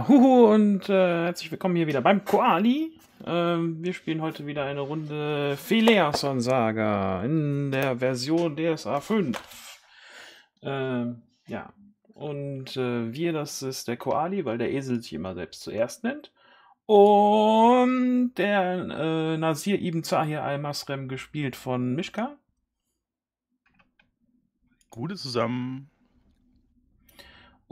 Huhu und äh, herzlich willkommen hier wieder beim Koali. Ähm, wir spielen heute wieder eine Runde Phileason Saga in der Version DSA 5. Ähm, ja, und äh, wir, das ist der Koali, weil der Esel sich immer selbst zuerst nennt. Und der äh, Nasir Ibn Zahir al-Masrem gespielt von Mishka. Gute zusammen.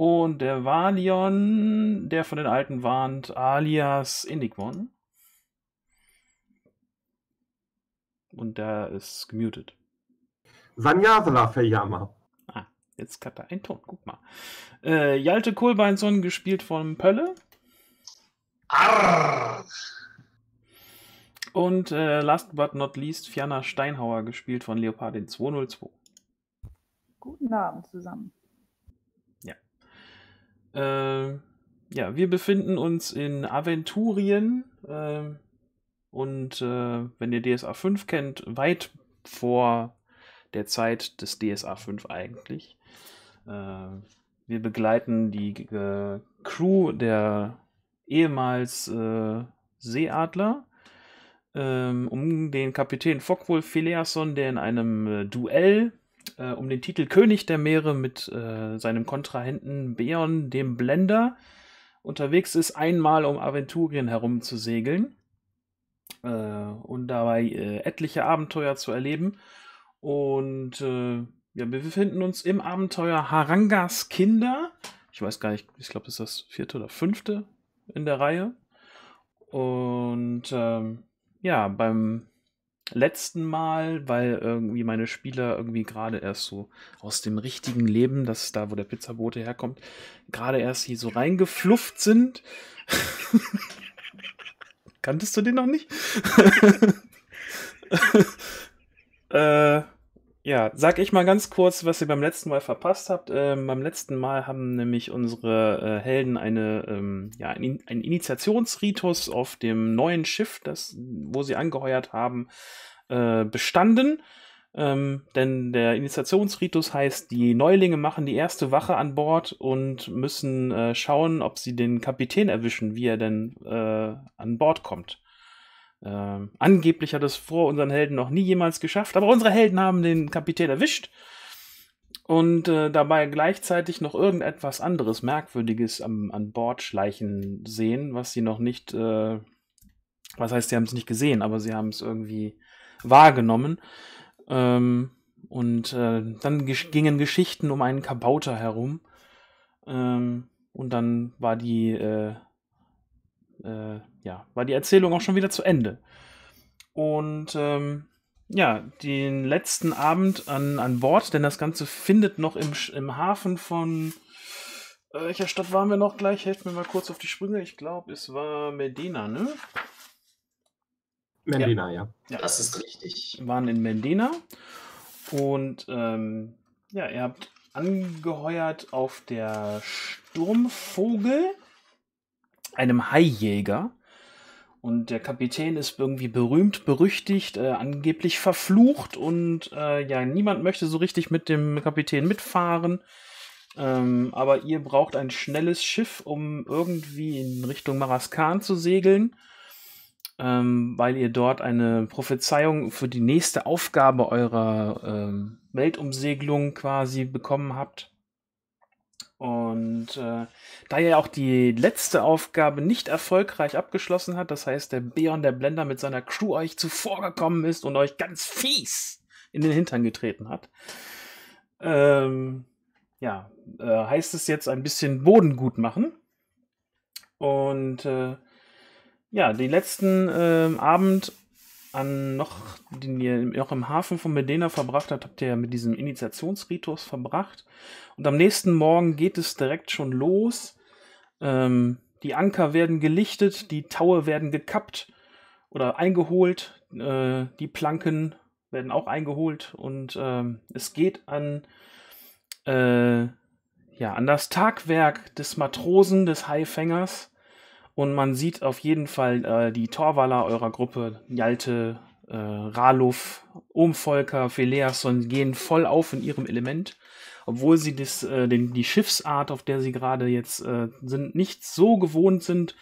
Und der Valion, der von den Alten warnt, alias Indigmon. Und der ist gemutet. Sanyasala Feyama. Ah, jetzt hat er einen Ton, guck mal. Äh, Jalte Kohlbeinson, gespielt von Pölle. Arr. Und äh, last but not least, Fianna Steinhauer, gespielt von Leopardin 202. Guten Abend zusammen. Äh, ja, wir befinden uns in Aventurien äh, und wenn ihr DSA 5 kennt, weit vor der Zeit des DSA 5 eigentlich. Äh, wir begleiten die äh, Crew der ehemals äh, Seeadler ähm, um den Kapitän Fockwolf Phileason, der in einem Duell äh, um den Titel König der Meere mit äh, seinem Kontrahenten Beon, dem Blender, unterwegs ist, einmal um Aventurien herum zu segeln äh, und dabei äh, etliche Abenteuer zu erleben. Und äh, ja, wir befinden uns im Abenteuer Harangas Kinder. Ich weiß gar nicht, ich glaube, das ist das vierte oder fünfte in der Reihe. Und ähm, ja, beim letzten Mal, weil irgendwie meine Spieler irgendwie gerade erst so aus dem richtigen Leben, das ist da, wo der Pizzabote herkommt, gerade erst hier so reingeflufft sind. Kanntest du den noch nicht? äh, ja, sag ich mal ganz kurz, was ihr beim letzten Mal verpasst habt. Ähm, beim letzten Mal haben nämlich unsere äh, Helden eine, ähm, ja, einen, einen Initiationsritus auf dem neuen Schiff, das, wo sie angeheuert haben, äh, bestanden. Ähm, denn der Initiationsritus heißt, die Neulinge machen die erste Wache an Bord und müssen äh, schauen, ob sie den Kapitän erwischen, wie er denn äh, an Bord kommt. Ähm, angeblich hat es vor unseren Helden noch nie jemals geschafft, aber unsere Helden haben den Kapitän erwischt und äh, dabei gleichzeitig noch irgendetwas anderes Merkwürdiges am, an Bord schleichen sehen, was sie noch nicht, äh, was heißt, sie haben es nicht gesehen, aber sie haben es irgendwie wahrgenommen. Ähm, und äh, dann gesch gingen Geschichten um einen Kabauter herum. Ähm, und dann war die äh, ja, war die Erzählung auch schon wieder zu Ende. Und ähm, ja, den letzten Abend an, an Bord, denn das Ganze findet noch im, im Hafen von. Äh, welcher Stadt waren wir noch gleich? Helft mir mal kurz auf die Sprünge. Ich glaube, es war Medina, ne? Medina, ja. ja. Das ist richtig. Wir waren in Medina. Und ähm, ja, ihr habt angeheuert auf der Sturmvogel einem Haijäger. Und der Kapitän ist irgendwie berühmt, berüchtigt, äh, angeblich verflucht und äh, ja, niemand möchte so richtig mit dem Kapitän mitfahren. Ähm, aber ihr braucht ein schnelles Schiff, um irgendwie in Richtung Maraskan zu segeln, ähm, weil ihr dort eine Prophezeiung für die nächste Aufgabe eurer ähm, Weltumsegelung quasi bekommen habt. Und äh, da er auch die letzte Aufgabe nicht erfolgreich abgeschlossen hat, das heißt, der Beon, der Blender mit seiner Crew euch zuvorgekommen ist und euch ganz fies in den Hintern getreten hat, ähm, ja, äh, heißt es jetzt ein bisschen Boden gut machen. Und äh, ja, den letzten äh, Abend an noch, den ihr noch im Hafen von Medina verbracht habt, habt ihr ja mit diesem Initiationsritus verbracht. Und am nächsten Morgen geht es direkt schon los. Ähm, die Anker werden gelichtet, die Taue werden gekappt oder eingeholt, äh, die Planken werden auch eingeholt und ähm, es geht an, äh, ja, an das Tagwerk des Matrosen, des Haifängers und man sieht auf jeden Fall äh, die Torwaller eurer Gruppe, Jalte, äh, Raluf, Omvolker, Phileason, gehen voll auf in ihrem Element. obwohl sie das, äh, den, die Schiffsart, auf der sie gerade jetzt äh, sind, nicht so gewohnt sind.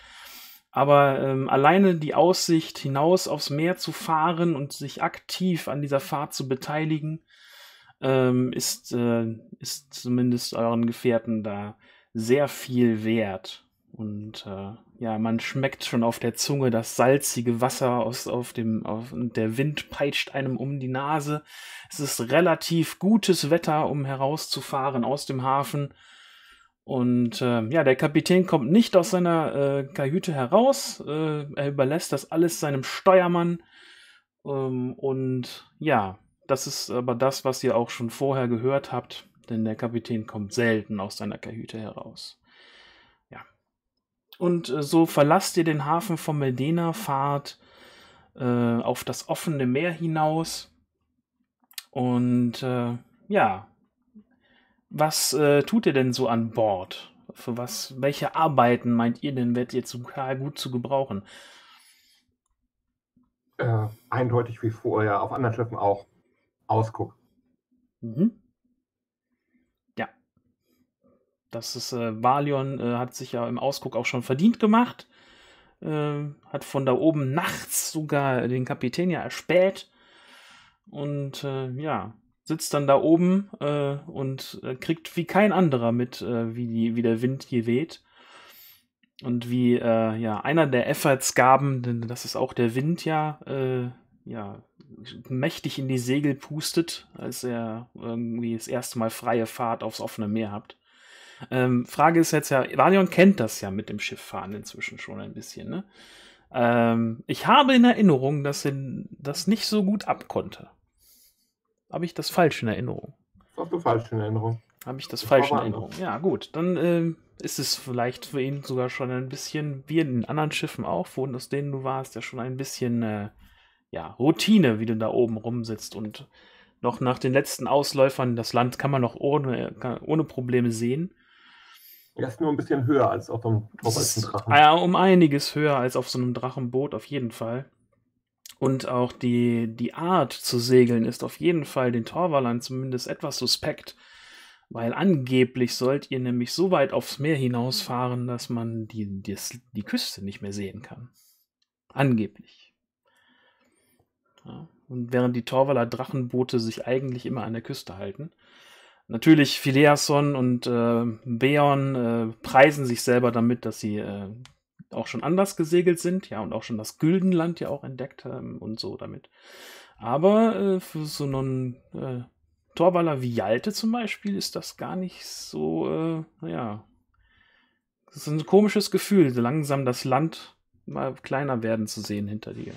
Aber ähm, alleine die Aussicht, hinaus aufs Meer zu fahren und sich aktiv an dieser Fahrt zu beteiligen, ähm, ist, äh, ist zumindest euren Gefährten da sehr viel wert. Und äh, ja, man schmeckt schon auf der Zunge das salzige Wasser aus auf dem auf, und der Wind peitscht einem um die Nase. Es ist relativ gutes Wetter, um herauszufahren aus dem Hafen. Und äh, ja, der Kapitän kommt nicht aus seiner äh, Kajüte heraus. Äh, er überlässt das alles seinem Steuermann. Ähm, und ja, das ist aber das, was ihr auch schon vorher gehört habt, denn der Kapitän kommt selten aus seiner Kajüte heraus. Und äh, so verlasst ihr den Hafen von Medina, fahrt äh, auf das offene Meer hinaus. Und äh, ja, was äh, tut ihr denn so an Bord? Für was, welche Arbeiten meint ihr denn, werdet ihr zu, gut zu gebrauchen? Äh, eindeutig wie vorher, auf anderen Schiffen auch. Ausguck. Mhm. Das ist, äh, Valion äh, hat sich ja im Ausguck auch schon verdient gemacht. Äh, hat von da oben nachts sogar den Kapitän ja erspäht. Und äh, ja, sitzt dann da oben äh, und äh, kriegt wie kein anderer mit, wie, die, wie der Wind hier weht. Und wie ja, einer der Effortsgaben, denn das ist auch der Wind ja, ja, mächtig in die Segel pustet, als er irgendwie das erste Mal freie Fahrt aufs offene Meer habt. Ähm, Frage ist jetzt ja, Valion kennt das ja mit dem Schifffahren inzwischen schon ein bisschen, ne? Ähm, ich habe in Erinnerung, dass er das nicht so gut abkonnte. Habe ich das falsch in Erinnerung? Hast du falsch in Erinnerung? Habe ich das, das falsch in Erinnerung? Ja, gut. Dann äh, ist es vielleicht für ihn sogar schon ein bisschen, wie in den anderen Schiffen auch, wo aus denen du warst, ja schon ein bisschen äh, ja, Routine, wie du da oben rumsitzt und noch nach den letzten Ausläufern, das Land kann man noch ohne, ohne Probleme sehen. Er ist nur ein bisschen höher als auf einem Drachen. Ja, um einiges höher als auf so einem Drachenboot, auf jeden Fall. Und auch die, die Art zu segeln ist auf jeden Fall den Torwallern zumindest etwas suspekt, weil angeblich sollt ihr nämlich so weit aufs Meer hinausfahren, dass man die, die, die Küste nicht mehr sehen kann. Angeblich. Ja. Und während die Torwaller Drachenboote sich eigentlich immer an der Küste halten. Natürlich, Phileason und äh, Beon äh, preisen sich selber damit, dass sie äh, auch schon anders gesegelt sind, ja, und auch schon das Güldenland ja auch entdeckt haben und so damit. Aber äh, für so einen äh, Torwaller wie Jalte zum Beispiel ist das gar nicht so, äh, naja, das ist ein komisches Gefühl, langsam das Land mal kleiner werden zu sehen hinter dir.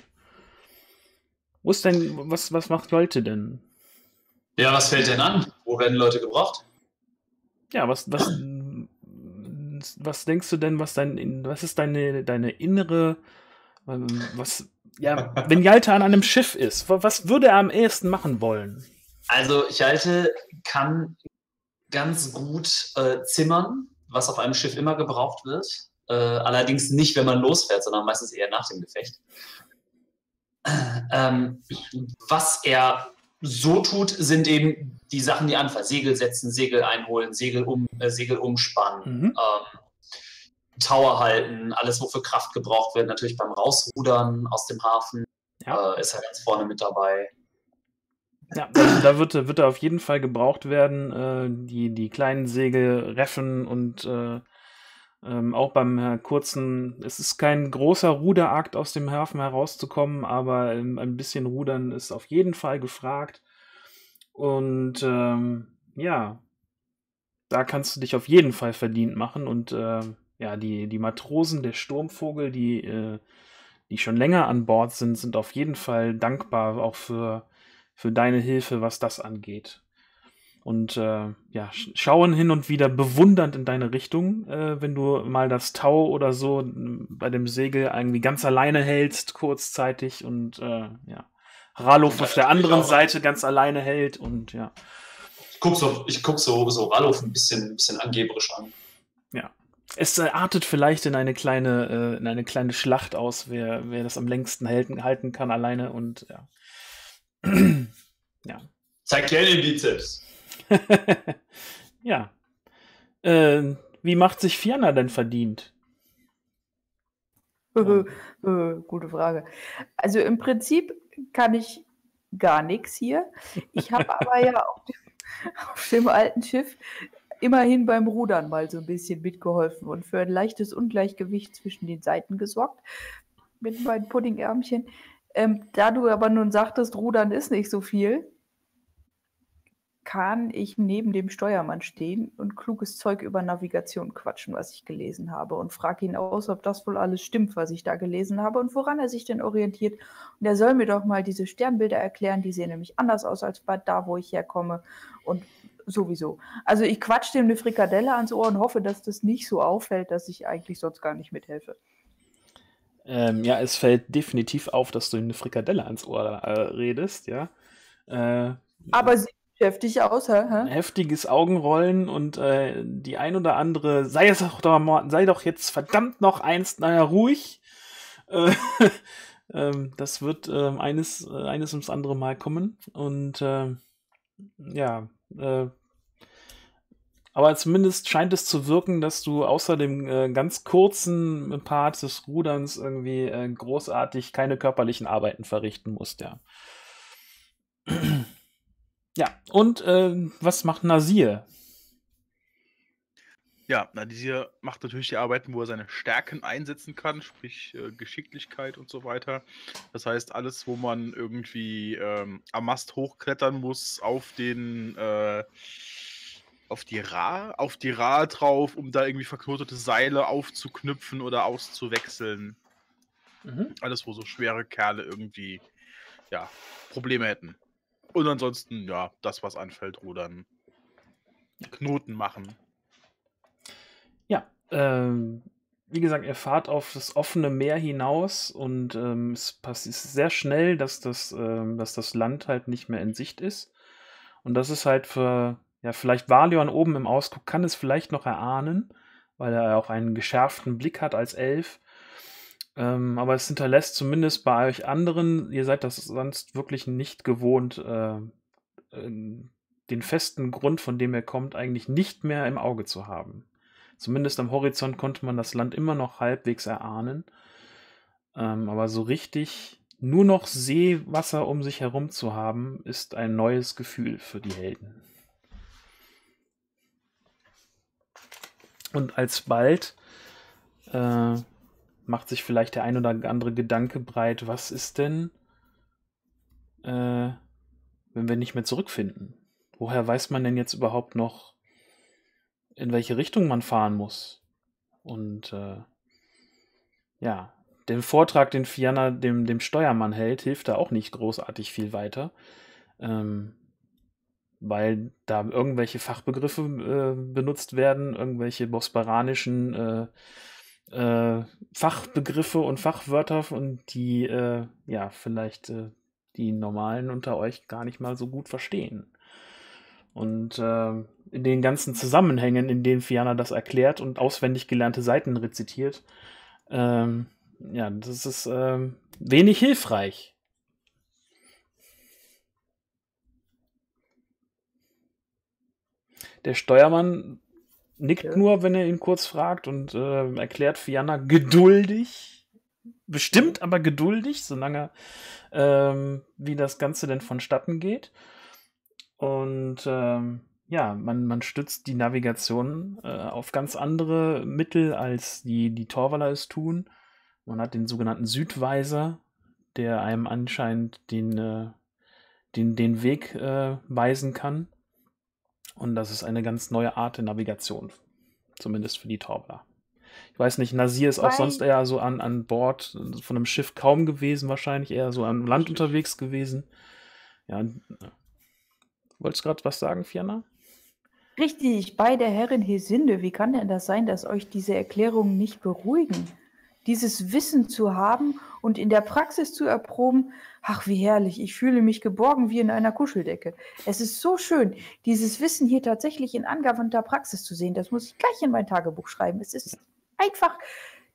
Wo ist denn, was, was macht Leute denn? Ja, was fällt denn an? Wo werden Leute gebraucht? Ja, was, was, was denkst du denn, was dein, was ist deine, deine innere, was, ja, wenn Jalta an einem Schiff ist, was würde er am ehesten machen wollen? Also, Jalte kann ganz gut äh, zimmern, was auf einem Schiff immer gebraucht wird. Äh, allerdings nicht, wenn man losfährt, sondern meistens eher nach dem Gefecht. Ähm, was er so tut, sind eben die Sachen, die anfallen. Segel setzen, Segel einholen, Segel, um, äh, Segel umspannen, mhm. ähm, Tower halten, alles, wofür Kraft gebraucht wird. Natürlich beim Rausrudern aus dem Hafen ja. äh, ist er ganz vorne mit dabei. Ja, also da wird, wird er auf jeden Fall gebraucht werden. Äh, die, die kleinen Segel reffen und äh, ähm, auch beim äh, kurzen, es ist kein großer Ruderakt aus dem Hafen herauszukommen, aber ähm, ein bisschen Rudern ist auf jeden Fall gefragt. Und ähm, ja, da kannst du dich auf jeden Fall verdient machen. Und äh, ja, die, die Matrosen der Sturmvogel, die, äh, die schon länger an Bord sind, sind auf jeden Fall dankbar auch für, für deine Hilfe, was das angeht und äh, ja, schauen hin und wieder bewundernd in deine Richtung, äh, wenn du mal das Tau oder so bei dem Segel irgendwie ganz alleine hältst, kurzzeitig und äh, ja, Ralof auf der anderen Seite ganz alleine hält und ja. Ich guck so, ich guck so, so Ralof ein bisschen, ein bisschen angeberisch an. Ja. Es äh, artet vielleicht in eine kleine, äh, in eine kleine Schlacht aus, wer, wer das am längsten halten, halten kann alleine und ja. ja. Zeig gerne den Bizeps. ja. Äh, wie macht sich Fiona denn verdient? Äh, gute Frage. Also im Prinzip kann ich gar nichts hier. Ich habe aber ja auf dem, auf dem, alten Schiff immerhin beim Rudern mal so ein bisschen mitgeholfen und für ein leichtes Ungleichgewicht zwischen den Seiten gesorgt mit meinen Puddingärmchen. Ähm, da du aber nun sagtest, Rudern ist nicht so viel, kann ich neben dem Steuermann stehen und kluges Zeug über Navigation quatschen, was ich gelesen habe und frage ihn aus, ob das wohl alles stimmt, was ich da gelesen habe und woran er sich denn orientiert. Und er soll mir doch mal diese Sternbilder erklären, die sehen nämlich anders aus als bei da, wo ich herkomme und sowieso. Also ich quatsch dem eine Frikadelle ans Ohr und hoffe, dass das nicht so auffällt, dass ich eigentlich sonst gar nicht mithelfe. Ähm, ja, es fällt definitiv auf, dass du ihm eine Frikadelle ans Ohr äh, redest, ja. Äh, Aber sie heftig aus, hä? Heftiges Augenrollen und äh, die ein oder andere, sei es doch, sei doch jetzt verdammt noch eins, naja, ruhig. Äh, ähm, das wird ähm, eines, äh, eines ums andere Mal kommen. Und äh, ja, äh, aber zumindest scheint es zu wirken, dass du außer dem äh, ganz kurzen Part des Ruderns irgendwie äh, großartig keine körperlichen Arbeiten verrichten musst, ja. ja, und äh, was macht Nasir? Ja, Nasir macht natürlich die Arbeiten, wo er seine Stärken einsetzen kann, sprich äh, Geschicklichkeit und so weiter. Das heißt, alles, wo man irgendwie ähm, am Mast hochklettern muss, auf den äh, auf die Ra, auf die Ra drauf, um da irgendwie verknotete Seile aufzuknüpfen oder auszuwechseln. Mhm. Alles, wo so schwere Kerle irgendwie, ja, Probleme hätten. Und ansonsten, ja, das, was anfällt, rudern. Knoten machen. Ja, ähm, wie gesagt, ihr fahrt auf das offene Meer hinaus und ähm, es passiert sehr schnell, dass das, ähm, dass das Land halt nicht mehr in Sicht ist. Und das ist halt für ja, vielleicht Valion oben im Ausguck kann es vielleicht noch erahnen, weil er auch einen geschärften Blick hat als Elf. Ähm, aber es hinterlässt zumindest bei euch anderen, ihr seid das sonst wirklich nicht gewohnt, äh, den festen Grund, von dem er kommt, eigentlich nicht mehr im Auge zu haben. Zumindest am Horizont konnte man das Land immer noch halbwegs erahnen. Ähm, aber so richtig nur noch Seewasser um sich herum zu haben, ist ein neues Gefühl für die Helden. Und alsbald äh, macht sich vielleicht der ein oder andere Gedanke breit, was ist denn, äh, wenn wir nicht mehr zurückfinden? Woher weiß man denn jetzt überhaupt noch, in welche Richtung man fahren muss? Und äh, ja, den Vortrag, den Fiana dem, dem Steuermann hält, hilft da auch nicht großartig viel weiter. Ähm, weil da irgendwelche Fachbegriffe äh, benutzt werden, irgendwelche bosbaranischen äh, Fachbegriffe und Fachwörter und die äh, ja vielleicht äh, die normalen unter euch gar nicht mal so gut verstehen. Und äh, in den ganzen Zusammenhängen, in denen Fiana das erklärt und auswendig gelernte Seiten rezitiert, ähm, ja, das ist ähm, wenig hilfreich. Der Steuermann nickt ja. nur, wenn er ihn kurz fragt und äh, erklärt Fianna geduldig, bestimmt aber geduldig, solange ähm, wie das Ganze denn vonstatten geht. Und ähm, ja, man, man stützt die Navigation äh, auf ganz andere Mittel, als die, die Torwaller es tun. Man hat den sogenannten Südweiser, der einem anscheinend den, äh, den, den Weg äh, weisen kann. Und das ist eine ganz neue Art der Navigation. Zumindest für die Torbler. Ich weiß nicht, Nasir ist auch sonst eher so an, an Bord von einem Schiff kaum gewesen, wahrscheinlich eher so am Land unterwegs gewesen. Ja, wolltest du gerade was sagen, Fiona? Richtig, bei der Herrin Hesinde, wie kann denn das sein, dass euch diese Erklärungen nicht beruhigen? Dieses Wissen zu haben und in der Praxis zu erproben, ach wie herrlich, ich fühle mich geborgen wie in einer Kuscheldecke. Es ist so schön, dieses Wissen hier tatsächlich in angewandter Praxis zu sehen. Das muss ich gleich in mein Tagebuch schreiben. Es ist einfach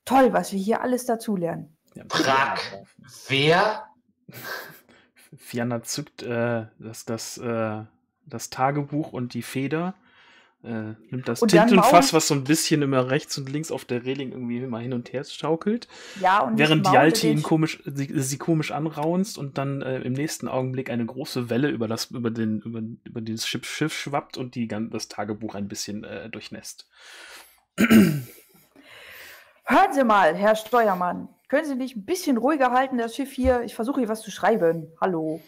toll, was wir hier alles dazulernen. Ja, Prag, wer? Fiana zückt äh, das, das, äh, das Tagebuch und die Feder Äh, nimmt das Tintenfass, was so ein bisschen immer rechts und links auf der Reling irgendwie immer hin und her schaukelt. Ja, und während die Alte ihn komisch, sie, sie, komisch anraunst und dann äh, im nächsten Augenblick eine große Welle über das, über den, über, über dieses Schiff, Schiff schwappt und die das Tagebuch ein bisschen äh, durchnässt. Hören Sie mal, Herr Steuermann, können Sie nicht ein bisschen ruhiger halten, das Schiff hier? Ich versuche hier was zu schreiben. Hallo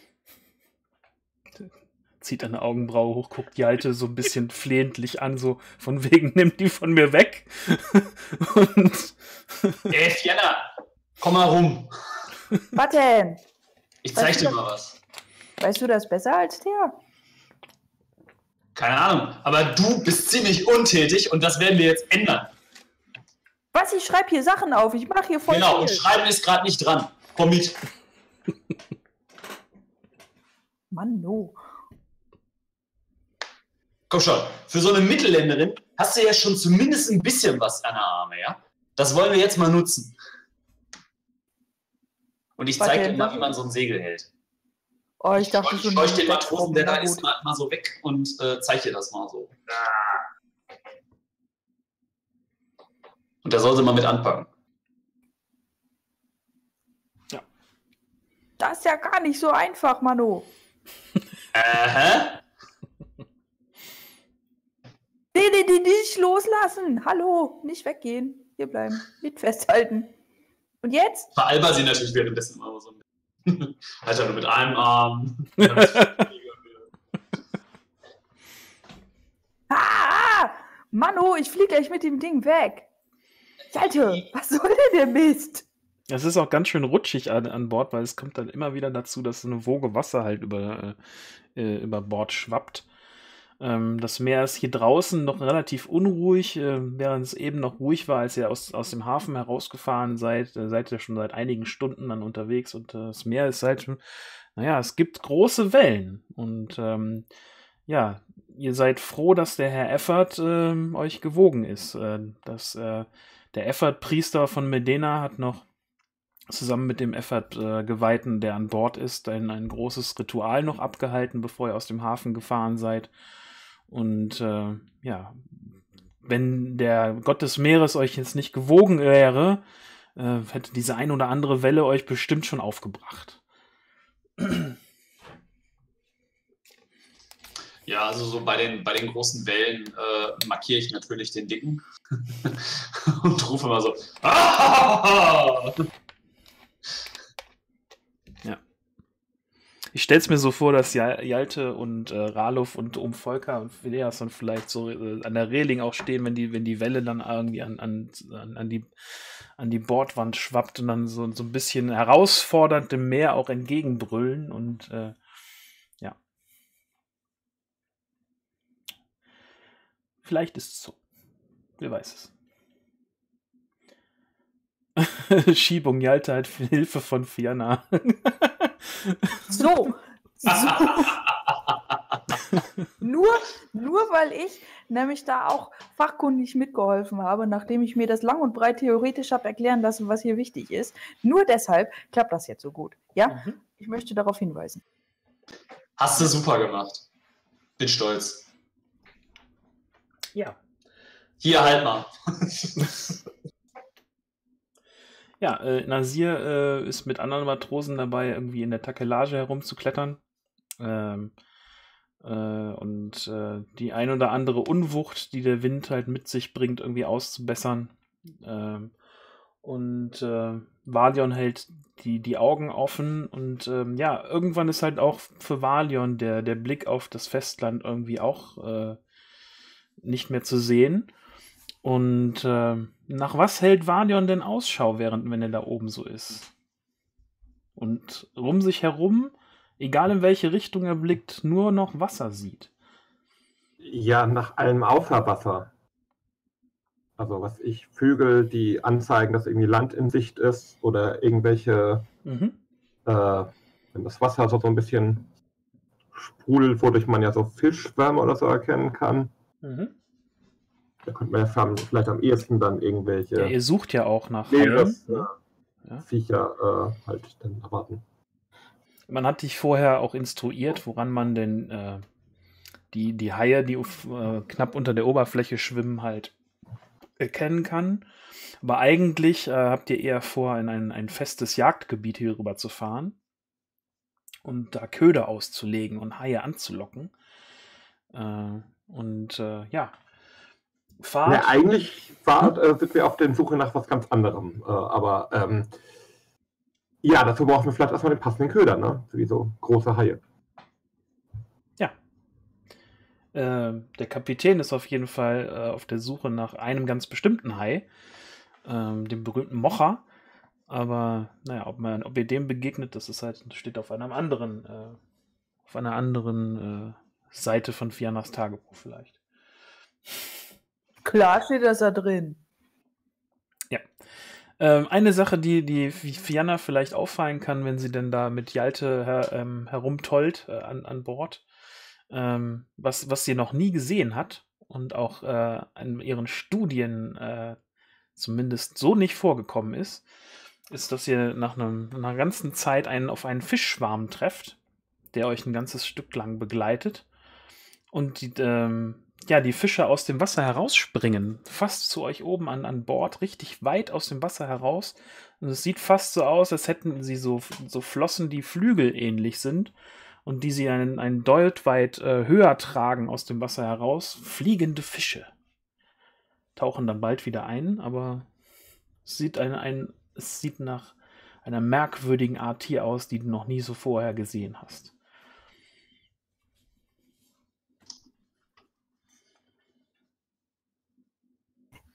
zieht eine Augenbraue hoch, guckt die Alte so ein bisschen flehentlich an, so von wegen, nimm die von mir weg. Und Ey, Fiona, komm mal rum. Denn? Ich zeig weißt dir mal was. Weißt du das besser als der? Keine Ahnung, aber du bist ziemlich untätig und das werden wir jetzt ändern. Was? Ich schreibe hier Sachen auf. Ich mache hier voll Genau, viel. und schreiben ist gerade nicht dran. Komm mit. Mann, no. Komm schon, für so eine Mittelländerin hast du ja schon zumindest ein bisschen was an der Arme, ja? Das wollen wir jetzt mal nutzen. Und ich zeige dir mal, wie man so ein Segel hält. Oh, ich dachte ich schon. Ich den Matrosen, der da ist, mal, mal, so weg und äh, zeige dir das mal so. Und da soll sie mal mit anpacken. Ja. Das ist ja gar nicht so einfach, Manu. Aha. Nee, nee, nee, nicht loslassen. Hallo, nicht weggehen. Hier bleiben. Mit festhalten. Und jetzt? Veralber sie natürlich währenddessen immer so. halt nur mit einem Arm. ah! Manu, ich fliege gleich mit dem Ding weg. Alter, was soll denn der Mist? Es ist auch ganz schön rutschig an, an, Bord, weil es kommt dann immer wieder dazu, dass so eine Woge Wasser halt über, äh, über Bord schwappt. Ähm, das Meer ist hier draußen noch relativ unruhig, äh, während es eben noch ruhig war, als ihr aus, aus dem Hafen herausgefahren seid. Äh, seid ihr schon seit einigen Stunden dann unterwegs und äh, das Meer ist halt, naja, es gibt große Wellen. Und ähm, ja, ihr seid froh, dass der Herr Effert ähm, euch gewogen ist. Äh, dass äh, der Effert-Priester von Medena hat noch zusammen mit dem Effert-Geweihten, äh, der an Bord ist, ein, ein großes Ritual noch abgehalten, bevor ihr aus dem Hafen gefahren seid. Und äh, ja, wenn der Gott des Meeres euch jetzt nicht gewogen wäre, äh, hätte diese ein oder andere Welle euch bestimmt schon aufgebracht. Ja, also so bei den, bei den großen Wellen äh, markiere ich natürlich den Dicken und rufe mal so. Ah! Ich stelle es mir so vor, dass Jalte und äh, Raluf und um Volker und Phileas dann vielleicht so äh, an der Reling auch stehen, wenn die, wenn die Welle dann irgendwie an, an, an, die, an die Bordwand schwappt und dann so, so ein bisschen herausfordernd dem Meer auch entgegenbrüllen und äh, ja. Vielleicht ist es so. Wer weiß es. Schiebung Jalte hat Hilfe von Fiona. So. so. nur, nur weil ich nämlich da auch fachkundig mitgeholfen habe, nachdem ich mir das lang und breit theoretisch habe erklären lassen, was hier wichtig ist. Nur deshalb klappt das jetzt so gut. Ja, mhm. ich möchte darauf hinweisen. Hast du super gemacht. Bin stolz. Ja. Hier halt mal. Ja, äh, Nasir äh, ist mit anderen Matrosen dabei, irgendwie in der Takelage herumzuklettern. Ähm, äh, und äh, die ein oder andere Unwucht, die der Wind halt mit sich bringt, irgendwie auszubessern. Ähm, und äh, Valion hält die, die Augen offen und ähm, ja, irgendwann ist halt auch für Valion der, der Blick auf das Festland irgendwie auch äh, nicht mehr zu sehen. Und äh, nach was hält Valion denn Ausschau, während wenn er da oben so ist? Und um sich herum, egal in welche Richtung er blickt, nur noch Wasser sieht. Ja, nach allem Außerwasser. Also was ich Vögel, die anzeigen, dass irgendwie Land in Sicht ist oder irgendwelche, mhm. äh, wenn das Wasser so, so ein bisschen sprudelt, wodurch man ja so Fischschwärme oder so erkennen kann. Mhm. Da könnte man ja vielleicht am ehesten dann irgendwelche. Ja, ihr sucht ja auch nach Meeres, äh, ja. Viecher äh, halt dann erwarten. Man hat dich vorher auch instruiert, woran man denn äh, die, die Haie, die äh, knapp unter der Oberfläche schwimmen, halt erkennen kann. Aber eigentlich äh, habt ihr eher vor, in ein, ein festes Jagdgebiet hier rüber zu fahren und da Köder auszulegen und Haie anzulocken. Äh, und äh, ja, Fahrt. Ja, eigentlich hm? äh, sind wir auf der Suche nach was ganz anderem. Äh, aber ähm, ja, dazu brauchen wir vielleicht erstmal den passenden Köder, ne? Wie so große Haie. Ja. Äh, der Kapitän ist auf jeden Fall äh, auf der Suche nach einem ganz bestimmten Hai, ähm, dem berühmten Mocher. Aber naja, ob, man, ob ihr dem begegnet, das ist halt, steht auf einem anderen, äh, auf einer anderen äh, Seite von Fianas Tagebuch vielleicht. Klar steht das da drin. Ja. Ähm, eine Sache, die, die Fianna vielleicht auffallen kann, wenn sie denn da mit Jalte her, ähm, herumtollt äh, an, an Bord, ähm, was, was sie noch nie gesehen hat und auch äh, in ihren Studien äh, zumindest so nicht vorgekommen ist, ist, dass ihr nach, einem, einer ganzen Zeit einen, auf einen Fischschwarm trefft, der euch ein ganzes Stück lang begleitet. Und die, ähm, ja, die Fische aus dem Wasser herausspringen, fast zu euch oben an, an Bord, richtig weit aus dem Wasser heraus. Und es sieht fast so aus, als hätten sie so, so Flossen, die Flügel ähnlich sind und die sie einen, einen Deut weit äh, höher tragen aus dem Wasser heraus. Fliegende Fische tauchen dann bald wieder ein, aber es sieht, ein, ein, es sieht nach einer merkwürdigen Art Tier aus, die du noch nie so vorher gesehen hast.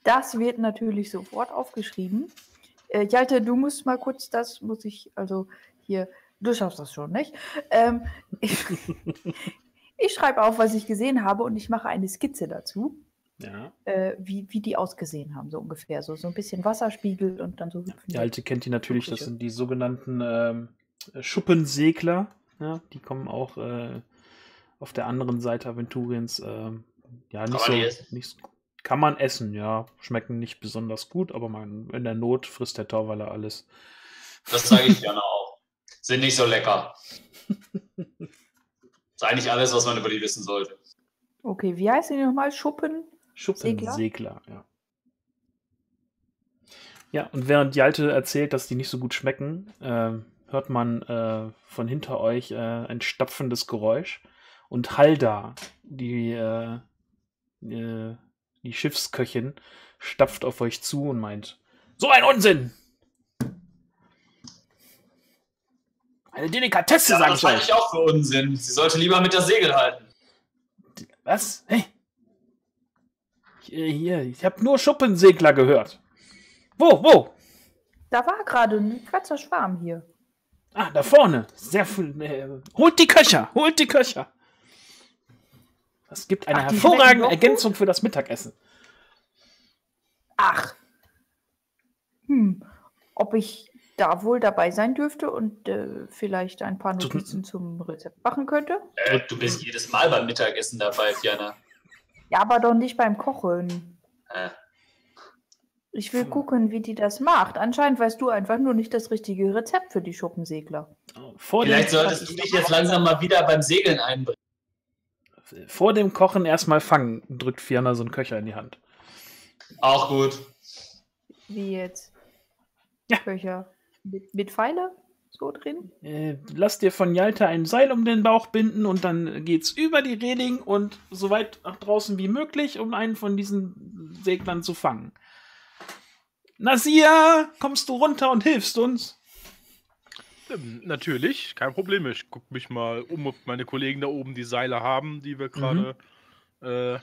Das wird natürlich sofort aufgeschrieben. Äh, Jalte, du musst mal kurz das, muss ich, also hier, du schaffst das schon, nicht? Ähm, ich, ich schreibe auf, was ich gesehen habe und ich mache eine Skizze dazu. Ja. Äh, wie, wie die ausgesehen haben, so ungefähr. So, so ein bisschen Wasserspiegel und dann so. Die alte kennt die natürlich, das sind die sogenannten ähm, Schuppensegler. Ja, die kommen auch äh, auf der anderen Seite Aventuriens äh, ja, nicht so, nicht, kann man essen, ja. Schmecken nicht besonders gut, aber man, in der Not frisst der Torwaller alles. Das zeige ich gerne auch. Sind nicht so lecker. das ist eigentlich alles, was man über die wissen sollte. Okay, wie heißt die nochmal? Schuppen? Schuppensegler, ja. Ja, und während Jalte erzählt, dass die nicht so gut schmecken, äh, hört man äh, von hinter euch äh, ein stapfendes Geräusch. Und Halda, die äh, äh, die Schiffsköchin, stapft auf euch zu und meint: So ein Unsinn! Eine Delikatesse, ja, sag ich euch. Das halte ich auch für Unsinn. Sie sollte lieber mit der Segel halten. Was? Hey! Hier, hier ich habe nur Schuppensegler gehört. Wo, wo? Da war gerade ein ganzer Schwarm hier. Ah, da vorne. Sehr viel. Äh, holt die Köcher, holt die Köcher. Es gibt eine Ach, hervorragende Ergänzung für das Mittagessen. Ach. Hm. Ob ich da wohl dabei sein dürfte und äh, vielleicht ein paar Notizen zum Rezept machen könnte? Äh, du bist jedes Mal beim Mittagessen dabei, Fiona. Ja, aber doch nicht beim Kochen. Äh. Ich will hm. gucken, wie die das macht. Anscheinend weißt du einfach nur nicht das richtige Rezept für die Schuppensegler. Vor Vielleicht solltest du dich jetzt langsam mal wieder beim Segeln einbringen vor dem Kochen erstmal fangen, drückt Fiona so einen Köcher in die Hand. Auch gut. Wie jetzt? Ja. Köcher. Mit, mit Pfeile? So drin? Äh, lass dir von Jalta ein Seil um den Bauch binden und dann geht's über die Reling und so weit nach draußen wie möglich, um einen von diesen Seglern zu fangen. Nasir, kommst du runter und hilfst uns? Ähm, natürlich, kein Problem. Ich gucke mich mal um, ob meine Kollegen da oben die Seile haben, die wir gerade mhm. äh,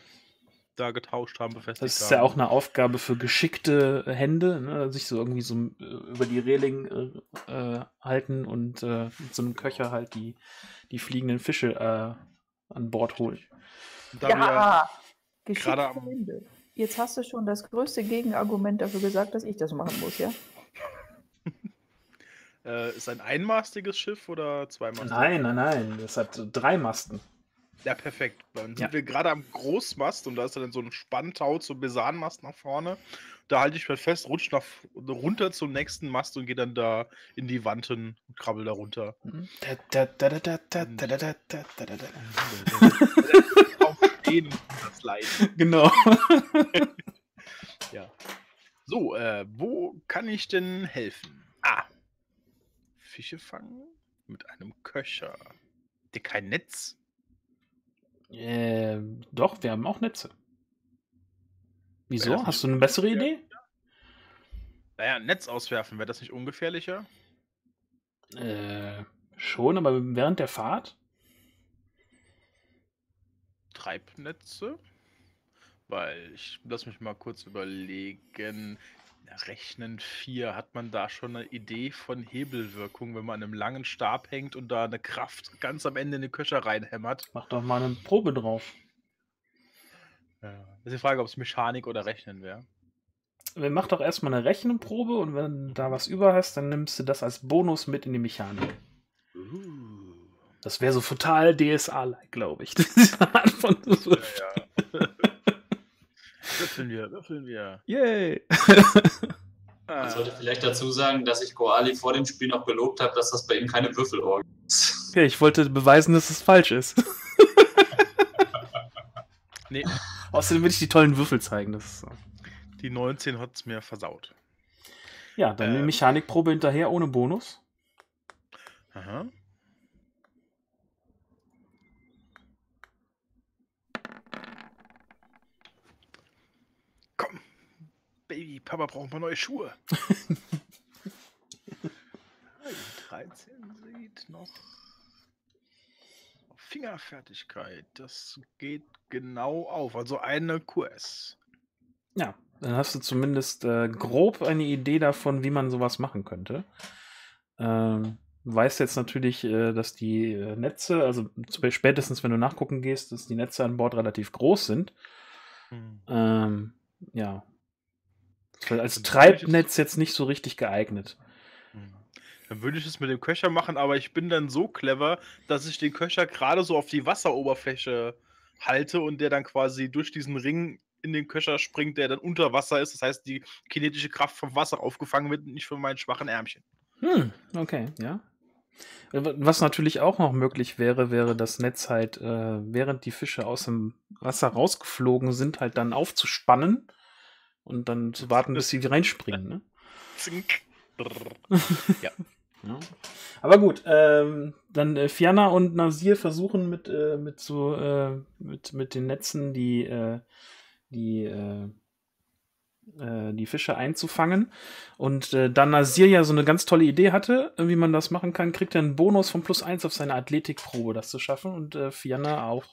da getauscht haben, befestigt Das ist haben. ja auch eine Aufgabe für geschickte Hände, ne? sich so irgendwie so äh, über die Reling äh, äh, halten und äh, mit so einem Köcher halt die, die fliegenden Fische äh, an Bord holen. Da ja, geschickte Hände. Jetzt hast du schon das größte Gegenargument dafür gesagt, dass ich das machen muss, ja? Äh, ist ein einmastiges Schiff oder zweimastig? Nein, nein, nein. Es hat drei Masten. Ja, perfekt. Dann sind ja. wir gerade am Großmast und da ist dann so ein Spanntau zum Besanmast nach vorne. Da halte ich mir fest, rutsche nach, runter zum nächsten Mast und gehe dann da in die Wanten und krabbel da runter. das leiden. Genau. ja. So, äh, wo kann ich denn helfen? Fische fangen mit einem Köcher. Der kein Netz? Äh, doch, wir haben auch Netze. Wieso? Hast du eine bessere Idee? Naja, Netz auswerfen, wäre das nicht ungefährlicher? Äh, schon, aber während der Fahrt? Treibnetze? Weil ich lass mich mal kurz überlegen. Rechnen 4, hat man da schon eine Idee von Hebelwirkung, wenn man an einem langen Stab hängt und da eine Kraft ganz am Ende in den Köcher reinhämmert? Mach doch mal eine Probe drauf. Ja. Das ist die Frage, ob es Mechanik oder Rechnen wäre. Mach doch erstmal eine Rechenprobe und wenn du da was über hast, dann nimmst du das als Bonus mit in die Mechanik. Uh. Das wäre so total DSA-like, glaube ich. Von so ja, ja. Würfeln wir, würfeln wir. Yay! Man sollte vielleicht dazu sagen, dass ich Koali vor dem Spiel noch gelobt habe, dass das bei ihm keine Würfelorgie ist. Okay, ich wollte beweisen, dass es falsch ist. nee. Außerdem will ich die tollen Würfel zeigen. Das ist so. Die 19 hat es mir versaut. Ja, dann äh, eine Mechanikprobe hinterher ohne Bonus. Aha. Baby, Papa braucht mal neue Schuhe. Die 13 sieht noch Fingerfertigkeit. Das geht genau auf. Also eine QS. Ja, dann hast du zumindest äh, grob eine Idee davon, wie man sowas machen könnte. Ähm, weißt jetzt natürlich, äh, dass die äh, Netze, also spätestens wenn du nachgucken gehst, dass die Netze an Bord relativ groß sind. Hm. Ähm, ja. Als Treibnetz jetzt nicht so richtig geeignet. Hm. Dann würde ich es mit dem Köcher machen, aber ich bin dann so clever, dass ich den Köcher gerade so auf die Wasseroberfläche halte und der dann quasi durch diesen Ring in den Köcher springt, der dann unter Wasser ist. Das heißt, die kinetische Kraft vom Wasser aufgefangen wird, nicht von meinen schwachen Ärmchen. Hm, okay, ja. Was natürlich auch noch möglich wäre, wäre das Netz halt, äh, während die Fische aus dem Wasser rausgeflogen sind, halt dann aufzuspannen und dann zu warten, bis sie reinspringen. Ne? ja. ja. Aber gut, ähm, dann äh, Fiana und Nasir versuchen mit, äh, mit so äh, mit, mit den Netzen die äh, die, äh, äh, die Fische einzufangen. Und äh, da Nasir ja so eine ganz tolle Idee hatte, wie man das machen kann, kriegt er einen Bonus von plus 1 auf seine Athletikprobe, das zu schaffen. Und Fianna auch.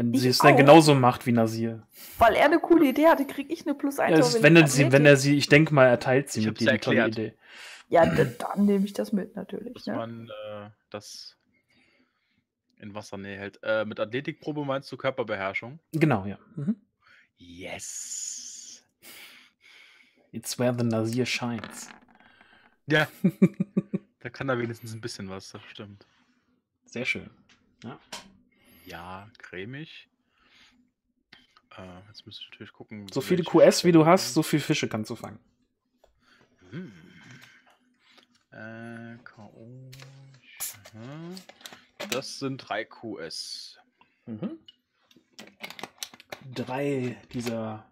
Wenn ich sie es dann genauso macht wie Nasir. Weil er eine coole Idee hatte, kriege ich eine plus 1. Ja, ist, wenn, er sie, wenn er sie, ich denke mal, er teilt sie ich mit dir, die tolle Idee. Ja, dann, dann nehme ich das mit, natürlich. Dass ne? man äh, das in Wassernähe hält. Äh, mit Athletikprobe meinst du Körperbeherrschung? Genau, ja. Mhm. Yes. It's where the Nasir shines. Ja. da kann er wenigstens ein bisschen was, das stimmt. Sehr schön. Ja. Ja, cremig. Äh, jetzt müsste ich natürlich gucken. So viele QS wie du hast, so viele Fische kannst du fangen. Hm. Äh, K.O. Mhm. Das sind drei QS. Mhm. Drei dieser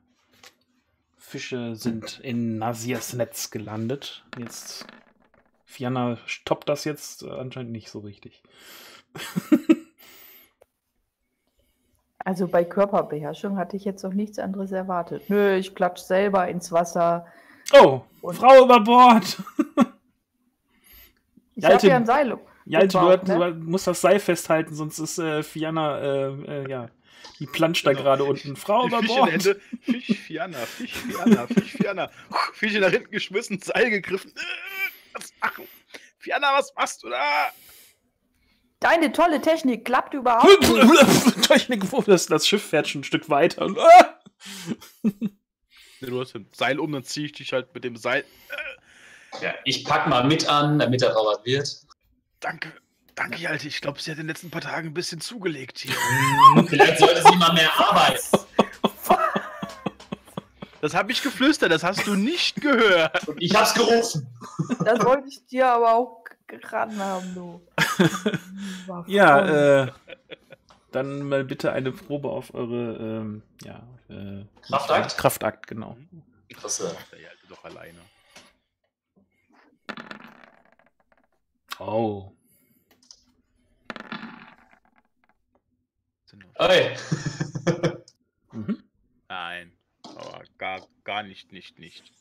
Fische sind in Nasirs Netz gelandet. Jetzt Fianna stoppt das jetzt anscheinend nicht so richtig. also bei Körperbeherrschung hatte ich jetzt noch nichts anderes erwartet. Nö, ich klatsch selber ins Wasser. Oh, Frau über Bord! ich habe ja ein Seil. Ja, gebaut, du, ne? du, musst das Seil festhalten, sonst ist äh, Fianna, äh, äh, ja, die planscht da genau. gerade unten. Frau über Bord. Ende. Fisch, Fianna, Fisch, Fianna, Fisch, Fianna. Fische nach hinten geschmissen, Seil gegriffen. Was machen? Fianna, was machst du da? Deine tolle Technik klappt überhaupt nicht. Technik, das, das Schiff fährt schon ein Stück weiter. du hast ein Seil um, dann ziehe ich dich halt mit dem Seil. Ja, ich pack mal mit an, damit er was wird. Danke. Danke, Alte. Ich glaube, sie hat in den letzten paar Tagen ein bisschen zugelegt hier. Hm, vielleicht sollte sie mal mehr arbeiten. Das habe ich geflüstert, das hast du nicht gehört. Und ich hab's gerufen. Das wollte ich dir aber auch geraten haben, du. ja, äh, dann mal bitte eine Probe auf eure ähm, ja, äh, Kraftakt? Kraftakt, genau. Krasse. Ja, doch alleine. Oh. Oi. mhm. Nein, aber gar, gar nicht, nicht, nicht.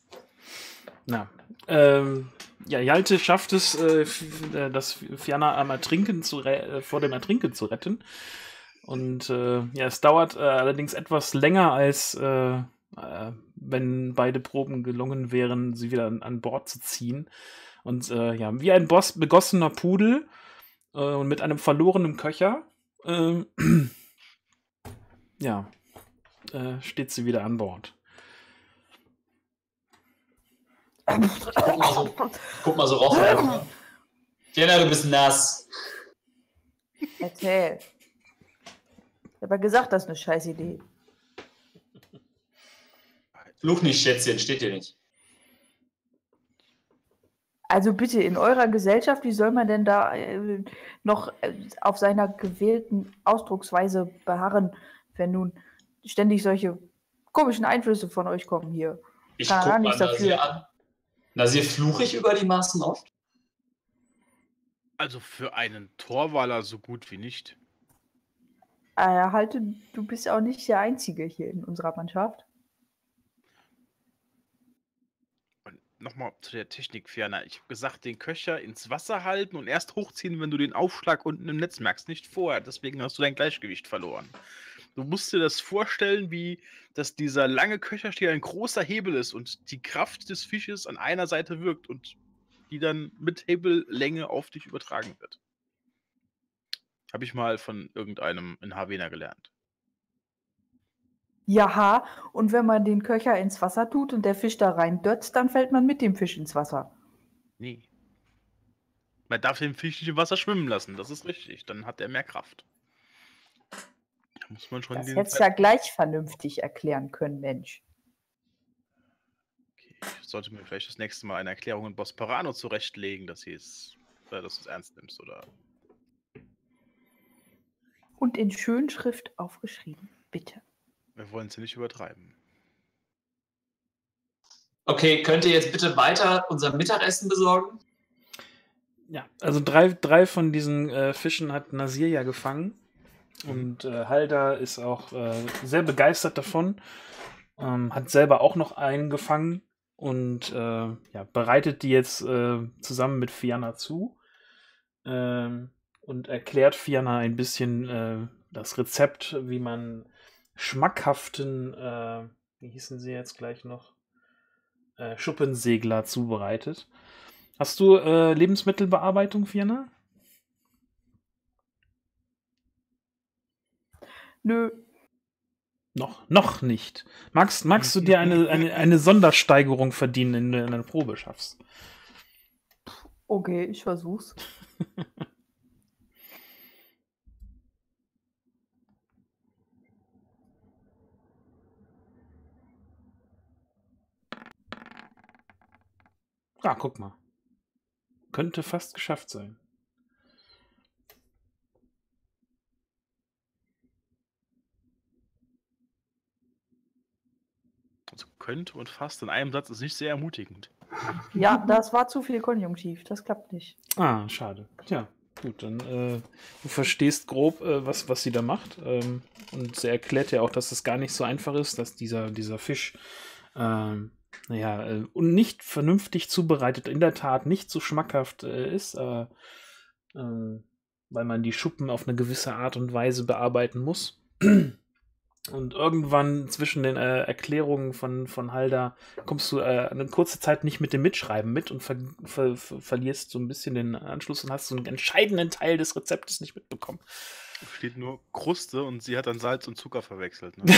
Na, ähm, ja, Jalte schafft es, äh, äh das Fiana am Ertrinken zu äh, vor dem Ertrinken zu retten. Und äh, ja, es dauert äh, allerdings etwas länger, als wenn beide Proben gelungen wären, sie wieder an, an Bord zu ziehen. Und ja, wie ein Boss, begossener Pudel und mit einem verlorenen Köcher, ähm, ja, steht sie wieder an Bord. Guck mal so, guck mal so raus. Jenna, du bist nass. Erzähl. Ich habe ja gesagt, das ist eine scheiß Idee. Fluch nicht, Schätzchen, steht dir nicht. Also bitte, in eurer Gesellschaft, wie soll man denn da äh, noch äh, auf seiner gewählten Ausdrucksweise beharren, wenn nun ständig solche komischen Einflüsse von euch kommen hier? Ich gucke mal dafür. an. Nasir, fluche ich über die Maßen oft? Also für einen Torwaller so gut wie nicht. Äh, halte, du bist auch nicht der Einzige hier in unserer Mannschaft. Und nochmal zu der Technik, Ferner. Ich habe gesagt, den Köcher ins Wasser halten und erst hochziehen, wenn du den Aufschlag unten im Netz merkst, nicht vorher. Deswegen hast du dein Gleichgewicht verloren. Du musst dir das vorstellen, wie dass dieser lange Köcherstiel ein großer Hebel ist und die Kraft des Fisches an einer Seite wirkt und die dann mit Hebellänge auf dich übertragen wird. Habe ich mal von irgendeinem in Havena gelernt. Ja, und wenn man den Köcher ins Wasser tut und der Fisch da rein dötzt, dann fällt man mit dem Fisch ins Wasser. Nee. Man darf den Fisch nicht im Wasser schwimmen lassen, das ist richtig. Dann hat er mehr Kraft. Muss man schon das hättest du ja gleich vernünftig erklären können, Mensch. Okay, ich sollte mir vielleicht das nächste Mal eine Erklärung in Bosperano zurechtlegen, dass, es, äh, dass du es ernst nimmst, oder? Und in Schönschrift aufgeschrieben, bitte. Wir wollen es ja nicht übertreiben. Okay, könnt ihr jetzt bitte weiter unser Mittagessen besorgen? Ja, also drei, drei von diesen äh, Fischen hat Nasir ja gefangen. Und äh, Halda ist auch äh, sehr begeistert davon. Ähm, hat selber auch noch einen gefangen und äh, ja, bereitet die jetzt äh, zusammen mit Fiana zu ähm, und erklärt Fiana ein bisschen äh, das Rezept, wie man schmackhaften, äh, wie hießen sie jetzt gleich noch, Schuppensegler zubereitet. Hast du Lebensmittelbearbeitung, Fiana? Nö. Noch, noch nicht. Magst, magst du dir eine, eine, eine Sondersteigerung verdienen, wenn du eine Probe schaffst? Okay, ich versuch's. Ah, guck mal. Könnte fast geschafft sein. Könnte und fast in einem Satz ist nicht sehr ermutigend. Ja, das war zu viel Konjunktiv. Das klappt nicht. Ah, schade. Tja, gut, dann äh, du verstehst grob, äh, was, was sie da macht. Ähm, und sie erklärt ja auch, dass es gar nicht so einfach ist, dass dieser, dieser Fisch, ähm, naja, äh, und nicht vernünftig zubereitet, in der Tat nicht so schmackhaft äh, ist, äh, weil man die Schuppen auf eine gewisse Art und Weise bearbeiten muss. Und irgendwann zwischen den äh, Erklärungen von, von Halda kommst du äh, eine kurze Zeit nicht mit dem Mitschreiben mit und ver ver ver verlierst so ein bisschen den Anschluss und hast so einen entscheidenden Teil des Rezeptes nicht mitbekommen. Steht nur Kruste und sie hat dann Salz und Zucker verwechselt. Ne?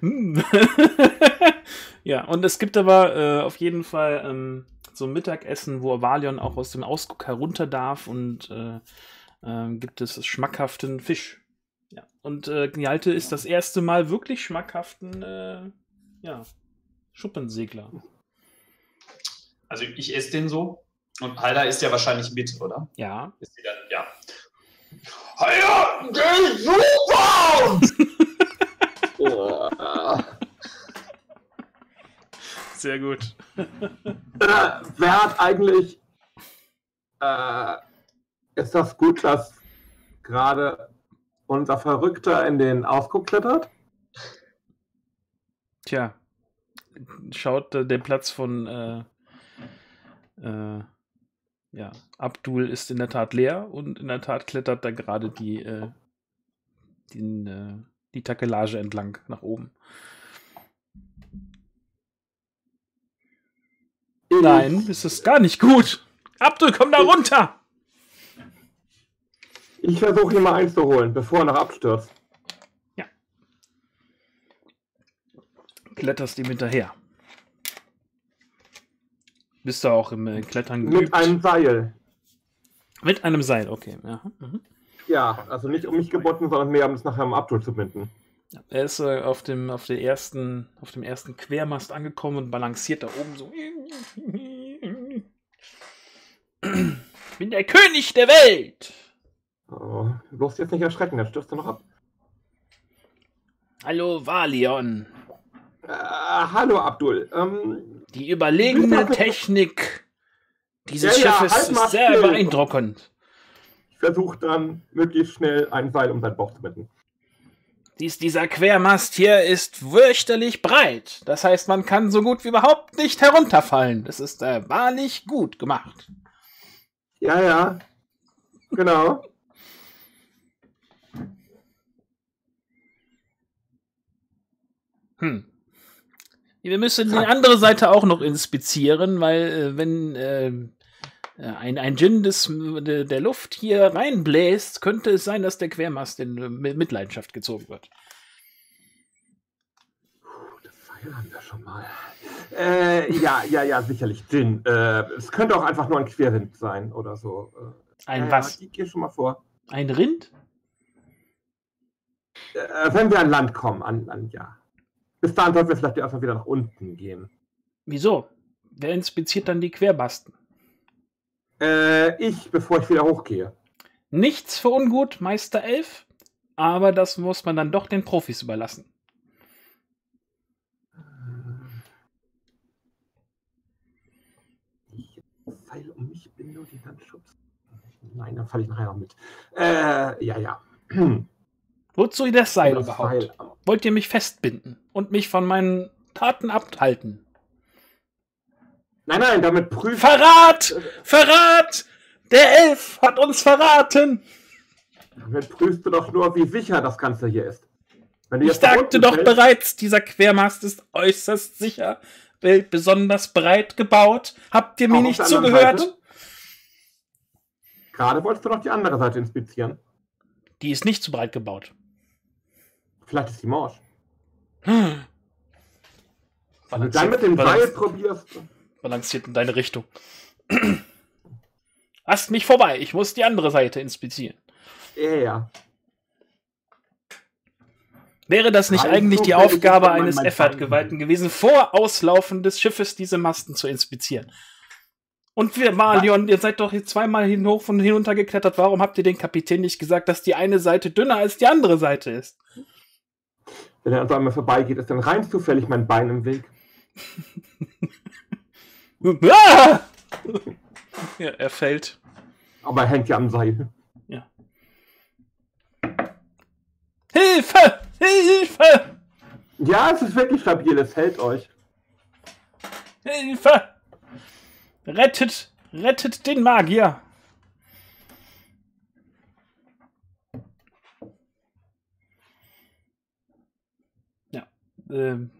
ja, und es gibt aber äh, auf jeden Fall ähm, so ein Mittagessen, wo Valion auch aus dem Ausguck herunter darf und äh, ähm, gibt es schmackhaften Fisch. Und äh, Gnialte ist das erste Mal wirklich schmackhaften äh, ja, Schuppensegler. Also ich esse den so. Und Halda ist ja wahrscheinlich mit, oder? Ja. Ist die dann, ja. Ja, super! Sehr gut. Äh, wer hat eigentlich. Äh, ist das gut, dass gerade unser Verrückter in den Ausguck klettert? Tja, schaut äh, der Platz von äh, äh, ja, Abdul ist in der Tat leer und in der Tat klettert da gerade die, äh, den, äh, die Takelage entlang nach oben. Nein, es ist gar nicht gut. Abdul, komm da runter! Ich versuche ihn mal einzuholen, bevor er noch abstürzt. Ja. Kletterst ihm hinterher. Bist du auch im äh, Klettern geübt? Mit einem Seil. Mit einem Seil, okay. Ja, mhm. ja also nicht um mich gebunden, sondern mehr um es nachher am Abdul zu binden. Ja, er ist äh, auf, dem, auf, der ersten, auf dem ersten Quermast angekommen und balanciert da oben so. Ich bin der König der Welt! Oh, bloß jetzt nicht erschrecken, dann stürzt er noch ab. Hallo, Valion. Äh, hallo, Abdul. Ähm, Die überlegene Technik dieses ja, Schiffes ja, halt ist sehr still. beeindruckend. Ich versuche dann möglichst schnell ein Seil um seinen Bauch zu binden. Dies, dieser Quermast hier ist fürchterlich breit. Das heißt, man kann so gut wie überhaupt nicht herunterfallen. Das ist äh, wahrlich gut gemacht. Ja, ja. Genau. Hm. Wir müssen die andere Seite auch noch inspizieren, weil äh, wenn äh, ein, ein Djinn des, de, der Luft hier reinbläst, könnte es sein, dass der Quermast in Mitleidenschaft gezogen wird. Das Pfeil haben wir schon mal. Äh, ja, ja, ja, sicherlich Djinn. Äh, es könnte auch einfach nur ein Querrind sein oder so. Äh, ein was? Ja, geh schon mal vor. Ein Rind? Äh, wenn wir an Land kommen, an, an ja. Bis dahin sollten wir vielleicht erstmal wieder nach unten gehen. Wieso? Wer inspiziert dann die Querbasten? Äh, ich, bevor ich wieder hochgehe. Nichts für ungut, Meister Elf, aber das muss man dann doch den Profis überlassen. Ich Pfeil um mich bin nur die Landschutz. Nein, dann falle ich nachher noch mit. Äh, ja, ja. Wozu das Seil das überhaupt? Pfeil. Wollt ihr mich festbinden und mich von meinen Taten abhalten? Nein, nein, damit prüft. Verrat! Verrat! Der Elf hat uns verraten! Damit prüfst du doch nur, wie sicher das Ganze hier ist. ich sagte doch fällst, bereits, dieser Quermast ist äußerst sicher, besonders breit gebaut. Habt ihr mir nicht zugehört? Seite? Gerade wolltest du doch die andere Seite inspizieren. Die ist nicht zu breit gebaut. Vielleicht ist die morsch. Hm. Wenn du dann mit dem Seil probierst balanciert in deine Richtung. Hast mich vorbei, ich muss die andere Seite inspizieren. Ja, ja. Wäre das nicht Rein eigentlich die Aufgabe eines Effort-Geweihten gewesen, vor Auslaufen des Schiffes diese Masten zu inspizieren? Und wir, Malion, ihr seid doch hier zweimal hin hoch und hinunter geklettert. Warum habt ihr den Kapitän nicht gesagt, dass die eine Seite dünner als die andere Seite ist? Wenn er also einmal vorbeigeht, ist dann rein zufällig mein Bein im Weg. Ah! ja, er fällt. Aber er hängt ja am Seil. Ja. Hilfe! Hilfe! Ja, es ist wirklich stabil, es hält euch. Hilfe! Rettet! Rettet den Magier! Ja. Ähm.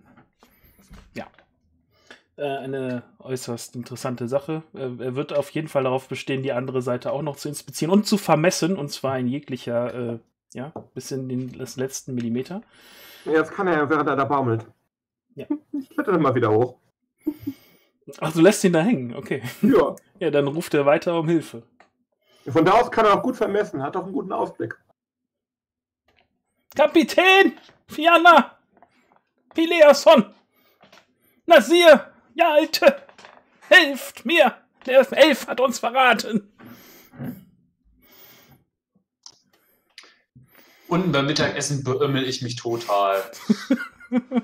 Äh, eine äußerst interessante Sache. Äh, er wird auf jeden Fall darauf bestehen, die andere Seite auch noch zu inspizieren und zu vermessen, und zwar in jeglicher, äh, ja, bis in den das letzten Millimeter. Ja, das kann er, während er da baumelt. Ja. Ich kletter dann mal wieder hoch. Ach, du lässt ihn da hängen, okay. Ja. Ja, dann ruft er weiter um Hilfe. Von da aus kann er auch gut vermessen, hat auch einen guten Ausblick. Kapitän! Fianna! Pileason! Nasir! Ja, Alte! Helft mir! Der Elf hat uns verraten! Unten beim Mittagessen beömmel ich mich total.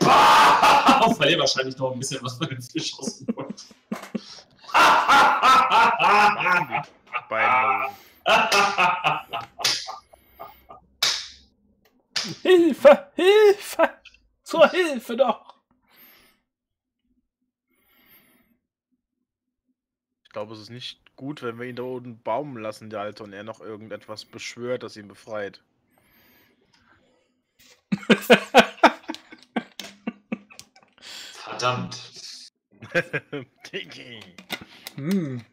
bah! Verliere wahrscheinlich noch ein bisschen was von dem Fisch aus dem Mund. Hilfe! Hilfe! Zur Hilfe doch! Ich glaube, es ist nicht gut, wenn wir ihn da unten baumen lassen, der Alte, und er noch irgendetwas beschwört, das ihn befreit. Verdammt. hm,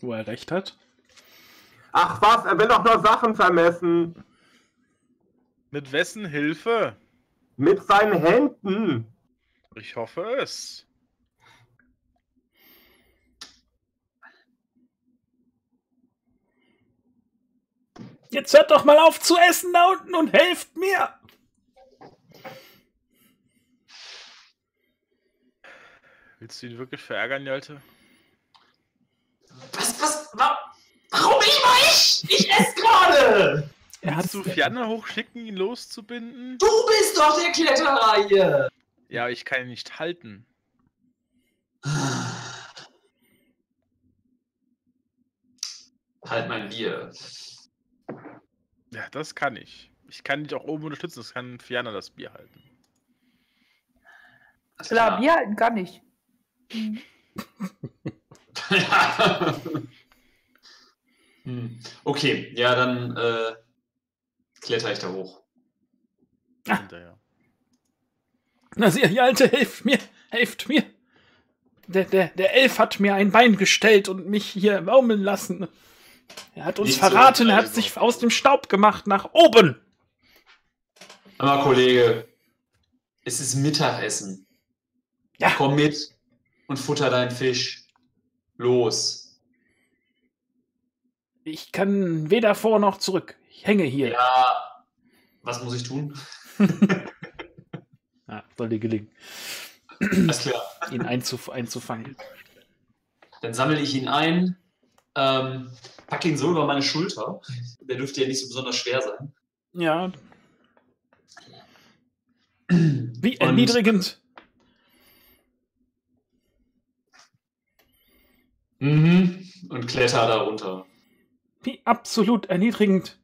wo er recht hat. Ach was, er will doch nur Sachen vermessen. Mit wessen Hilfe? Mit seinen Händen. Ich hoffe es. Jetzt hört doch mal auf zu essen da unten und helft mir! Willst du ihn wirklich verärgern, Jalte? Was, was, wa warum immer ich? Ich esse gerade! Er hat du Fianna hochschicken, ihn loszubinden? Du bist doch der Kletterer hier! Ja, ich kann ihn nicht halten. Halt mein Bier. Ja, das kann ich. Ich kann dich auch oben unterstützen, das kann Fianna das Bier halten. Klar, Bier halten kann ich. Hm. Okay, ja, dann äh, kletter ich da hoch. Ah. Hinterher. Na, Sie, ihr Alte, helft mir, helft mir. Der, der, der Elf hat mir ein Bein gestellt und mich hier baumeln lassen. Er hat uns Nicht verraten, so er hat sich aus dem Staub gemacht nach oben. Aber Kollege, es ist Mittagessen. Ja. Komm mit und futter deinen Fisch. Los. Ich kann weder vor noch zurück. Ich hänge hier. Ja. Was muss ich tun? ja, soll dir gelingen. Alles klar. Ihn einzuf einzufangen. Dann sammle ich ihn ein, ähm, packe ihn so über meine Schulter. Der dürfte ja nicht so besonders schwer sein. Ja. Wie erniedrigend. Mhm. Und kletter da runter. Wie absolut erniedrigend.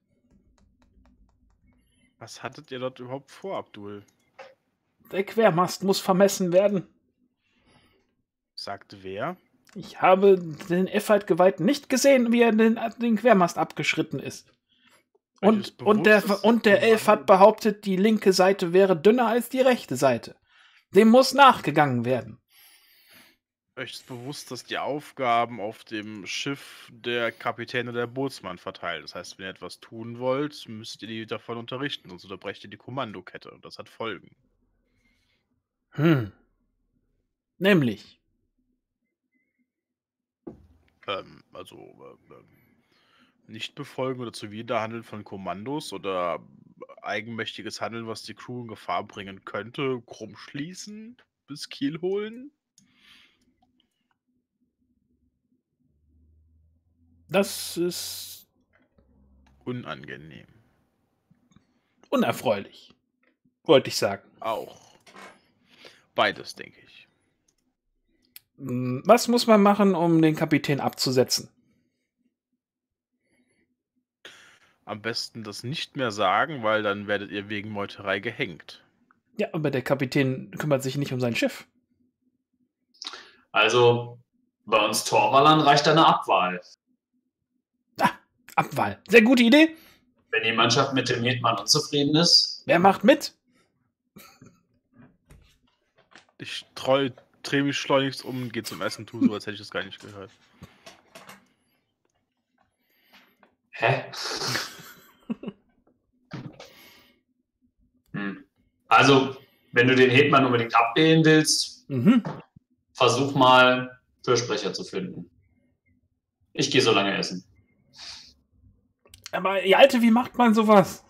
Was hattet ihr dort überhaupt vor, Abdul? Der Quermast muss vermessen werden. Sagte wer? Ich habe den Effert Geweihten nicht gesehen, wie er den, den Quermast abgeschritten ist. Und, und der, und der Elf hat behauptet, die linke Seite wäre dünner als die rechte Seite. Dem muss nachgegangen werden. Euch ist bewusst, dass die Aufgaben auf dem Schiff der Kapitän oder der Bootsmann verteilt. Das heißt, wenn ihr etwas tun wollt, müsst ihr die davon unterrichten, sonst unterbrecht ihr die Kommandokette und das hat Folgen. Hm. Nämlich. Ähm, also äh, ähm, nicht befolgen oder zuwiderhandeln von Kommandos oder eigenmächtiges Handeln, was die Crew in Gefahr bringen könnte, krumm schließen, bis Kiel holen. Das ist unangenehm. Unerfreulich, wollte ich sagen. Auch. Beides, denke ich. Hm, was muss man machen, um den Kapitän abzusetzen? Am besten das nicht mehr sagen, weil dann werdet ihr wegen Meuterei gehängt. Ja, aber der Kapitän kümmert sich nicht um sein Schiff. Also, bei uns Torwallern reicht eine Abwahl. Abwahl. Sehr gute Idee. Wenn die Mannschaft mit dem Hetman unzufrieden ist. Wer macht mit? Ich treu, drehe mich schleunigst um und gehe zum Essen, tu so, als hätte ich das gar nicht gehört. Hä? hm. Also, wenn du den Hetman unbedingt abwählen willst, mhm. versuch mal Fürsprecher zu finden. Ich gehe so lange essen. Aber, ihr Alte, wie macht man sowas?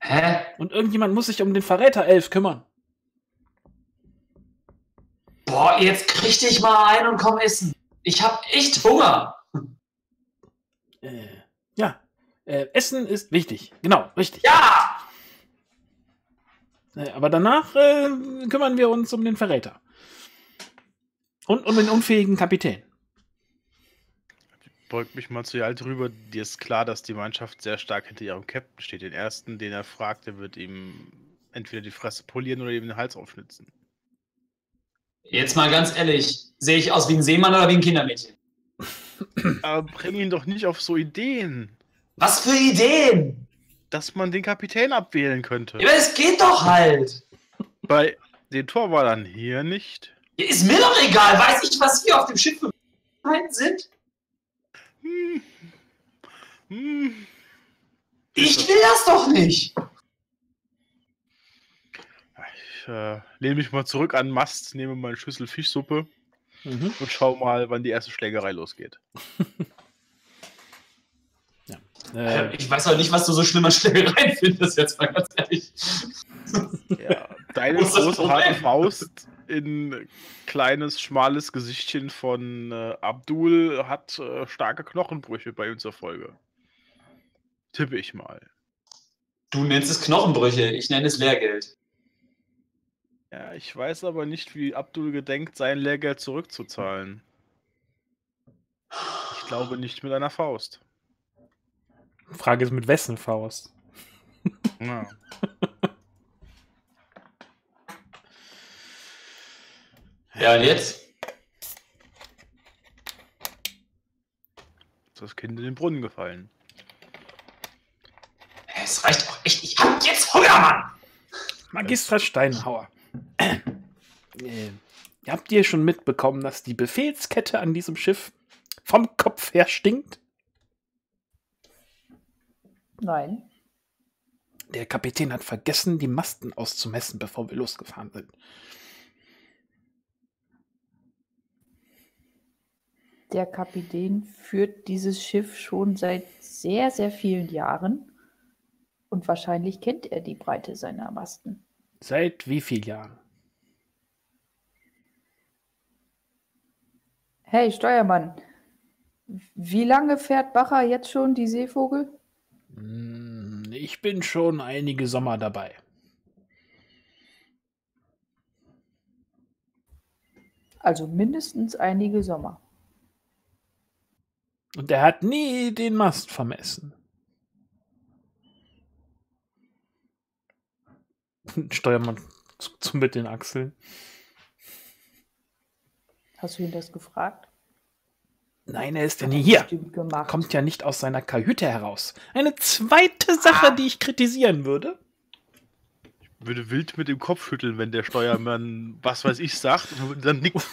Hä? Und irgendjemand muss sich um den Verräter-Elf kümmern. Boah, jetzt krieg dich mal ein und komm essen. Ich hab echt Hunger. Äh, Ja. Äh, Essen ist wichtig. Genau, richtig. Ja! Äh, aber danach äh, kümmern wir uns um den Verräter. Und um den unfähigen Kapitän. Ich beug mich mal zu ihr alt rüber. Dir ist klar, dass die Mannschaft sehr stark hinter ihrem Captain steht. Den ersten, den er fragt, der wird ihm entweder die Fresse polieren oder ihm den Hals aufschnitzen. Jetzt mal ganz ehrlich, sehe ich aus wie ein Seemann oder wie ein Kindermädchen? Aber bring ihn doch nicht auf so Ideen. Was für Ideen? Dass man den Kapitän abwählen könnte. Ja, aber es geht doch halt. Bei den Torwallern hier nicht. Ist mir doch egal. Weiß ich, was hier auf dem Schiff für sind? Hm. Hm. Ich will das doch nicht. Ich äh, lehne mich mal zurück an den Mast, nehme meine Schüssel Fischsuppe mhm. und schau mal, wann die erste Schlägerei losgeht. ja. äh, ich weiß auch nicht, was du so schlimm an Schlägereien findest, jetzt mal ganz ehrlich. Ja, deine große harte Faust in kleines, schmales Gesichtchen von äh, Abdul hat äh, starke Knochenbrüche bei zur Folge. Tippe ich mal. Du nennst es Knochenbrüche, ich nenne es Lehrgeld. Ja, ich weiß aber nicht, wie Abdul gedenkt, sein Lehrgeld zurückzuzahlen. Ich glaube nicht mit einer Faust. Frage ist, mit wessen Faust? Ja. ja, und jetzt? Das Kind in den Brunnen gefallen. Es reicht auch echt. Ich hab jetzt Hunger, Mann! Magister Steinhauer. Äh, habt ihr schon mitbekommen, dass die Befehlskette an diesem Schiff vom Kopf her stinkt? Nein. Der Kapitän hat vergessen, die Masten auszumessen, bevor wir losgefahren sind. Der Kapitän führt dieses Schiff schon seit sehr, sehr vielen Jahren und wahrscheinlich kennt er die Breite seiner Masten. Seit wie vielen Jahren? Hey, Steuermann, wie lange fährt Bacher jetzt schon die Seevogel? Hm, ich bin schon einige Sommer dabei. Also mindestens einige Sommer. Und er hat nie den Mast vermessen. Steuermann zu, mit den Achseln. Hast du ihn das gefragt? Nein, er ist ja nie hier. Kommt ja nicht aus seiner Kajüte heraus. Eine zweite Sache, ah. die ich kritisieren würde. Ich würde wild mit dem Kopf schütteln, wenn der Steuermann was weiß ich sagt und dann nickt.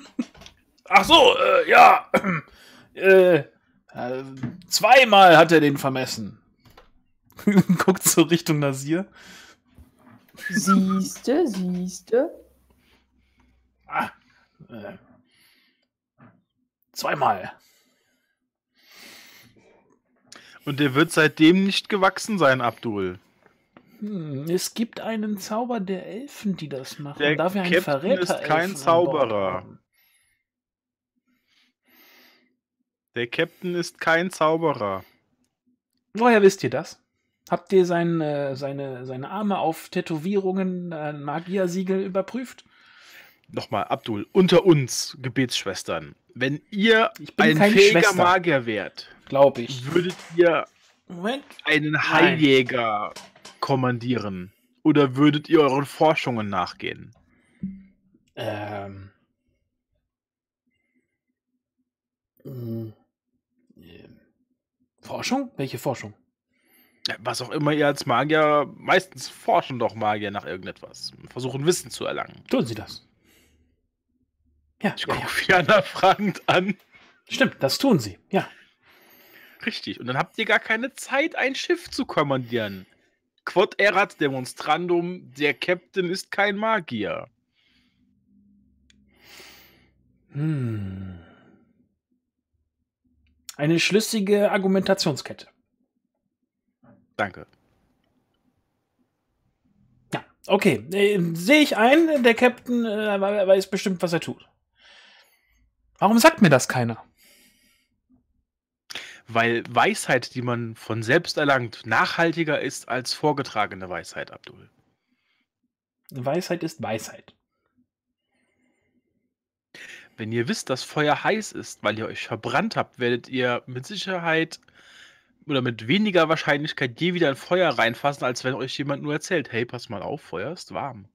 Ach so, äh, ja. Äh, äh, zweimal hat er den vermessen. Guckt so Richtung Nasir. Siehste, siehste. Ah, äh, zweimal. Und der wird seitdem nicht gewachsen sein, Abdul. Hm, es gibt einen Zauber der Elfen, die das machen. Der Dafür ein Verräter ist kein Zauberer. Der Captain ist kein Zauberer. Woher wisst ihr das? Habt ihr sein, äh, seine, seine Arme auf Tätowierungen, äh, Magiersiegel überprüft? Nochmal, Abdul, unter uns, Gebetsschwestern, wenn ihr ein fähiger Schwester. Magier wärt, glaube ich, würdet ihr Moment. einen Heiljäger kommandieren? Oder würdet ihr euren Forschungen nachgehen? Ähm. Hm. Forschung? Welche Forschung? Was auch immer ihr als Magier, meistens forschen doch Magier nach irgendetwas. Versuchen Wissen zu erlangen. Tun sie das? Ja, ich gucke ja, Fiona fragend an. Stimmt, das tun sie, ja. Richtig, und dann habt ihr gar keine Zeit, ein Schiff zu kommandieren. Quod erat demonstrandum, der Captain ist kein Magier. Hm. Eine schlüssige Argumentationskette. Danke. Ja, okay. Äh, Sehe ich ein, der Captain äh, weiß bestimmt, was er tut. Warum sagt mir das keiner? Weil Weisheit, die man von selbst erlangt, nachhaltiger ist als vorgetragene Weisheit, Abdul. Weisheit ist Weisheit. Wenn ihr wisst, dass Feuer heiß ist, weil ihr euch verbrannt habt, werdet ihr mit Sicherheit oder mit weniger Wahrscheinlichkeit je wieder ein Feuer reinfassen, als wenn euch jemand nur erzählt, hey, pass mal auf, Feuer ist warm.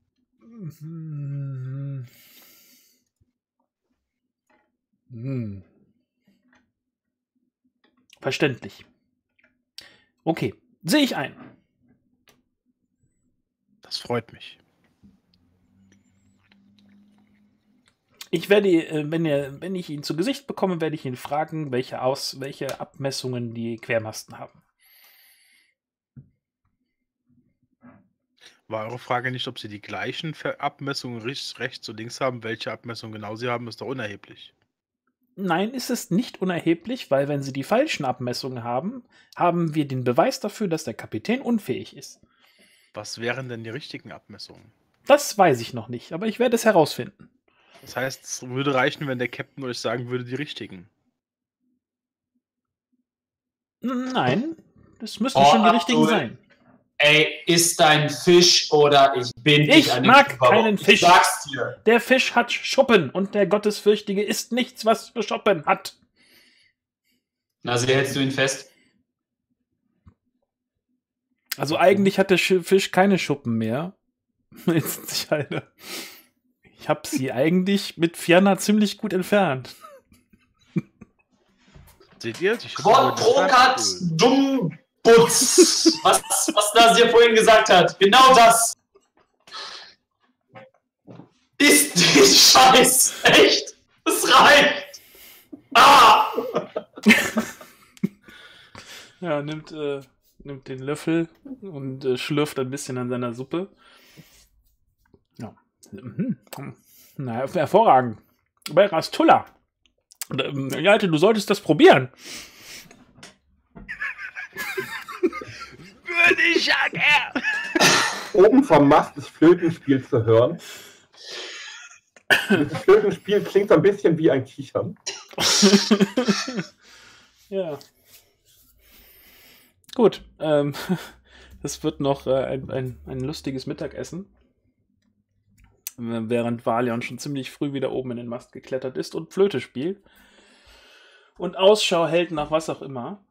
Hm. Hm. Verständlich. Okay, sehe ich ein. Das freut mich. Ich werde, äh, wenn, er, wenn ich ihn zu Gesicht bekomme, werde ich ihn fragen, welche, Aus, welche Abmessungen die Quermasten haben. War eure Frage nicht, ob sie die gleichen Abmessungen rechts, rechts und links haben? Welche Abmessungen genau sie haben, ist doch unerheblich. Nein, ist es nicht unerheblich, weil wenn sie die falschen Abmessungen haben, haben wir den Beweis dafür, dass der Kapitän unfähig ist. Was wären denn die richtigen Abmessungen? Das weiß ich noch nicht, aber ich werde es herausfinden. Das heißt, es würde reichen, wenn der Captain euch sagen würde, die richtigen. Nein, das müssten oh, schon die richtigen sein. Ey, ist dein Fisch oder ich bin Ich mag keinen Fisch. sag's dir. Der Fisch hat Schuppen und der Gottesfürchtige isst nichts, was Schuppen hat. Na, also hältst du ihn fest? Also eigentlich hat der Fisch keine Schuppen mehr. Jetzt Alter. Ich habe sie eigentlich mit Fianna ziemlich gut entfernt. Seht ihr? Quadrokat dumm Putz. was, was Nasir vorhin gesagt hat. Genau das. Ist die Scheiß. Echt. Es reicht. Ah! ja, nimmt, äh, nimmt den Löffel und äh, schlürft ein bisschen an seiner Suppe. Mhm. Na, hervorragend. Bei Rastulla. Ähm, ja, du solltest das probieren. Würde ich ja gern. Oben vom Mast das Flötenspiel zu hören. Das Flötenspiel klingt so ein bisschen wie ein Kichern. ja. Gut. Ähm, das wird noch äh, ein, ein, ein lustiges Mittagessen. Während Valion schon ziemlich früh wieder oben in den Mast geklettert ist und Flöte spielt. Und Ausschau hält nach was auch immer.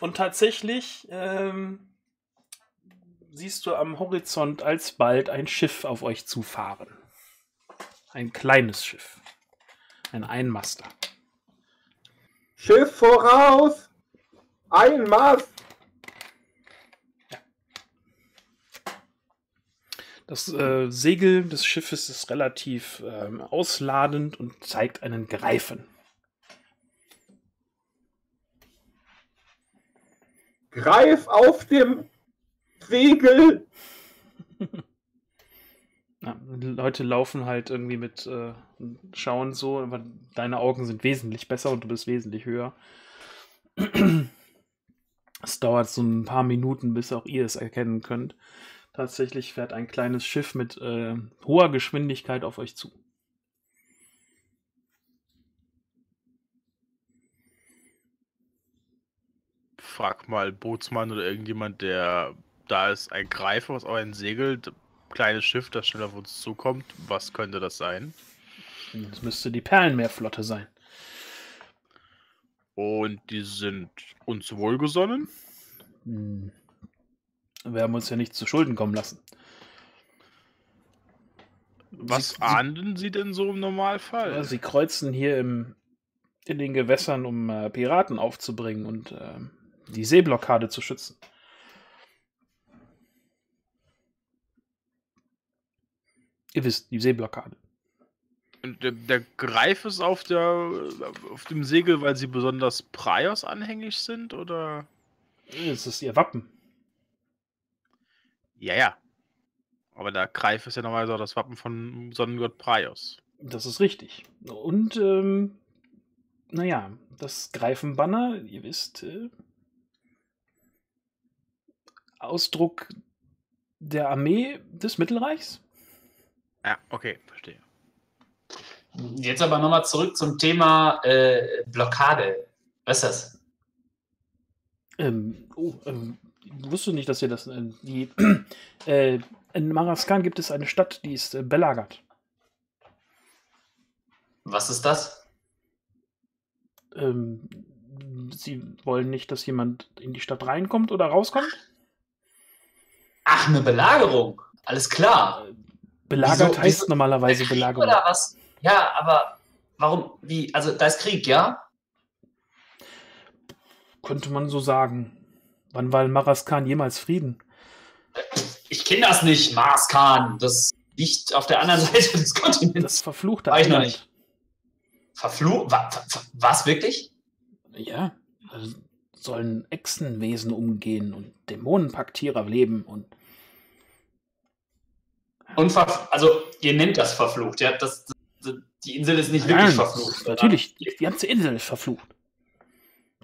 Und tatsächlich ähm, siehst du am Horizont alsbald ein Schiff auf euch zufahren. Ein kleines Schiff. Ein Einmaster. Schiff voraus! Ein Mast! Das äh, Segel des Schiffes ist relativ äh, ausladend und zeigt einen Greifen. Greif auf dem Segel! Ja, Leute laufen halt irgendwie mit äh, Schauen so, aber deine Augen sind wesentlich besser und du bist wesentlich höher. es dauert so ein paar Minuten, bis auch ihr es erkennen könnt. Tatsächlich fährt ein kleines Schiff mit äh, hoher Geschwindigkeit auf euch zu. frag mal Bootsmann oder irgendjemand, der da ist, ein Greifer, was auch ein Segel, kleines Schiff, das schnell auf uns zukommt. Was könnte das sein? Das müsste die Perlenmeerflotte sein. Und die sind uns wohlgesonnen? Hm. Wir haben uns ja nicht zu Schulden kommen lassen. Was sie, ahnden sie denn so im Normalfall? Sie kreuzen hier im, in den Gewässern, um äh, Piraten aufzubringen und äh, die Seeblockade zu schützen. Ihr wisst, die Seeblockade. Und der, der Greif ist auf, der, auf dem Segel, weil sie besonders Praios anhängig sind, oder? Es ist ihr Wappen. Ja, ja. Aber der Greif ist ja normalerweise auch das Wappen von Sonnengott Praios. Das ist richtig. Und, ähm, naja, das Greifenbanner, ihr wisst, äh, Ausdruck der Armee des Mittelreichs? Ja, okay, verstehe. Jetzt aber nochmal zurück zum Thema äh, Blockade. Was ist das? Ähm, oh, ähm, wusste nicht, dass ihr das. Äh, die, äh, in Maraskan gibt es eine Stadt, die ist äh, belagert. Was ist das? Ähm, Sie wollen nicht, dass jemand in die Stadt reinkommt oder rauskommt? Ach, eine Belagerung. Alles klar. Belagert wieso, heißt wieso, normalerweise Belagerung. Oder was? Ja, aber warum? Wie? Also, da ist Krieg, ja? Könnte man so sagen. Wann war in Maraskan jemals Frieden? Ich kenne das nicht, Maraskan. Das liegt auf der anderen Seite des Kontinents. Das verfluchte Weiß noch nicht. Verflucht? Was, wirklich? Ja, also sollen Echsenwesen umgehen und Dämonenpaktierer leben und. Und also ihr nennt das verflucht, ja? Das, das die Insel ist nicht Nein, wirklich verflucht. Natürlich, die ganze Insel ist verflucht.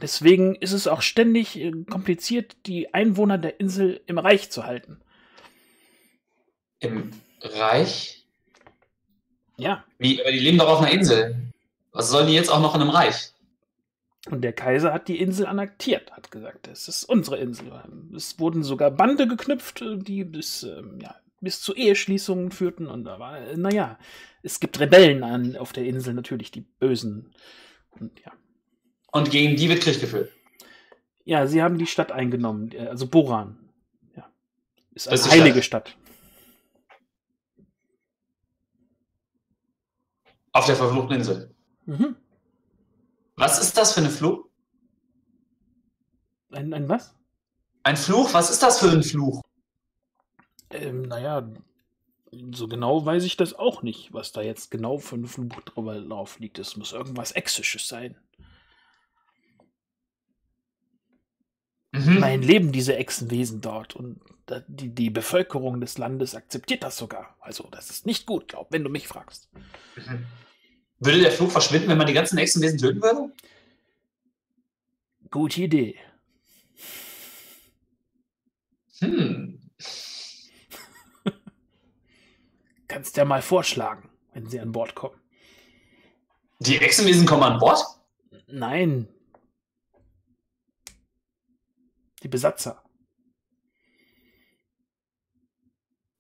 Deswegen ist es auch ständig äh, kompliziert, die Einwohner der Insel im Reich zu halten. Im Reich? Ja. Wie, aber die leben doch auf einer Insel. Was sollen die jetzt auch noch in einem Reich? Und der Kaiser hat die Insel annektiert, hat gesagt, es ist unsere Insel. Es wurden sogar Bande geknüpft, die bis, ähm, ja, bis zu Eheschließungen führten. Und da war, naja, es gibt Rebellen an, auf der Insel natürlich, die Bösen. Und ja. Und gegen die wird Krieg geführt. Ja, sie haben die Stadt eingenommen, äh, also Boran. Ja. Ist eine ist heilige Stadt. Stadt. Auf der verfluchten Insel. Mhm. Was ist das für eine Fluch? Ein, ein was? Ein Fluch? Was ist das für ein Fluch? Ähm, naja, so genau weiß ich das auch nicht, was da jetzt genau für ein Fluch drauf liegt. Es muss irgendwas Exisches sein. Mhm. Mein Leben diese Echsenwesen dort und die, die Bevölkerung des Landes akzeptiert das sogar. Also, das ist nicht gut, glaub, wenn du mich fragst. Mhm. Würde der Fluch verschwinden, wenn man die ganzen Echsenwesen töten würde? Gute Idee. Hm. Kannst ja mal vorschlagen, wenn sie an Bord kommen. Die Echsenwesen kommen an Bord? Nein. Die Besatzer.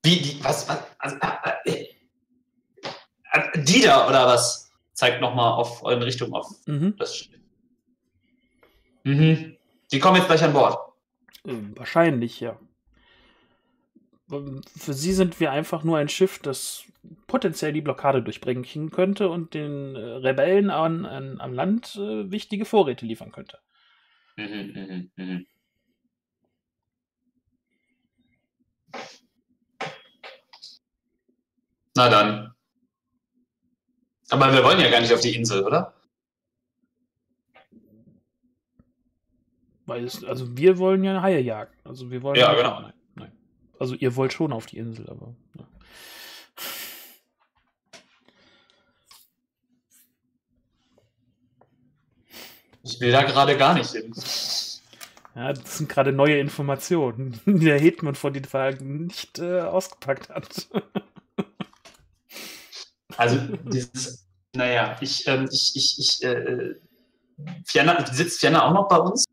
Wie, die, was, was, also, äh, äh, die da, oder was? zeigt nochmal auf in Richtung auf mhm. das Schiff. Mhm. Die kommen jetzt gleich an Bord. Ähm, wahrscheinlich, ja. Für sie sind wir einfach nur ein Schiff, das potenziell die Blockade durchbringen könnte und den äh, Rebellen an, an, am Land äh, wichtige Vorräte liefern könnte. Mhm, mh, mh. Na dann. Aber wir wollen ja gar nicht auf die Insel, oder? Weil es, also wir wollen ja Haie jagen. Also wir wollen. Ja, genau. Nein, nein. Also ihr wollt schon auf die Insel, aber. Ja. Ich will da gerade gar nicht hin. Ja, das sind gerade neue Informationen, die der Hetman vor den Tagen nicht äh, ausgepackt hat. Also dieses, naja, ich, ähm, ich, ich, ich, äh, Fianna, sitzt Fianna auch noch bei uns?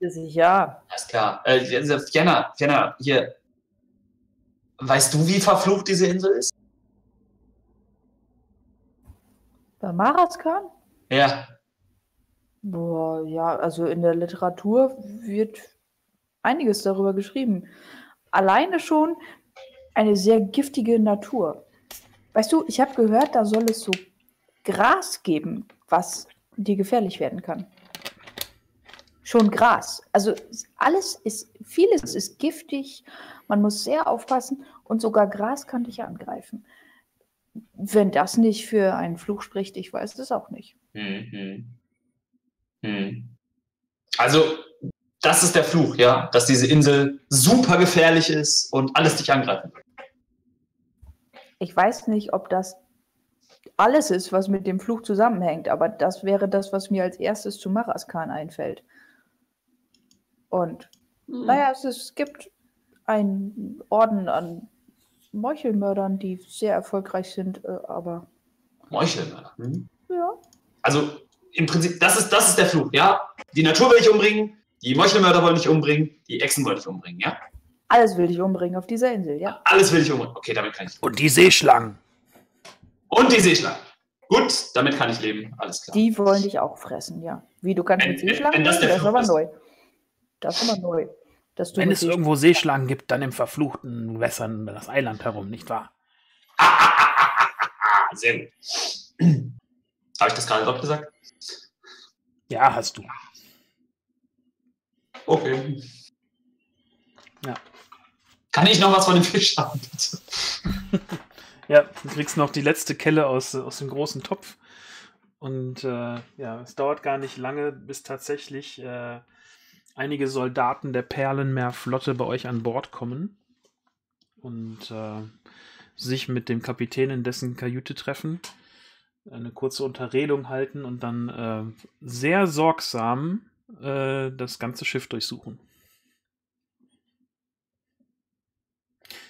Ja. Alles klar. Äh, also Fianna, Fianna, hier, weißt du, wie verflucht diese Insel ist? Bei Maraskan? Ja. Boah, ja, also in der Literatur wird einiges darüber geschrieben. Alleine schon eine sehr giftige Natur. Weißt du, ich habe gehört, da soll es so Gras geben, was dir gefährlich werden kann. Schon Gras. Also alles ist, vieles ist giftig. Man muss sehr aufpassen und sogar Gras kann dich angreifen. Wenn das nicht für einen Fluch spricht, ich weiß es auch nicht. Mhm. Mhm. Also, das ist der Fluch, ja, dass diese Insel super gefährlich ist und alles dich angreifen kann. Ich weiß nicht, ob das alles ist, was mit dem Fluch zusammenhängt, aber das wäre das, was mir als erstes zu Maraskan einfällt. Und hm. naja, es, es gibt einen Orden an Meuchelmördern, die sehr erfolgreich sind, äh, aber. Meuchelmörder? Hm? Ja. Also im Prinzip, das ist, das ist der Fluch, ja? Die Natur will ich umbringen, Die Meuchelmörder wollen dich umbringen, die Echsen wollen dich umbringen, ja? Alles will dich umbringen auf dieser Insel, ja. Alles will dich umbringen. Okay, damit kann ich. Und die Seeschlangen. Und die Seeschlangen. Gut, damit kann ich leben. Alles klar. Die wollen dich auch fressen, ja. Wie du kannst Wenn- mit Seeschlangen wenn das reden, der das ist aber neu. Das ist aber neu. Dass du Wenn es irgendwo Seeschlangen gibt, dann im verfluchten Gewässern das Eiland herum, nicht wahr? Ah, sehr gut. Habe ich das gerade dort gesagt? Ja, hast du. Okay. Ja. Kann ich noch was von dem Fisch haben, bitte? Ja, du kriegst noch die letzte Kelle aus, aus dem großen Topf. Und äh, ja, es dauert gar nicht lange, bis tatsächlich äh, einige Soldaten der Perlenmeerflotte bei euch an Bord kommen und äh, sich mit dem Kapitän in dessen Kajüte treffen, eine kurze Unterredung halten und dann äh, sehr sorgsam äh, das ganze Schiff durchsuchen.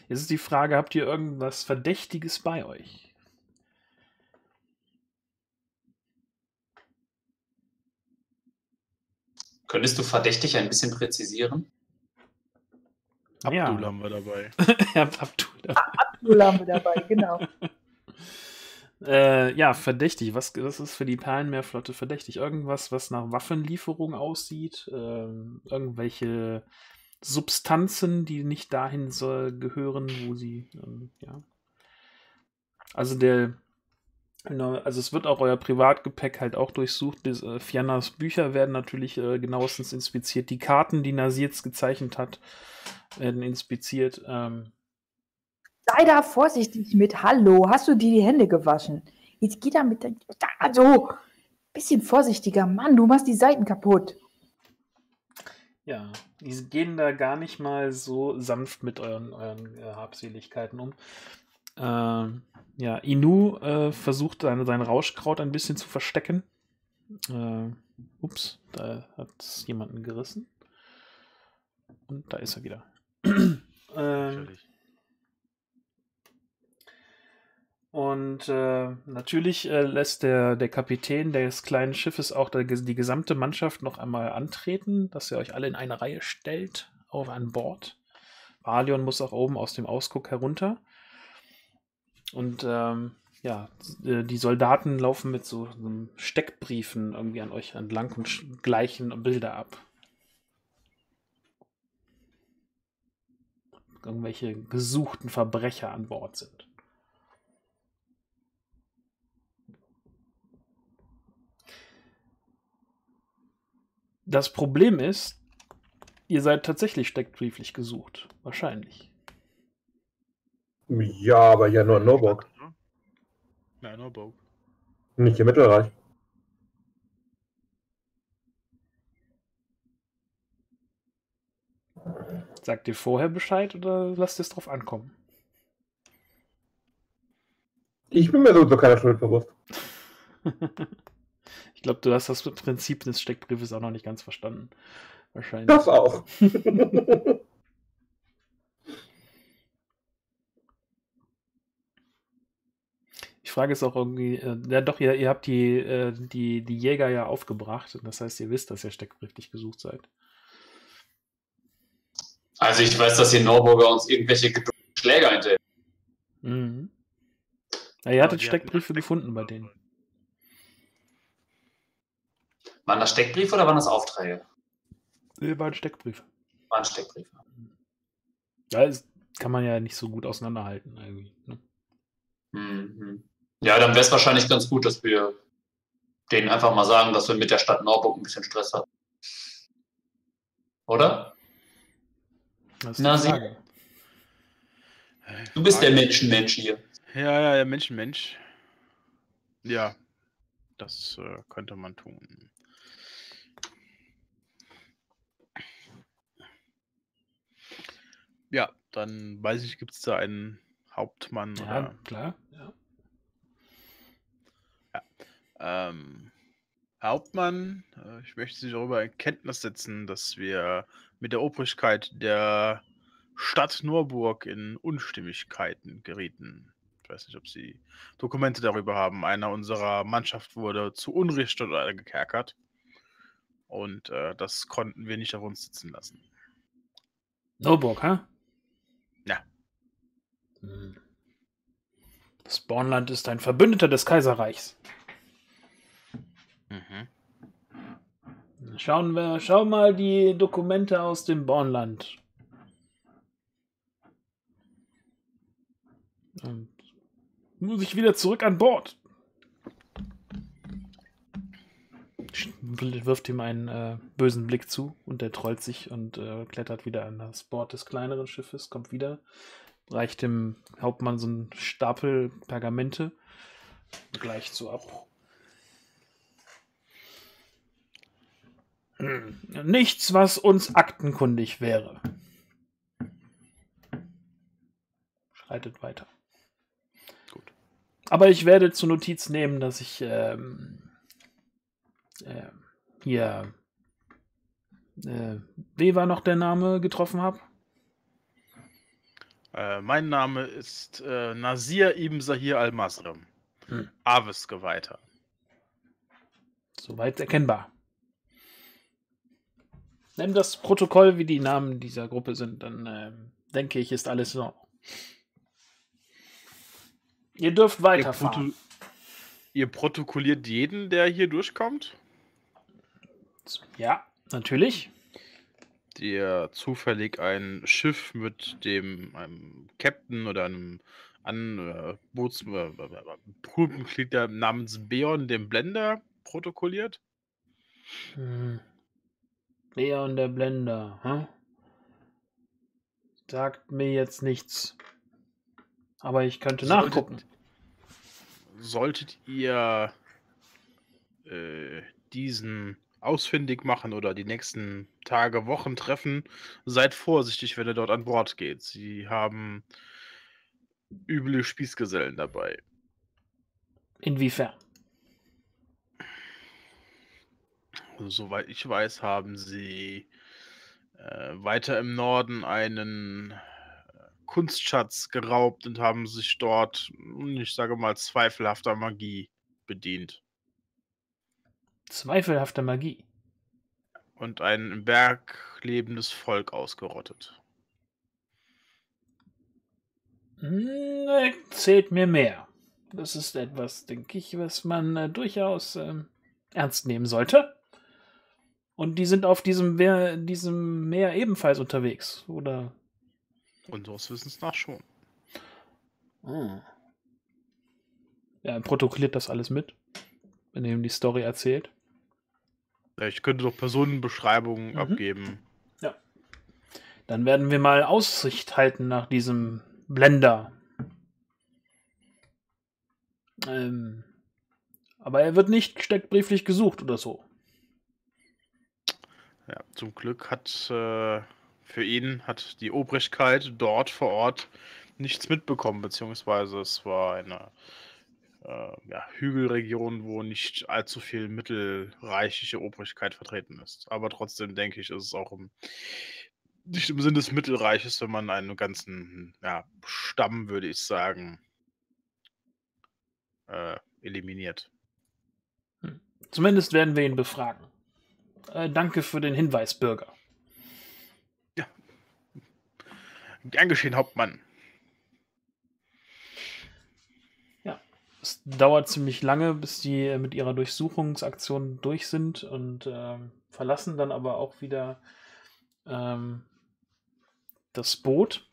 Jetzt ist die Frage, habt ihr irgendwas Verdächtiges bei euch? Könntest du verdächtig ein bisschen präzisieren? Abdul Ja. haben wir dabei. Ja, Abdul. Abdul haben wir dabei, genau. Äh, ja, verdächtig. Was, was ist für die Perlenmeerflotte verdächtig? Irgendwas, was nach Waffenlieferung aussieht? Ähm, irgendwelche Substanzen, die nicht dahin soll, gehören, wo sie, ähm, ja. Also der, genau, also es wird auch euer Privatgepäck halt auch durchsucht. Des, äh, Fiannas Bücher werden natürlich äh, genauestens inspiziert. Die Karten, die Nasirz gezeichnet hat, werden inspiziert. Ähm, Sei da vorsichtig mit Hallo. Hast du dir die Hände gewaschen? Jetzt geh da mit dein. Da, so. Bisschen vorsichtiger. Mann, du machst die Seiten kaputt. Ja, die gehen da gar nicht mal so sanft mit euren, euren äh, Habseligkeiten um. Ähm, ja, Inu äh, versucht seine, sein Rauschkraut ein bisschen zu verstecken. Äh, ups, da hat es jemanden gerissen. Und da ist er wieder. ähm, Sicherlich. Und äh, natürlich äh, lässt der, der Kapitän des kleinen Schiffes auch der, die gesamte Mannschaft noch einmal antreten, dass ihr euch alle in eine Reihe stellt auf an Bord. Valion muss auch oben aus dem Ausguck herunter. Und ähm, ja, äh, die Soldaten laufen mit so, so Steckbriefen irgendwie an euch entlang und gleichen Bilder ab. Irgendwelche gesuchten Verbrecher an Bord sind. Das Problem ist, ihr seid tatsächlich steckbrieflich gesucht. Wahrscheinlich. Ja, aber ja nur in Norburg, Ja, Norburg. nicht im Mittelreich. Sagt ihr vorher Bescheid oder lasst es drauf ankommen? Ich bin mir sowieso keiner Schuld bewusst. ich glaube, du hast das Prinzip des Steckbriefes auch noch nicht ganz verstanden. Wahrscheinlich. Das auch. Ich frage es auch irgendwie, äh, ja doch, ihr, ihr habt die, äh, die, die Jäger ja aufgebracht. Das heißt, ihr wisst, dass ihr steckbrieflich gesucht seid. Also ich weiß, dass die Norburger uns irgendwelche gedruckten Schläger hinterher. Mhm. Ja, ihr hattet hatten Steckbriefe gefunden bei denen. Waren das Steckbriefe oder waren das Aufträge? Ihr waren Steckbriefe. Waren Steckbriefe. Ja, das kann man ja nicht so gut auseinanderhalten irgendwie. Ne? Mhm. Ja, dann wäre es wahrscheinlich ganz gut, dass wir denen einfach mal sagen, dass wir mit der Stadt Norburg ein bisschen Stress haben. Oder? Das ist Na, sie- Frage. Du bist der Menschenmensch hier. Ja, ja, der Mensch, Mensch. Ja, das äh, könnte man tun. Ja, dann weiß ich, gibt es da einen Hauptmann Ja, oder klar. Ja. ähm, Herr Hauptmann, äh, ich möchte Sie darüber in Kenntnis setzen, dass wir mit der Obrigkeit der Stadt Norburg in Unstimmigkeiten gerieten. Ich weiß nicht, ob Sie Dokumente darüber haben. Einer unserer Mannschaft wurde zu Unrecht oder gekerkert. Und äh, das konnten wir nicht auf uns sitzen lassen. Noburg, hä? Ja. Hm. Das Bornland ist ein Verbündeter des Kaiserreichs. Mhm. Schauen wir, schau mal die Dokumente aus dem Bornland. Und muss ich wieder zurück an Bord. Wirft ihm einen äh, bösen Blick zu und er trollt sich und äh, klettert wieder an das Bord des kleineren Schiffes, kommt wieder, reicht dem Hauptmann so einen Stapel Pergamente gleich zu ab. Hm. Nichts, was uns aktenkundig wäre. Schreitet weiter. Gut. Aber ich werde zur Notiz nehmen, dass ich ähm, äh, hier, äh, wie war noch der Name, getroffen habe? Äh, mein Name ist äh, Nasir Ibn Sahir al-Masrim. Hm. Aves Geweihter. Soweit erkennbar. Nimm das Protokoll, wie die Namen dieser Gruppe sind, dann äh, denke ich, ist alles so. Ihr dürft weiterfahren. Ihr, ihr protokolliert jeden, der hier durchkommt? Ja, natürlich. Der zufällig ein Schiff mit dem einem Captain oder einem an äh, Boots äh, namens Beon, dem Blender, protokolliert? Hm. Beon der Blender, hm? Sagt mir jetzt nichts. Aber ich könnte solltet, nachgucken. Solltet ihr äh, diesen ausfindig machen oder die nächsten Tage, Wochen treffen, seid vorsichtig, wenn ihr dort an Bord geht. Sie haben üble Spießgesellen dabei. Inwiefern? Also, soweit ich weiß, haben sie äh, weiter im Norden einen äh, Kunstschatz geraubt und haben sich dort, ich sage mal, zweifelhafter Magie bedient. Zweifelhafte Magie. Und ein im Berg lebendes Volk ausgerottet. Hm, zählt mir mehr. Das ist etwas, denke ich, was man äh, durchaus äh, ernst nehmen sollte. Und die sind auf diesem Meer, diesem Meer ebenfalls unterwegs, oder? Unseres Wissens nach schon. Ah. Ja, er protokolliert das alles mit, wenn er ihm die Story erzählt. Ich könnte doch Personenbeschreibungen mhm. abgeben. Ja. Dann werden wir mal Aussicht halten nach diesem Blender. Ähm, aber er wird nicht steckbrieflich gesucht oder so. Ja, zum Glück hat äh, für ihn hat die Obrigkeit dort vor Ort nichts mitbekommen, beziehungsweise es war eine äh, ja, Hügelregion, wo nicht allzu viel mittelreichische Obrigkeit vertreten ist. Aber trotzdem denke ich, ist es auch im, nicht im Sinne des Mittelreiches, wenn man einen ganzen ja, Stamm, würde ich sagen, äh, eliminiert. Hm. Zumindest werden wir ihn befragen. Äh, danke für den Hinweis, Bürger. Ja. Gern geschehen, Hauptmann. Es dauert ziemlich lange, bis die äh, mit ihrer Durchsuchungsaktion durch sind und äh, verlassen dann aber auch wieder ähm, das Boot.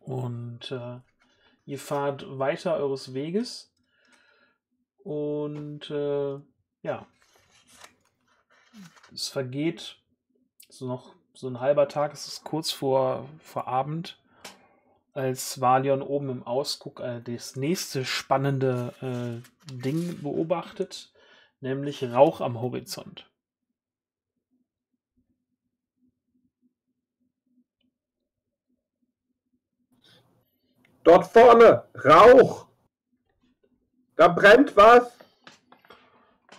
Und äh, ihr fahrt weiter eures Weges. Und äh, ja, es vergeht so noch so ein halber Tag, es ist kurz vor, vor Abend als Valion oben im Ausguck äh, das nächste spannende äh, Ding beobachtet, nämlich Rauch am Horizont. Dort vorne, Rauch! Da brennt was!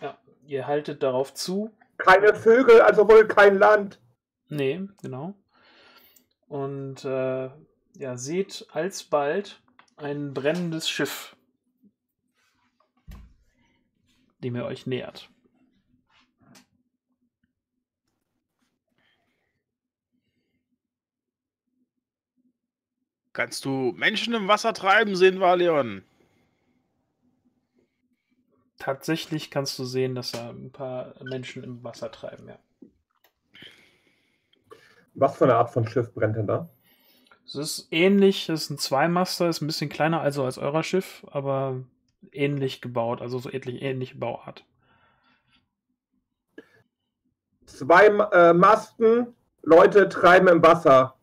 Ja, ihr haltet darauf zu. Keine Vögel, also wohl kein Land. Nee, genau. Und äh, ja, seht alsbald ein brennendes Schiff, dem ihr euch nähert. Kannst du Menschen im Wasser treiben sehen, Valion? Tatsächlich kannst du sehen, dass da ein paar Menschen im Wasser treiben, ja. Was für eine Art von Schiff brennt denn da? Es ist ähnlich, es ist ein Zweimaster, ist ein bisschen kleiner also als euer Schiff, aber ähnlich gebaut, also so ähnlich, ähnliche Bauart. Zwei äh, Masten, Leute treiben im Wasser.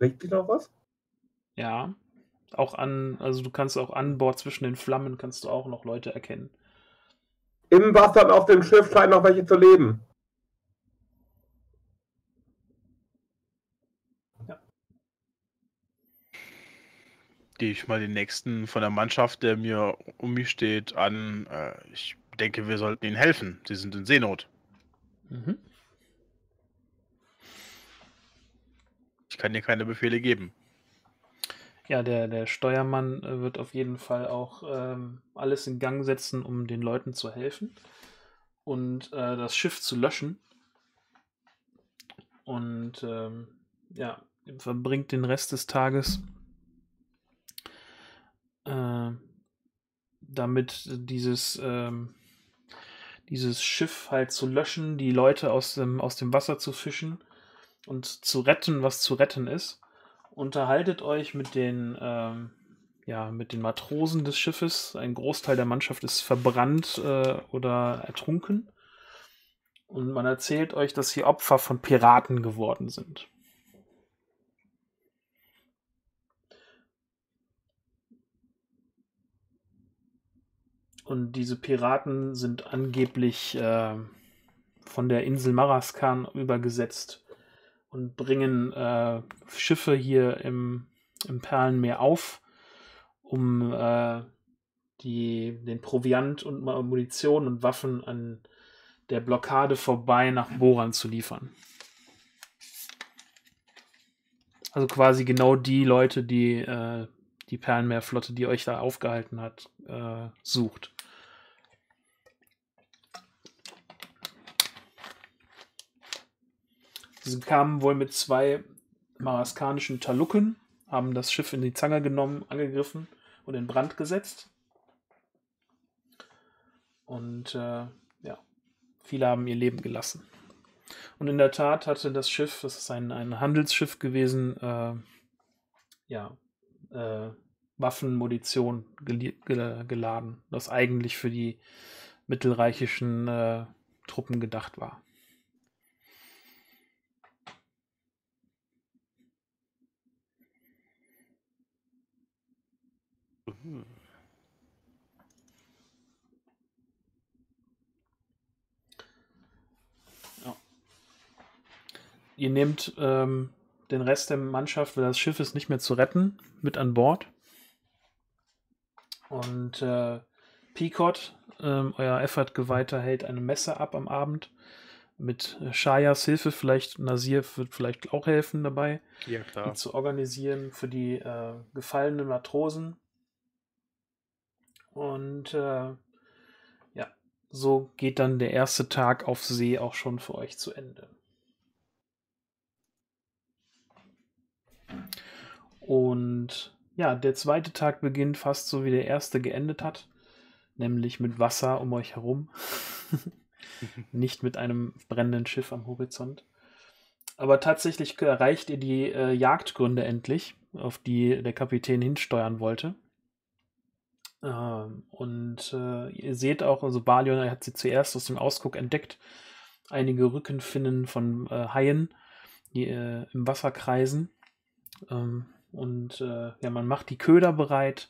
Richtig noch was? Ja. Auch an, also du kannst auch an Bord zwischen den Flammen kannst du auch noch Leute erkennen. Im Wasser und auf dem Schiff scheinen noch welche zu leben. Gehe ich mal den nächsten von der Mannschaft, der mir um mich steht, an. Äh, ich denke, wir sollten ihnen helfen. Sie sind in Seenot. Mhm. Ich kann dir keine Befehle geben. Ja, der, der Steuermann äh, wird auf jeden Fall auch ähm, alles in Gang setzen, um den Leuten zu helfen und äh, das Schiff zu löschen. Und ähm, ja, verbringt den Rest des Tages äh, damit dieses, ähm, dieses Schiff halt zu löschen, die Leute aus dem, aus dem Wasser zu fischen und zu retten, was zu retten ist unterhaltet euch mit den, ähm, ja, mit den Matrosen des Schiffes. Ein Großteil der Mannschaft ist verbrannt äh, oder ertrunken. Und man erzählt euch, dass sie Opfer von Piraten geworden sind. Und diese Piraten sind angeblich äh, von der Insel Maraskan übergesetzt und bringen äh, Schiffe hier im, im Perlenmeer auf, um äh, die, den Proviant und Munition und Waffen an der Blockade vorbei nach Boran zu liefern. Also quasi genau die Leute, die äh, die Perlenmeerflotte, die euch da aufgehalten hat, äh, sucht. Sie kamen wohl mit zwei maraskanischen Taluken, haben das Schiff in die Zange genommen, angegriffen und in Brand gesetzt. Und äh, ja, viele haben ihr Leben gelassen. Und in der Tat hatte das Schiff, das ist ein, ein Handelsschiff gewesen, äh, ja, äh, Waffen, Munition gel gel geladen, das eigentlich für die mittelreichischen äh, Truppen gedacht war. Ja. Ihr nehmt ähm, den Rest der Mannschaft, weil das Schiff ist nicht mehr zu retten, mit an Bord. Und äh, Picot, ähm, euer Effort-Geweihter, hält eine Messe ab am Abend. Mit Shayas Hilfe, vielleicht Nasir wird vielleicht auch helfen dabei, ja, klar. die zu organisieren für die äh, gefallenen Matrosen. Und äh, ja, so geht dann der erste Tag auf See auch schon für euch zu Ende. Und ja, der zweite Tag beginnt fast so wie der erste geendet hat, nämlich mit Wasser um euch herum, nicht mit einem brennenden Schiff am Horizont. Aber tatsächlich erreicht ihr die äh, Jagdgründe endlich, auf die der Kapitän hinsteuern wollte. Ähm, und äh, ihr seht auch, also Balion hat sie zuerst aus dem Ausguck entdeckt, einige Rückenfinnen von äh, Haien, die äh, im Wasser kreisen. Ähm, und ja, man macht die Köder bereit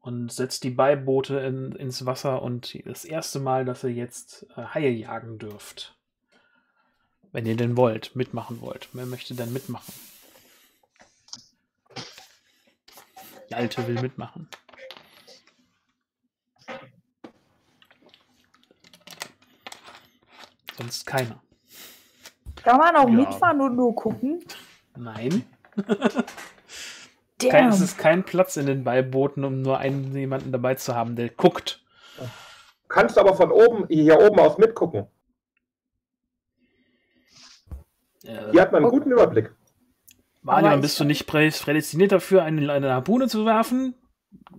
und setzt die Beiboote in, ins Wasser und das erste Mal, dass ihr jetzt Haie jagen dürft. Wenn ihr denn wollt, mitmachen wollt. Wer möchte denn mitmachen? Die Alte will mitmachen. Sonst keiner. Kann man auch ja. mitfahren und nur gucken? Nein. kein, es ist kein Platz in den Beibooten, um nur einen jemanden dabei zu haben, der guckt. Kannst aber von oben, hier oben aus mitgucken. Äh, hier hat man einen guten Überblick. Valion, bist du nicht prädestiniert dafür, eine, eine Harpune zu werfen?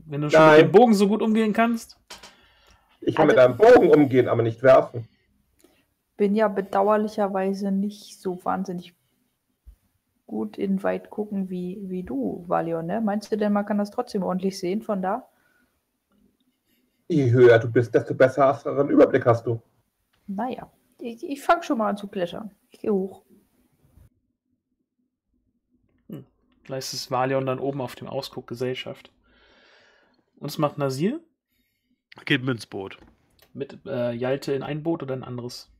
Wenn du schon Nein. mit dem Bogen so gut umgehen kannst? Ich kann also, mit einem Bogen umgehen, aber nicht werfen. Bin ja bedauerlicherweise nicht so wahnsinnig gut in weit gucken wie, wie du, Valion. Ne? Meinst du denn, man kann das trotzdem ordentlich sehen von da? Je höher du bist, desto besser einen Überblick hast du. Naja, ich, ich fange schon mal an zu klettern. Ich gehe hoch. Hm. Vielleicht ist Valion dann oben auf dem Ausguck Gesellschaft. Und was macht Nasir? Geht mit ins Boot. Mit äh, Jalte in ein Boot oder ein anderes?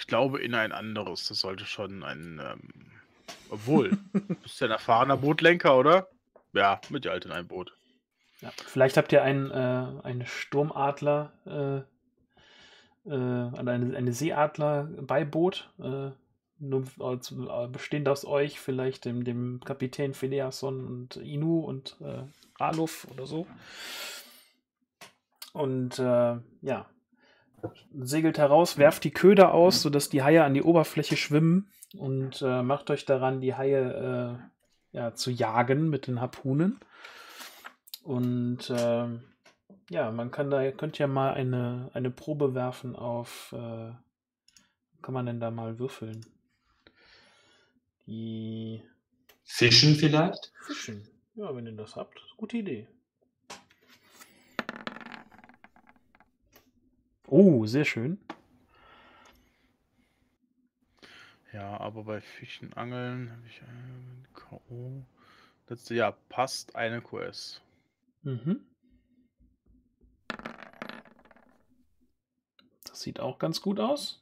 Ich glaube in ein anderes. Das sollte schon ein. Ähm, obwohl, bist du ein erfahrener Bootlenker, oder? Ja, mit Jalte in ein Boot. Ja, vielleicht habt ihr einen, äh, einen Sturmadler, äh, äh, eine, eine Seeadler-Beiboot, äh, nur äh, bestehend aus euch, vielleicht dem, dem Kapitän Phileason und Inu und äh, Aluf oder so. Und äh, ja, segelt heraus, werft die Köder aus, sodass die Haie an die Oberfläche schwimmen und äh, macht euch daran, die Haie äh, ja, zu jagen mit den Harpunen. Und äh, ja, man kann da, könnt ja mal eine, eine Probe werfen auf, äh, kann man denn da mal würfeln? Die Fischen vielleicht? Fischen. Ja, wenn ihr das habt, gute Idee. Oh, sehr schön. Ja, aber bei Fischen angeln habe ich ein K.O. Letzte Jahr passt eine QS. Mhm. Das sieht auch ganz gut aus.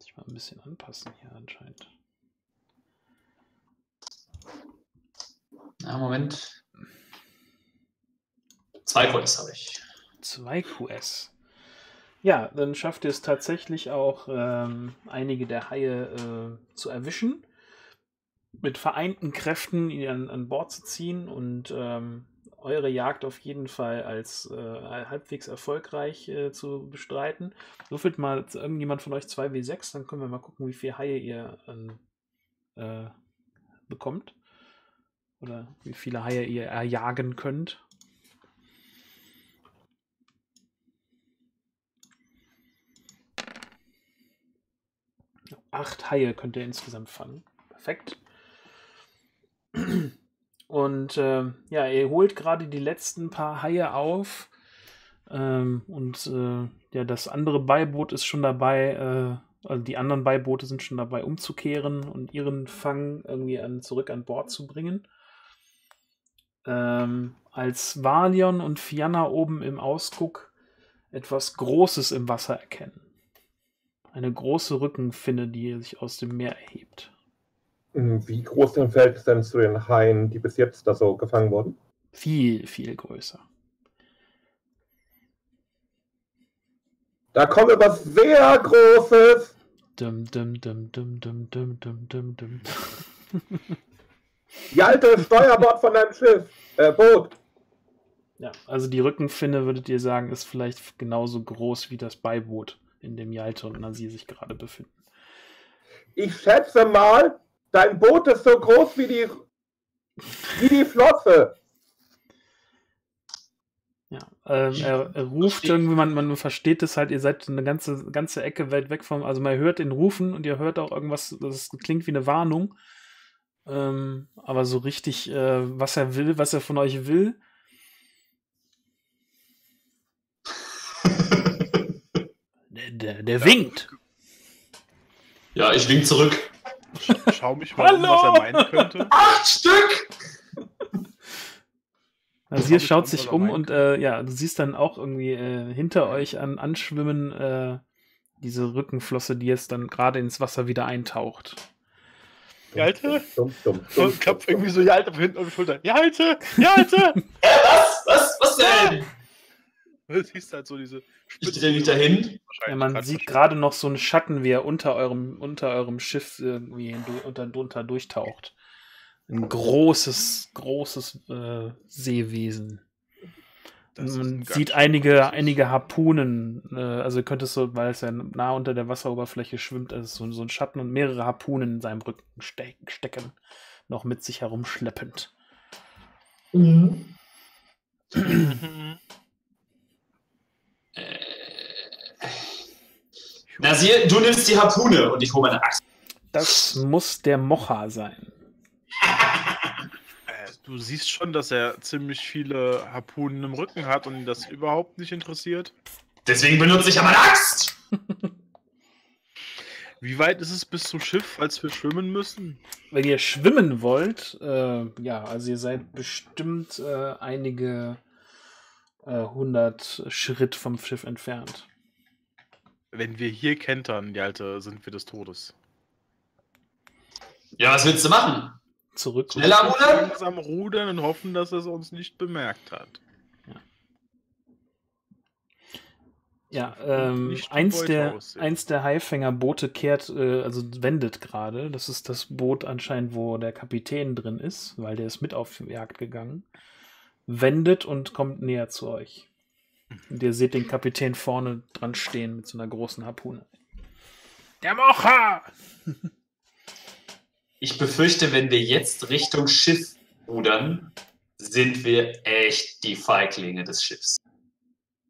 Ich mal ein bisschen anpassen hier anscheinend. Ja, Moment. Zwei QS habe ich. Zwei QS. Ja, dann schafft ihr es tatsächlich auch, ähm, einige der Haie äh, zu erwischen mit vereinten Kräften ihn an, an Bord zu ziehen und ähm, eure Jagd auf jeden Fall als äh, halbwegs erfolgreich äh, zu bestreiten. Würfelt mal irgendjemand von euch 2W6, dann können wir mal gucken, wie viele Haie ihr äh, bekommt. Oder wie viele Haie ihr erjagen könnt. Acht Haie könnt ihr insgesamt fangen. Perfekt. Und äh, ja, er holt gerade die letzten paar Haie auf. Ähm, und äh, ja, das andere Beiboot ist schon dabei, äh, also die anderen Beiboote sind schon dabei, umzukehren und ihren Fang irgendwie an, zurück an Bord zu bringen. Ähm, als Valion und Fianna oben im Ausguck etwas Großes im Wasser erkennen. Eine große Rückenfinne, die sich aus dem Meer erhebt. Wie groß denn fällt es denn zu den Haien, die bis jetzt da so gefangen wurden? Viel, viel größer. Da kommt etwas sehr Großes. Dum, dum, dum, dum, dum, dum, dum, dum, dum. Die alte Steuerbord von deinem Schiff, äh, Boot. Ja, also die Rückenfinne, würdet ihr sagen, ist vielleicht genauso groß wie das Beiboot, in dem Jalte und Nasir sich gerade befinden. Ich schätze mal, Dein Boot ist so groß wie die, wie die Flosse. Ja, ähm, er, er, ruft irgendwie, man, man versteht es halt, ihr seid eine ganze, ganze Ecke weit weg vom, also man hört ihn rufen und ihr hört auch irgendwas, das klingt wie eine Warnung. Ähm, aber so richtig, äh, was er will, was er von euch will. Der, der, winkt. Ja, ich wink zurück. Schau mich mal um, was er meinen könnte. Acht Stück! Also hier schaut sich um und äh, ja, du siehst dann auch irgendwie äh, hinter euch an anschwimmen äh, diese Rückenflosse, die jetzt dann gerade ins Wasser wieder eintaucht. Jalte? Dumm, dumm, dumm, und klopft irgendwie so Jalte von hinten auf die Schulter. Jalte! Jalte! was? Was? Was denn? Du siehst halt so diese ich drehe mich dahin. Ja, man sieht gerade noch so einen Schatten, wie er unter eurem, unter eurem Schiff irgendwie unter, drunter durchtaucht. Ein großes, großes äh, Seewesen. man sieht einige, einige Harpunen. Äh, also könntest du, weil es ja nah unter der Wasseroberfläche schwimmt, also so, so ein Schatten und mehrere Harpunen in seinem Rücken ste stecken, noch mit sich herumschleppend. Mhm. Nasir, du nimmst die Harpune und ich hole meine Axt. Das muss der Mocha sein. Äh, du siehst schon, dass er ziemlich viele Harpunen im Rücken hat und ihn das überhaupt nicht interessiert. Deswegen benutze ich ja meine Axt. Wie weit ist es bis zum Schiff, als wir schwimmen müssen? Wenn ihr schwimmen wollt, äh, ja, also ihr seid bestimmt äh, einige äh, hundert Schritt vom Schiff entfernt. Wenn wir hier kentern, die Alte, sind wir des Todes. Ja, was willst du machen? Zurück. Schneller rudern? Langsam rudern und hoffen, dass er es uns nicht bemerkt hat. Ja, ähm, eins, der, eins der Haifängerboote kehrt, äh, also wendet gerade. Das ist das Boot anscheinend, wo der Kapitän drin ist, weil der ist mit auf Jagd gegangen. Wendet und kommt näher zu euch. Und ihr seht den Kapitän vorne dran stehen mit so einer großen Harpune. Der Mocha! Ich befürchte, wenn wir jetzt Richtung Schiff rudern, sind wir echt die Feiglinge des Schiffs.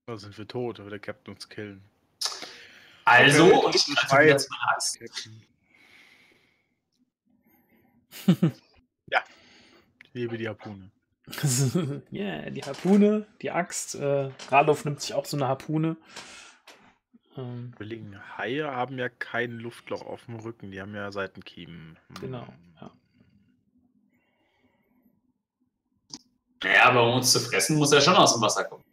Da sind wir tot, aber der Captain uns killen. Also, okay, und ich greife zu meiner Axt. ja, ich liebe die Harpune. Ja, yeah, die Harpune, die Axt. Äh, Ralof nimmt sich auch so eine Harpune. Ähm, Haie haben ja kein Luftloch auf dem Rücken, die haben ja Seitenkiemen. Genau, ja. Naja, aber um uns zu fressen, muss er schon aus dem Wasser kommen.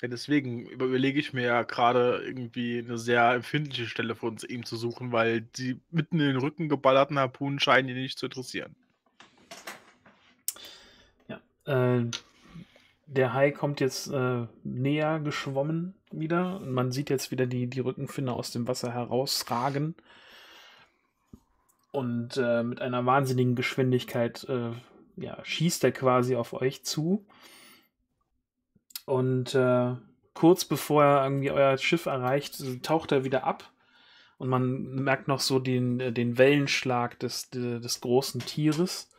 Ja, deswegen überlege ich mir ja gerade irgendwie eine sehr empfindliche Stelle für uns ihm zu suchen, weil die mitten in den Rücken geballerten Harpunen scheinen ihn nicht zu interessieren. Äh, der Hai kommt jetzt äh, näher geschwommen wieder und man sieht jetzt wieder die, die Rückenfinne aus dem Wasser herausragen und äh, mit einer wahnsinnigen Geschwindigkeit äh, ja, schießt er quasi auf euch zu. Und äh, kurz bevor er irgendwie euer Schiff erreicht, taucht er wieder ab. Und man merkt noch so den, äh, den Wellenschlag des, des großen Tieres.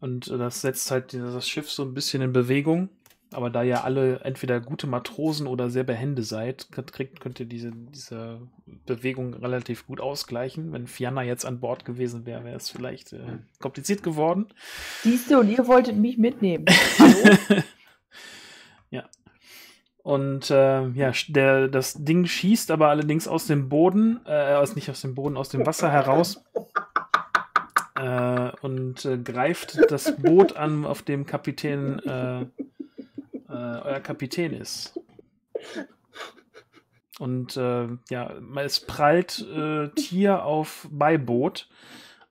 Und äh, das setzt halt das Schiff so ein bisschen in Bewegung. Aber da ihr alle entweder gute Matrosen oder sehr behende seid, könnt, könnt ihr diese, diese Bewegung relativ gut ausgleichen. Wenn Fianna jetzt an Bord gewesen wäre, wäre es vielleicht äh, kompliziert geworden. Siehst du, und ihr wolltet mich mitnehmen. Hallo? ja. Und äh, ja, der, das Ding schießt aber allerdings aus dem Boden, äh, aus, nicht aus dem Boden, aus dem Wasser heraus äh, und äh, greift das Boot an, auf dem Kapitän, äh, äh, euer Kapitän ist. Und äh, ja, es prallt Tier auf Beiboot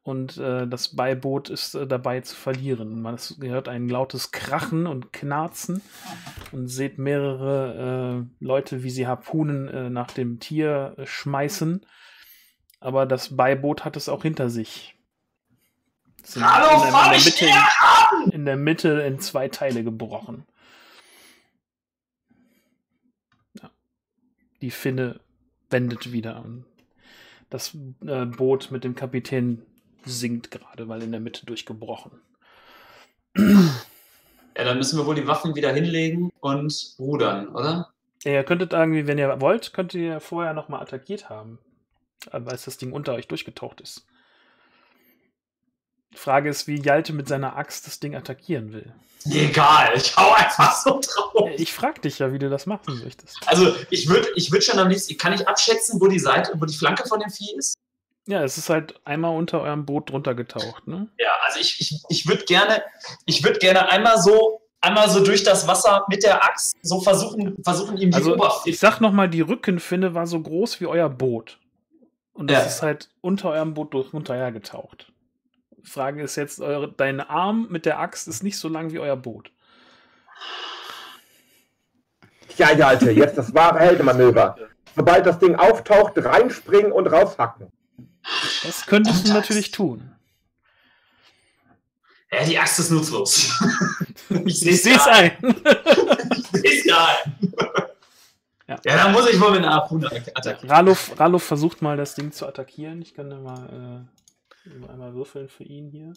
und äh, das Beiboot ist äh, dabei zu verlieren. Man hört ein lautes Krachen und Knarzen und seht mehrere äh, Leute, wie sie Harpunen äh, nach dem Tier äh, schmeißen. Aber das Beiboot hat es auch hinter sich. Sind Hallo, in, der, in, der Mitte, in, in der Mitte in zwei Teile gebrochen. Ja. Die Finne wendet wieder und das äh, Boot mit dem Kapitän sinkt gerade, weil in der Mitte durchgebrochen. Ja, dann müssen wir wohl die Waffen wieder hinlegen und rudern, oder? Ja, ihr könntet irgendwie, wenn ihr wollt, könnt ihr vorher nochmal attackiert haben. Als das Ding unter euch durchgetaucht ist. Die Frage ist, wie Jalte mit seiner Axt das Ding attackieren will. Egal, ich hau einfach so drauf. Ich frag dich ja, wie du das machen möchtest. Also, ich würde ich würd schon am liebsten, kann ich abschätzen, wo die Seite, wo die Flanke von dem Vieh ist? Ja, es ist halt einmal unter eurem Boot drunter getaucht, ne? Ja, also ich, ich, ich würde gerne, ich würde gerne einmal so, einmal so durch das Wasser mit der Axt so versuchen, versuchen ihm die also, Oberfläche. Ich sag nochmal, die Rückenfinne war so groß wie euer Boot. Und das ja. ist halt unter eurem Boot runterher getaucht. Frage ist jetzt, eure, dein Arm mit der Axt ist nicht so lang wie euer Boot. Ja, ja, Alter, jetzt das wahre Heldemanöver. Sobald das Ding auftaucht, reinspringen und raushacken. Das könntest du natürlich tun. Ja, die Axt ist nutzlos. ich sehe es ein. ja. ja. Ja, dann muss ich wohl mit einer Harpune attackieren. Raluf, Raluf versucht mal das Ding zu attackieren. Ich kann da mal äh, einmal würfeln für ihn hier.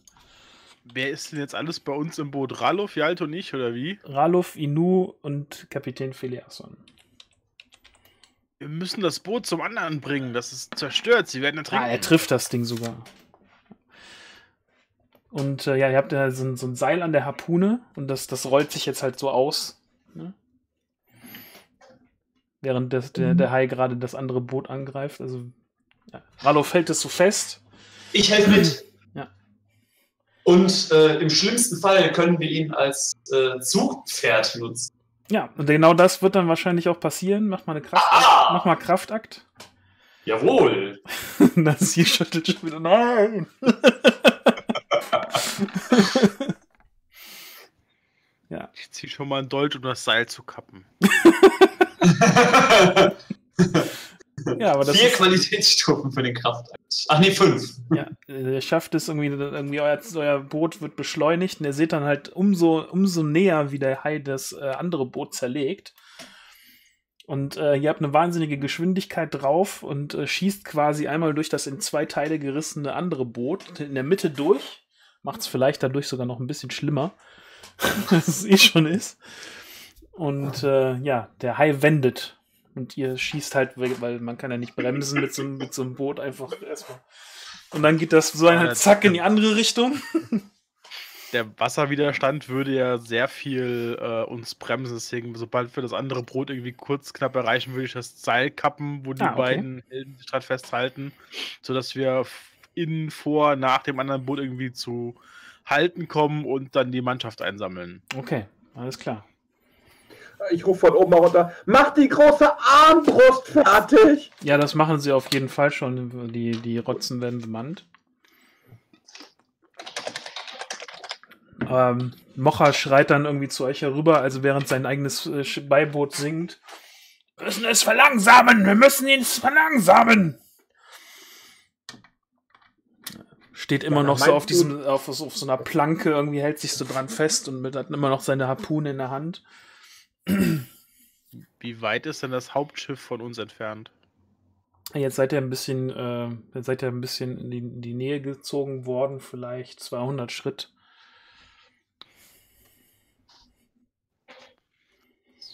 Wer ist denn jetzt alles bei uns im Boot? Raluf, Jalto und ich, oder wie? Raluf, Inu und Kapitän Filiasson. Wir müssen das Boot zum anderen bringen. Das ist zerstört. Sie werden ertrinken. Ah, er trifft das Ding sogar. Und äh, ja, ihr habt ja so, so, ein Seil an der Harpune und das, das rollt sich jetzt halt so aus. Ne? Während das, der, der Hai gerade das andere Boot angreift. Also, ja. Rallo fällt es so fest. Ich helfe mit. Ja. Und äh, im schlimmsten Fall können wir ihn als äh, Zugpferd nutzen. Ja, und genau das wird dann wahrscheinlich auch passieren. Mach mal eine Kraftakt. Ah! Mach mal Kraftakt. Jawohl. das hier schüttelt schon wieder. Nein. ja. Ich zieh schon mal ein Dolch, um das Seil zu kappen. ja, aber das Vier ist... Qualitätsstufen für den Kraftakt. Ach nee, fünf. Ja, er schafft es irgendwie, irgendwie euer, euer, Boot wird beschleunigt und ihr seht dann halt umso, umso näher, wie der Hai das äh, andere Boot zerlegt. Und äh, ihr habt eine wahnsinnige Geschwindigkeit drauf und äh, schießt quasi einmal durch das in zwei Teile gerissene andere Boot in der Mitte durch macht es vielleicht dadurch sogar noch ein bisschen schlimmer, als es eh schon ist. Und äh, ja, der Hai wendet und ihr schießt halt, weil man kann ja nicht bremsen mit so, mit so einem Boot einfach erstmal. Und dann geht das so ein halt zack in die andere Richtung. Der Wasserwiderstand würde ja sehr viel äh, uns bremsen, deswegen, sobald wir das andere Boot irgendwie kurz knapp erreichen, würde ich das Seil kappen, wo die ah, okay. beiden Helden sich gerade festhalten, sodass wir in, vor, nach dem anderen Boot irgendwie zu halten kommen und dann die Mannschaft einsammeln. Okay, alles klar. Ich rufe von oben mal runter, mach die große Armbrust fertig! Ja, das machen sie auf jeden Fall schon. Die, die Rotzen werden bemannt. Ähm, Mocha schreit dann irgendwie zu euch herüber, also während sein eigenes äh, Beiboot singt. Wir müssen es verlangsamen! Wir müssen ihn verlangsamen! Steht immer ja, noch so auf diesem, auf, auf, so einer Planke, irgendwie hält sich so dran fest und hat immer noch seine Harpune in der Hand. Wie weit ist denn das Hauptschiff von uns entfernt? Jetzt seid ihr ein bisschen, äh, jetzt seid ihr ein bisschen in die, in die Nähe gezogen worden, vielleicht 200 Schritt.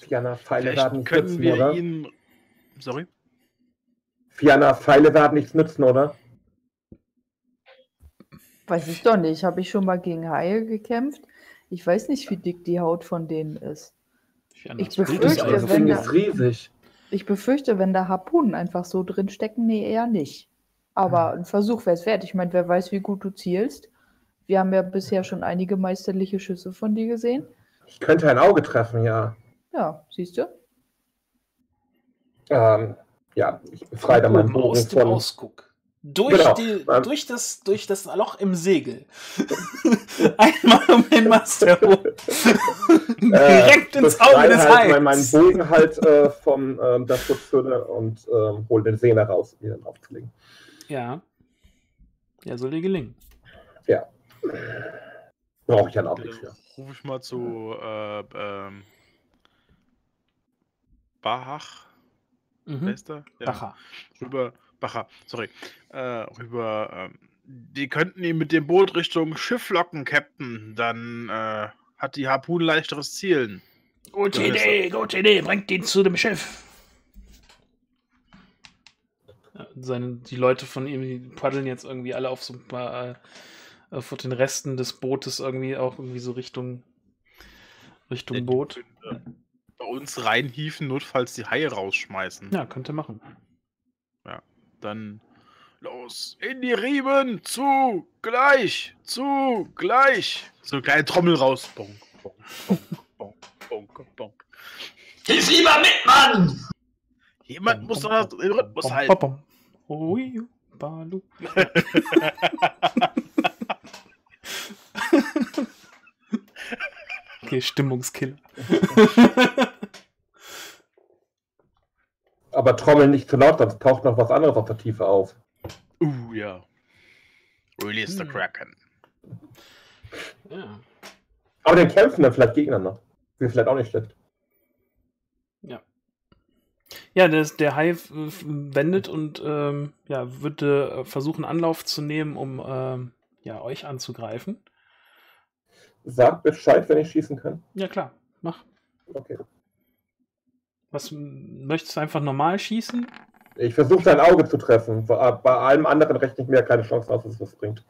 Fiana, Pfeile werden nichts nützen, wir oder? Ihn... Sorry? Fiana, Pfeile werden nichts nützen, oder? Weiß ich doch nicht. Habe ich schon mal gegen Haie gekämpft? Ich weiß nicht, wie dick die Haut von denen ist. Ich befürchte, wenn da, riesig. ich befürchte, wenn da Harpunen einfach so drin stecken, nee, eher nicht. Aber ein Versuch wäre es wert. Ich meine, wer weiß, wie gut du zielst. Wir haben ja bisher schon einige meisterliche Schüsse von dir gesehen. Ich könnte ein Auge treffen, ja. Ja, siehst du? Ähm, ja, ich befreie da meinen Bogen von. Ausguck. Durch, genau. die, durch, das, durch das Loch im Segel. Einmal um den Mast herum. Direkt äh, ins Auge des halt Hais. meinen Bogen halt äh, vom ähm, der Schutzhülle und ähm, hol den Sehner raus, um ihn dann aufzulegen. Ja. Ja, soll dir gelingen. Ja. Brauche ich ja auch nichts für. Ruf ich mal zu äh, ähm, Bahach. Mhm. Bester? Ja. Bacher. Rüber Bacher, sorry, äh, rüber. Ähm, die könnten ihn mit dem Boot Richtung Schiff locken, Captain. Dann äh, hat die Harpune leichteres Zielen. Gute Idee, gute Idee. Bringt ihn zu dem Schiff. seine, die Leute von ihm die paddeln jetzt irgendwie alle auf so ein paar, äh, auf den Resten des Bootes irgendwie auch irgendwie so Richtung, Richtung Boot. Können, äh, bei uns reinhiefen, notfalls die Haie rausschmeißen. Ja, könnte machen. Dann los, in die Riemen, zu, gleich, zu, gleich. So eine kleine Trommel raus. Bonk, bonk, bonk, bonk, bonk, bonk. Hilf lieber mit, Mann! Jemand muss doch den Rhythmus halten. Ui, Balu. okay, Stimmungskiller. Aber Trommeln nicht zu laut, sonst taucht noch was anderes auf der Tiefe auf. Uh, ja. Release the hm. Kraken. Ja. Aber dann kämpfen dann vielleicht Gegner noch. Wäre vielleicht auch nicht schlecht. Ja. Ja, der, der Hai wendet und ähm, ja, würde versuchen, Anlauf zu nehmen, um ähm, ja, euch anzugreifen. Sag Bescheid, wenn ich schießen kann. Ja, klar. Mach. Okay. Was möchtest du einfach normal schießen? Ich versuche sein Auge zu treffen. Bei allem anderen rechne ich mir keine Chance aus, dass es was bringt.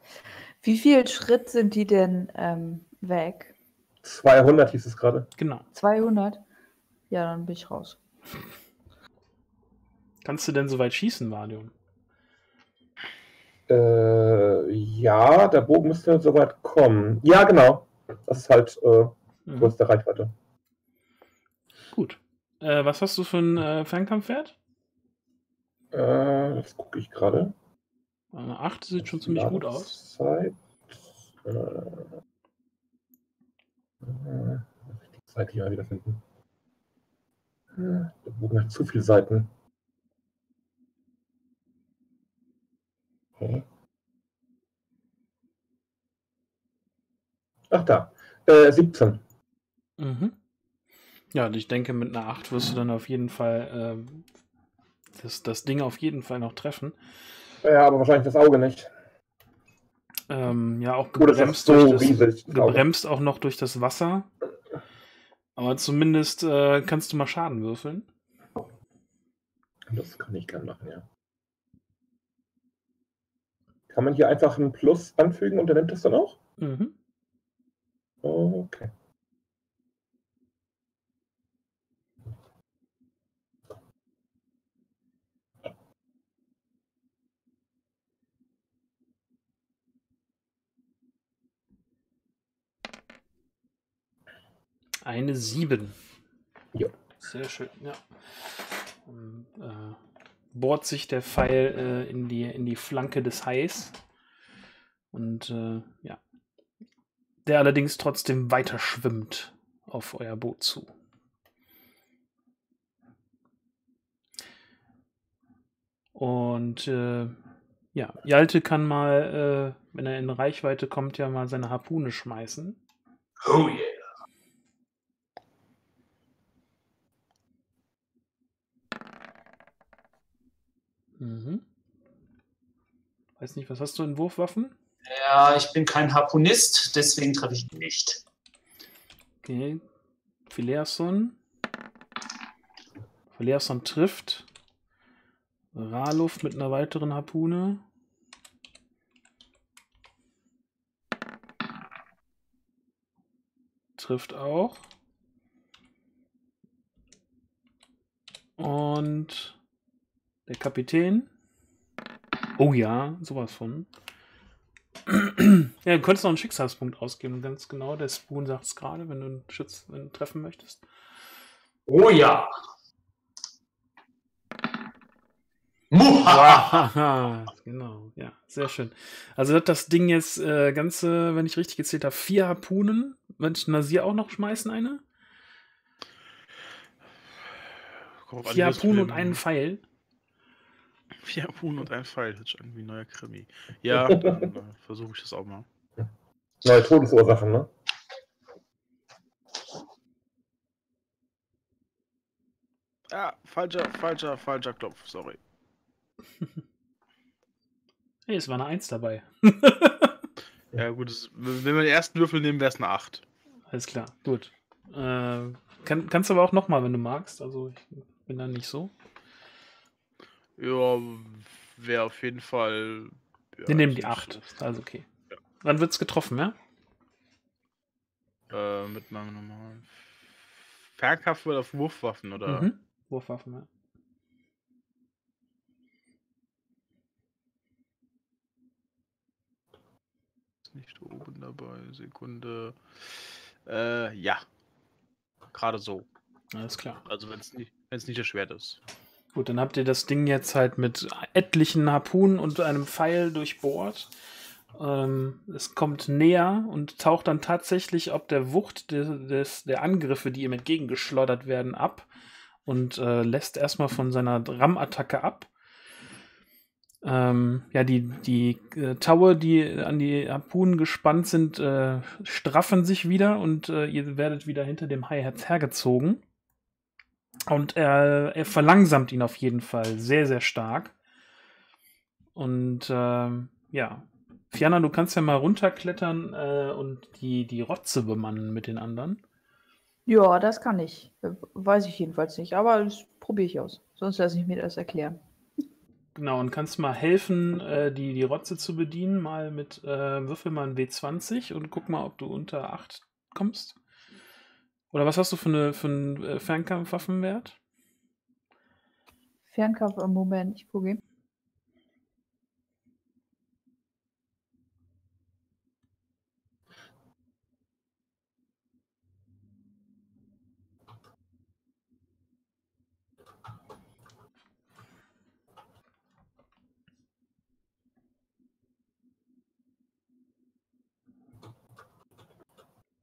Wie viel Schritt sind die denn ähm, weg? 200 hieß es gerade. Genau. 200? Ja, dann bin ich raus. Kannst du denn so weit schießen, Valium? Äh, ja, der Bogen müsste so weit kommen. Ja, genau. Das ist halt äh, mhm. größte Reichweite. Gut. Äh, was hast du für ein äh, Fernkampfwert? Äh, das gucke ich gerade. Eine 8 sieht schon ziemlich gut aus. Zeit. Äh, äh, die Seite hier wieder finden. Äh, der Bogen hat zu viele Seiten. Okay. Ach da, äh, 17. Mhm. Ja, ich denke, mit einer 8 wirst du dann auf jeden Fall äh, das, das Ding auf jeden Fall noch treffen. Ja, aber wahrscheinlich das Auge nicht. Ähm, ja, auch gebremst, so durch das, riesig, gebremst auch noch durch das Wasser. Aber zumindest äh, kannst du mal Schaden würfeln. Das kann ich gerne machen, ja. Kann man hier einfach ein Plus anfügen und der nimmt das dann auch? Mhm. Okay. Eine 7. Ja. Sehr schön, ja. Und, äh, bohrt sich der Pfeil äh, in, die, in die Flanke des Hais. Und äh, ja. Der allerdings trotzdem weiter schwimmt auf euer Boot zu. Und äh, ja, Jalte kann mal, äh, wenn er in Reichweite kommt, ja mal seine Harpune schmeißen. Oh yeah. Mhm. Weiß nicht, was hast du in Wurfwaffen? Ja, ich bin kein Harpunist, deswegen treffe ich nicht. Okay. Phileason. Phileason trifft. Raluft mit einer weiteren Harpune. Trifft auch. Und der Kapitän. Oh ja, sowas von. ja, du könntest noch einen Schicksalspunkt ausgeben, ganz genau. Der Spoon sagt es gerade, wenn du einen Schütz wenn du treffen möchtest. Oh ja. genau, ja, sehr schön. Also hat das Ding jetzt äh, ganze, wenn ich richtig gezählt habe, vier Harpunen. Möchte Nasir auch noch schmeißen eine? Vier Harpunen und einen Pfeil. Vier Huhn und ein Pfeil. Das ist irgendwie ein neuer Krimi. Ja, dann äh, versuche ich das auch mal. Neue Todesursachen, ne? Ja, falscher, falscher, falscher Klopf, sorry. Hey, es war eine Eins dabei. ja, gut, das, wenn wir den ersten Würfel nehmen, wäre es eine 8. Alles klar, gut. Äh, kann, kannst du aber auch nochmal, wenn du magst. Also, ich bin da nicht so. Ja, wäre auf jeden Fall. Ja, Wir nehmen die 8. Also okay. Ja. Wann wird's getroffen, ja? Äh, mit meinem normalen. Fernkampf oder auf Wurfwaffen, oder? Mhm. Wurfwaffen, ja. Ist nicht oben dabei. Sekunde. Äh, ja. Gerade so. Alles klar. Also wenn es nicht, wenn's nicht erschwert ist. Gut, dann habt ihr das Ding jetzt halt mit etlichen Harpunen und einem Pfeil durchbohrt. Ähm, es kommt näher und taucht dann tatsächlich ob der Wucht des, des, der Angriffe, die ihm entgegengeschleudert werden, ab und äh, lässt erstmal von seiner Rammattacke ab. Ähm, ja, die, die äh, Taue, die an die Harpunen gespannt sind, äh, straffen sich wieder und äh, ihr werdet wieder hinter dem Hai hergezogen. Und er, er verlangsamt ihn auf jeden Fall sehr, sehr stark. Und ähm, ja, Fiana, du kannst ja mal runterklettern äh, und die, die Rotze bemannen mit den anderen. Ja, das kann ich. Weiß ich jedenfalls nicht, aber das probiere ich aus. Sonst lasse ich mir das erklären. Genau, und kannst mal helfen, äh, die, die Rotze zu bedienen, mal mit, äh, würfel mal ein W20 und guck mal, ob du unter 8 kommst. Oder was hast du für, eine, für einen äh, Fernkampfwaffenwert? Fernkampf im Moment, ich gucke.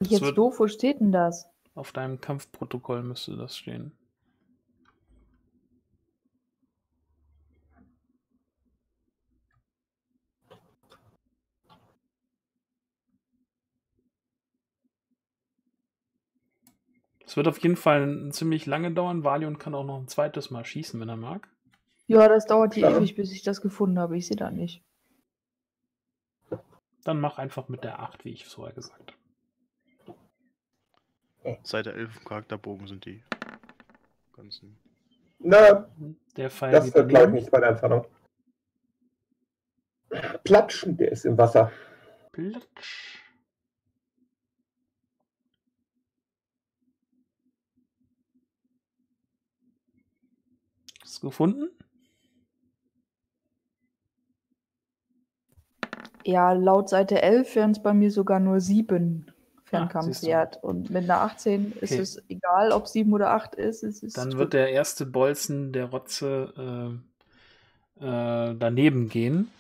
Jetzt doof, wo steht denn das? Auf deinem Kampfprotokoll müsste das stehen. Es wird auf jeden Fall ziemlich lange dauern. Valion kann auch noch ein zweites Mal schießen, wenn er mag. Ja, das dauert hier ja. ewig, bis ich das gefunden habe. Ich sehe da nicht. Dann mach einfach mit der 8, wie ich es vorher gesagt habe. Seite 11 im Charakterbogen sind die ganzen. Na, der Fall das ich, nicht bei der Entfernung. Platschen, der ist im Wasser. Platsch. Hast du gefunden? Ja, laut Seite 11 wären es bei mir sogar nur sieben. Fernkampfwert. Ah, und mit einer 18 okay. ist es egal, ob 7 oder 8 ist. ist Dann wird der erste Bolzen der Rotze äh, äh, daneben gehen.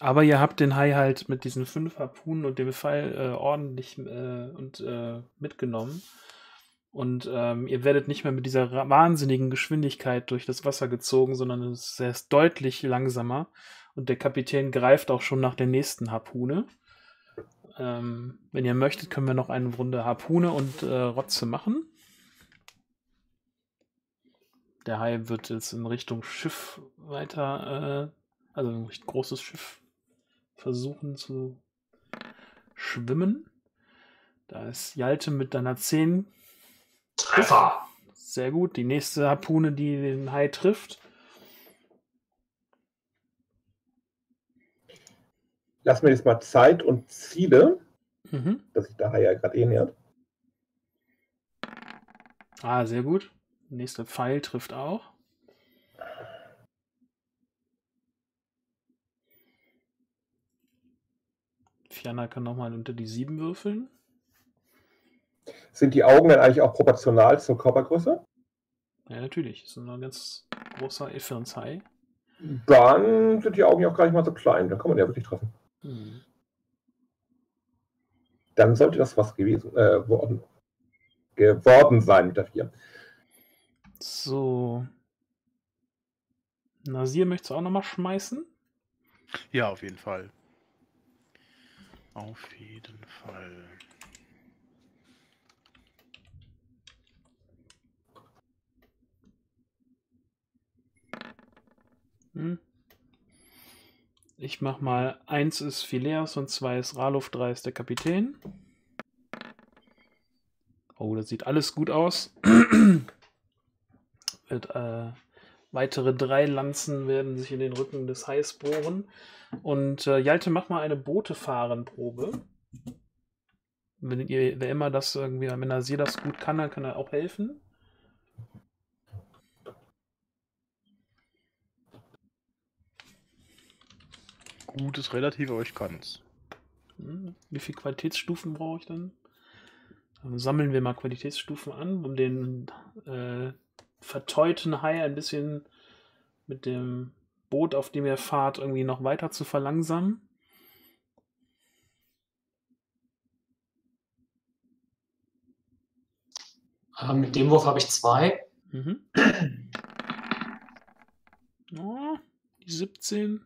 Aber ihr habt den Hai halt mit diesen fünf Harpunen und dem Pfeil äh, ordentlich äh, und äh, mitgenommen. Und ähm, ihr werdet nicht mehr mit dieser wahnsinnigen Geschwindigkeit durch das Wasser gezogen, sondern es ist deutlich langsamer. Und der Kapitän greift auch schon nach der nächsten Harpune. Ähm, wenn ihr möchtet, können wir noch eine Runde Harpune und äh, Rotze machen. Der Hai wird jetzt in Richtung Schiff weiter, äh, also ein recht großes Schiff versuchen zu schwimmen. Da ist Jalte mit deiner 10. Treffer! Sehr gut. Die nächste Harpune, die den Hai trifft. Lass mir jetzt mal Zeit und Ziele, mhm. dass sich der ja gerade eh nähert. Ah, sehr gut. Nächster Pfeil trifft auch. Fiana kann nochmal unter die 7 würfeln. Sind die Augen dann eigentlich auch proportional zur Körpergröße? Ja, natürlich. Das ist ein ganz großer Effirns-Hai. Dann sind die Augen ja auch gar nicht mal so klein. Da kann man ja wirklich treffen. Mhm. Dann sollte das was gewesen äh, worden, geworden sein mit der 4. So. Nasir, möchtest du auch nochmal schmeißen? Ja, auf jeden Fall. Auf jeden Fall. Hm. Ich mach mal, eins ist Phileas und zwei ist Raluf, drei ist der Kapitän. Oh, das sieht alles gut aus. Wird, äh, weitere drei Lanzen werden sich in den Rücken des Hais bohren. Und äh, Jalte, mach mal eine Boote-Fahren-Probe. Wenn ihr, wer immer das irgendwie, wenn er sie das gut kann, dann kann er auch helfen. Gut ist relativ, aber ich kann es. Hm, wie viele Qualitätsstufen brauche ich dann? dann? Sammeln wir mal Qualitätsstufen an, um den äh, verteuten Hai ein bisschen mit dem Boot, auf dem er fahrt, irgendwie noch weiter zu verlangsamen. Äh, mit dem Wurf habe ich zwei. Mhm. Oh, die 17.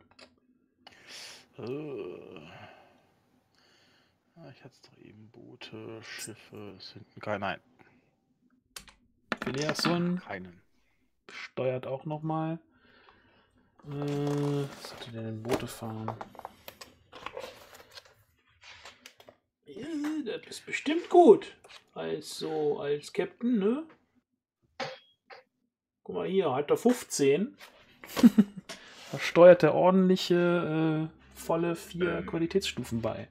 Äh. Ah, ich hatte es doch eben Boote, Schiffe, es hinten kein. Nein. Filiasson. Keinen. Steuert auch nochmal. Äh, was sollte der denn Boote fahren? Ja, das ist bestimmt gut. Als so, als Captain, ne? Guck mal hier, hat er 15. da steuert er ordentliche, äh, volle vier ähm. Qualitätsstufen bei.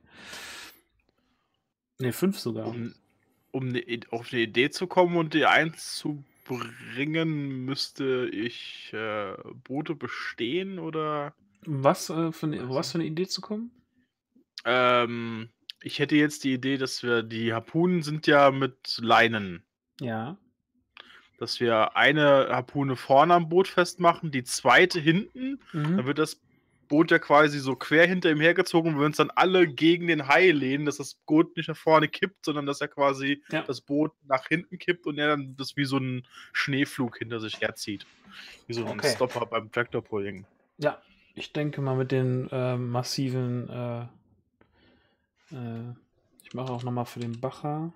Ne, fünf sogar. Um, um ne, auf eine Idee zu kommen und die einzubringen, müsste ich äh, Boote bestehen oder. Was, äh, für ne, was für eine Idee zu kommen? Ähm, ich hätte jetzt die Idee, dass wir die Harpunen sind ja mit Leinen. Ja. Dass wir eine Harpune vorne am Boot festmachen, die zweite hinten. Mhm. Dann wird das Boot ja quasi so quer hinter ihm hergezogen und wir uns dann alle gegen den Hai lehnen, dass das Boot nicht nach vorne kippt, sondern dass er quasi ja. das Boot nach hinten kippt und er dann das wie so ein Schneeflug hinter sich herzieht. Wie so ein okay. Stopper beim Tractor Pulling. Ja, ich denke mal mit den äh, massiven. Äh, äh, ich mache auch nochmal für den Bacher.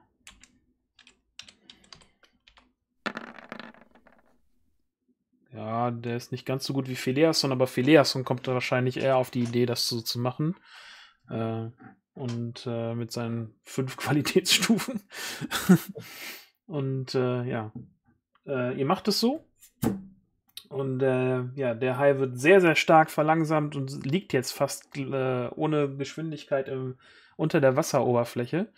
Ja, der ist nicht ganz so gut wie Phileason, aber Phileason kommt wahrscheinlich eher auf die Idee, das so zu machen. Äh, und äh, mit seinen fünf Qualitätsstufen. und äh, ja, äh, ihr macht es so. Und äh, ja, der Hai wird sehr, sehr stark verlangsamt und liegt jetzt fast äh, ohne Geschwindigkeit im, unter der Wasseroberfläche.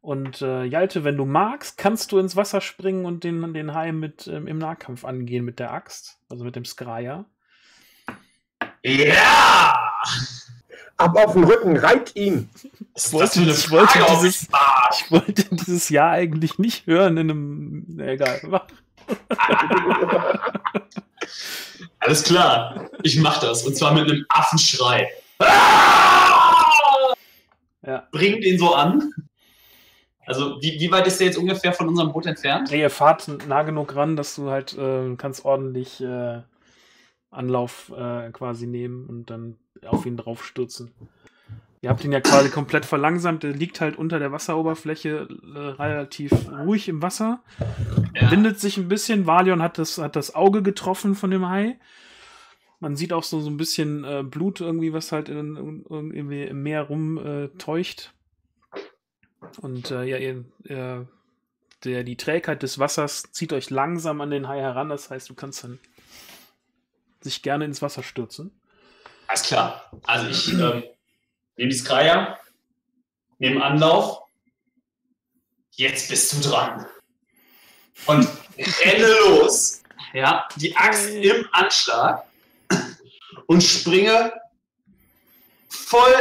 Und äh, Jalte, wenn du magst, kannst du ins Wasser springen und den, den Hai mit ähm, im Nahkampf angehen mit der Axt, also mit dem Skraya. Ja! Ab auf den Rücken, reit ihn! Ich wollte, ich, wollte dieses, ich wollte dieses Jahr eigentlich nicht hören in einem. Egal, mach. Alles klar, ich mach das. Und zwar mit einem Affenschrei. Ja. Bringt ihn so an. Also wie, wie weit ist der jetzt ungefähr von unserem Boot entfernt? Hey, ihr fahrt nah genug ran, dass du halt äh, kannst ordentlich äh, Anlauf äh, quasi nehmen und dann auf ihn draufstürzen. Ihr habt ihn ja quasi komplett verlangsamt. Der liegt halt unter der Wasseroberfläche äh, relativ ruhig im Wasser. Ja. Windet sich ein bisschen. Valion hat das, hat das Auge getroffen von dem Hai. Man sieht auch so, so ein bisschen äh, Blut irgendwie, was halt in, in, irgendwie im Meer rumtäuscht. Und äh, ja, ihr, ihr, der, die Trägheit des Wassers zieht euch langsam an den Hai heran. Das heißt, du kannst dann sich gerne ins Wasser stürzen. Alles klar. Also ich ähm, nehme die Skraya, nehme Anlauf. Jetzt bist du dran. Und renne los. Ja, die Axt im Anschlag und springe voll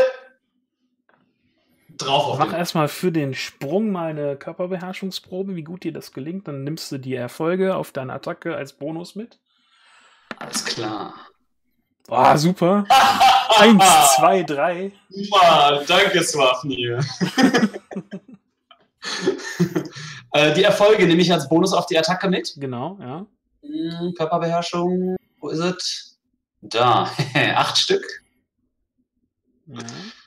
drauf. Mach erstmal für den Sprung mal eine Körperbeherrschungsprobe, wie gut dir das gelingt. Dann nimmst du die Erfolge auf deine Attacke als Bonus mit. Alles klar. Ah, oh, super. Eins, zwei, drei. Mann, danke, Swafnir. äh, die Erfolge nehme ich als Bonus auf die Attacke mit. Genau, ja. Hm, Körperbeherrschung, wo ist es? Da, acht Stück. Ja,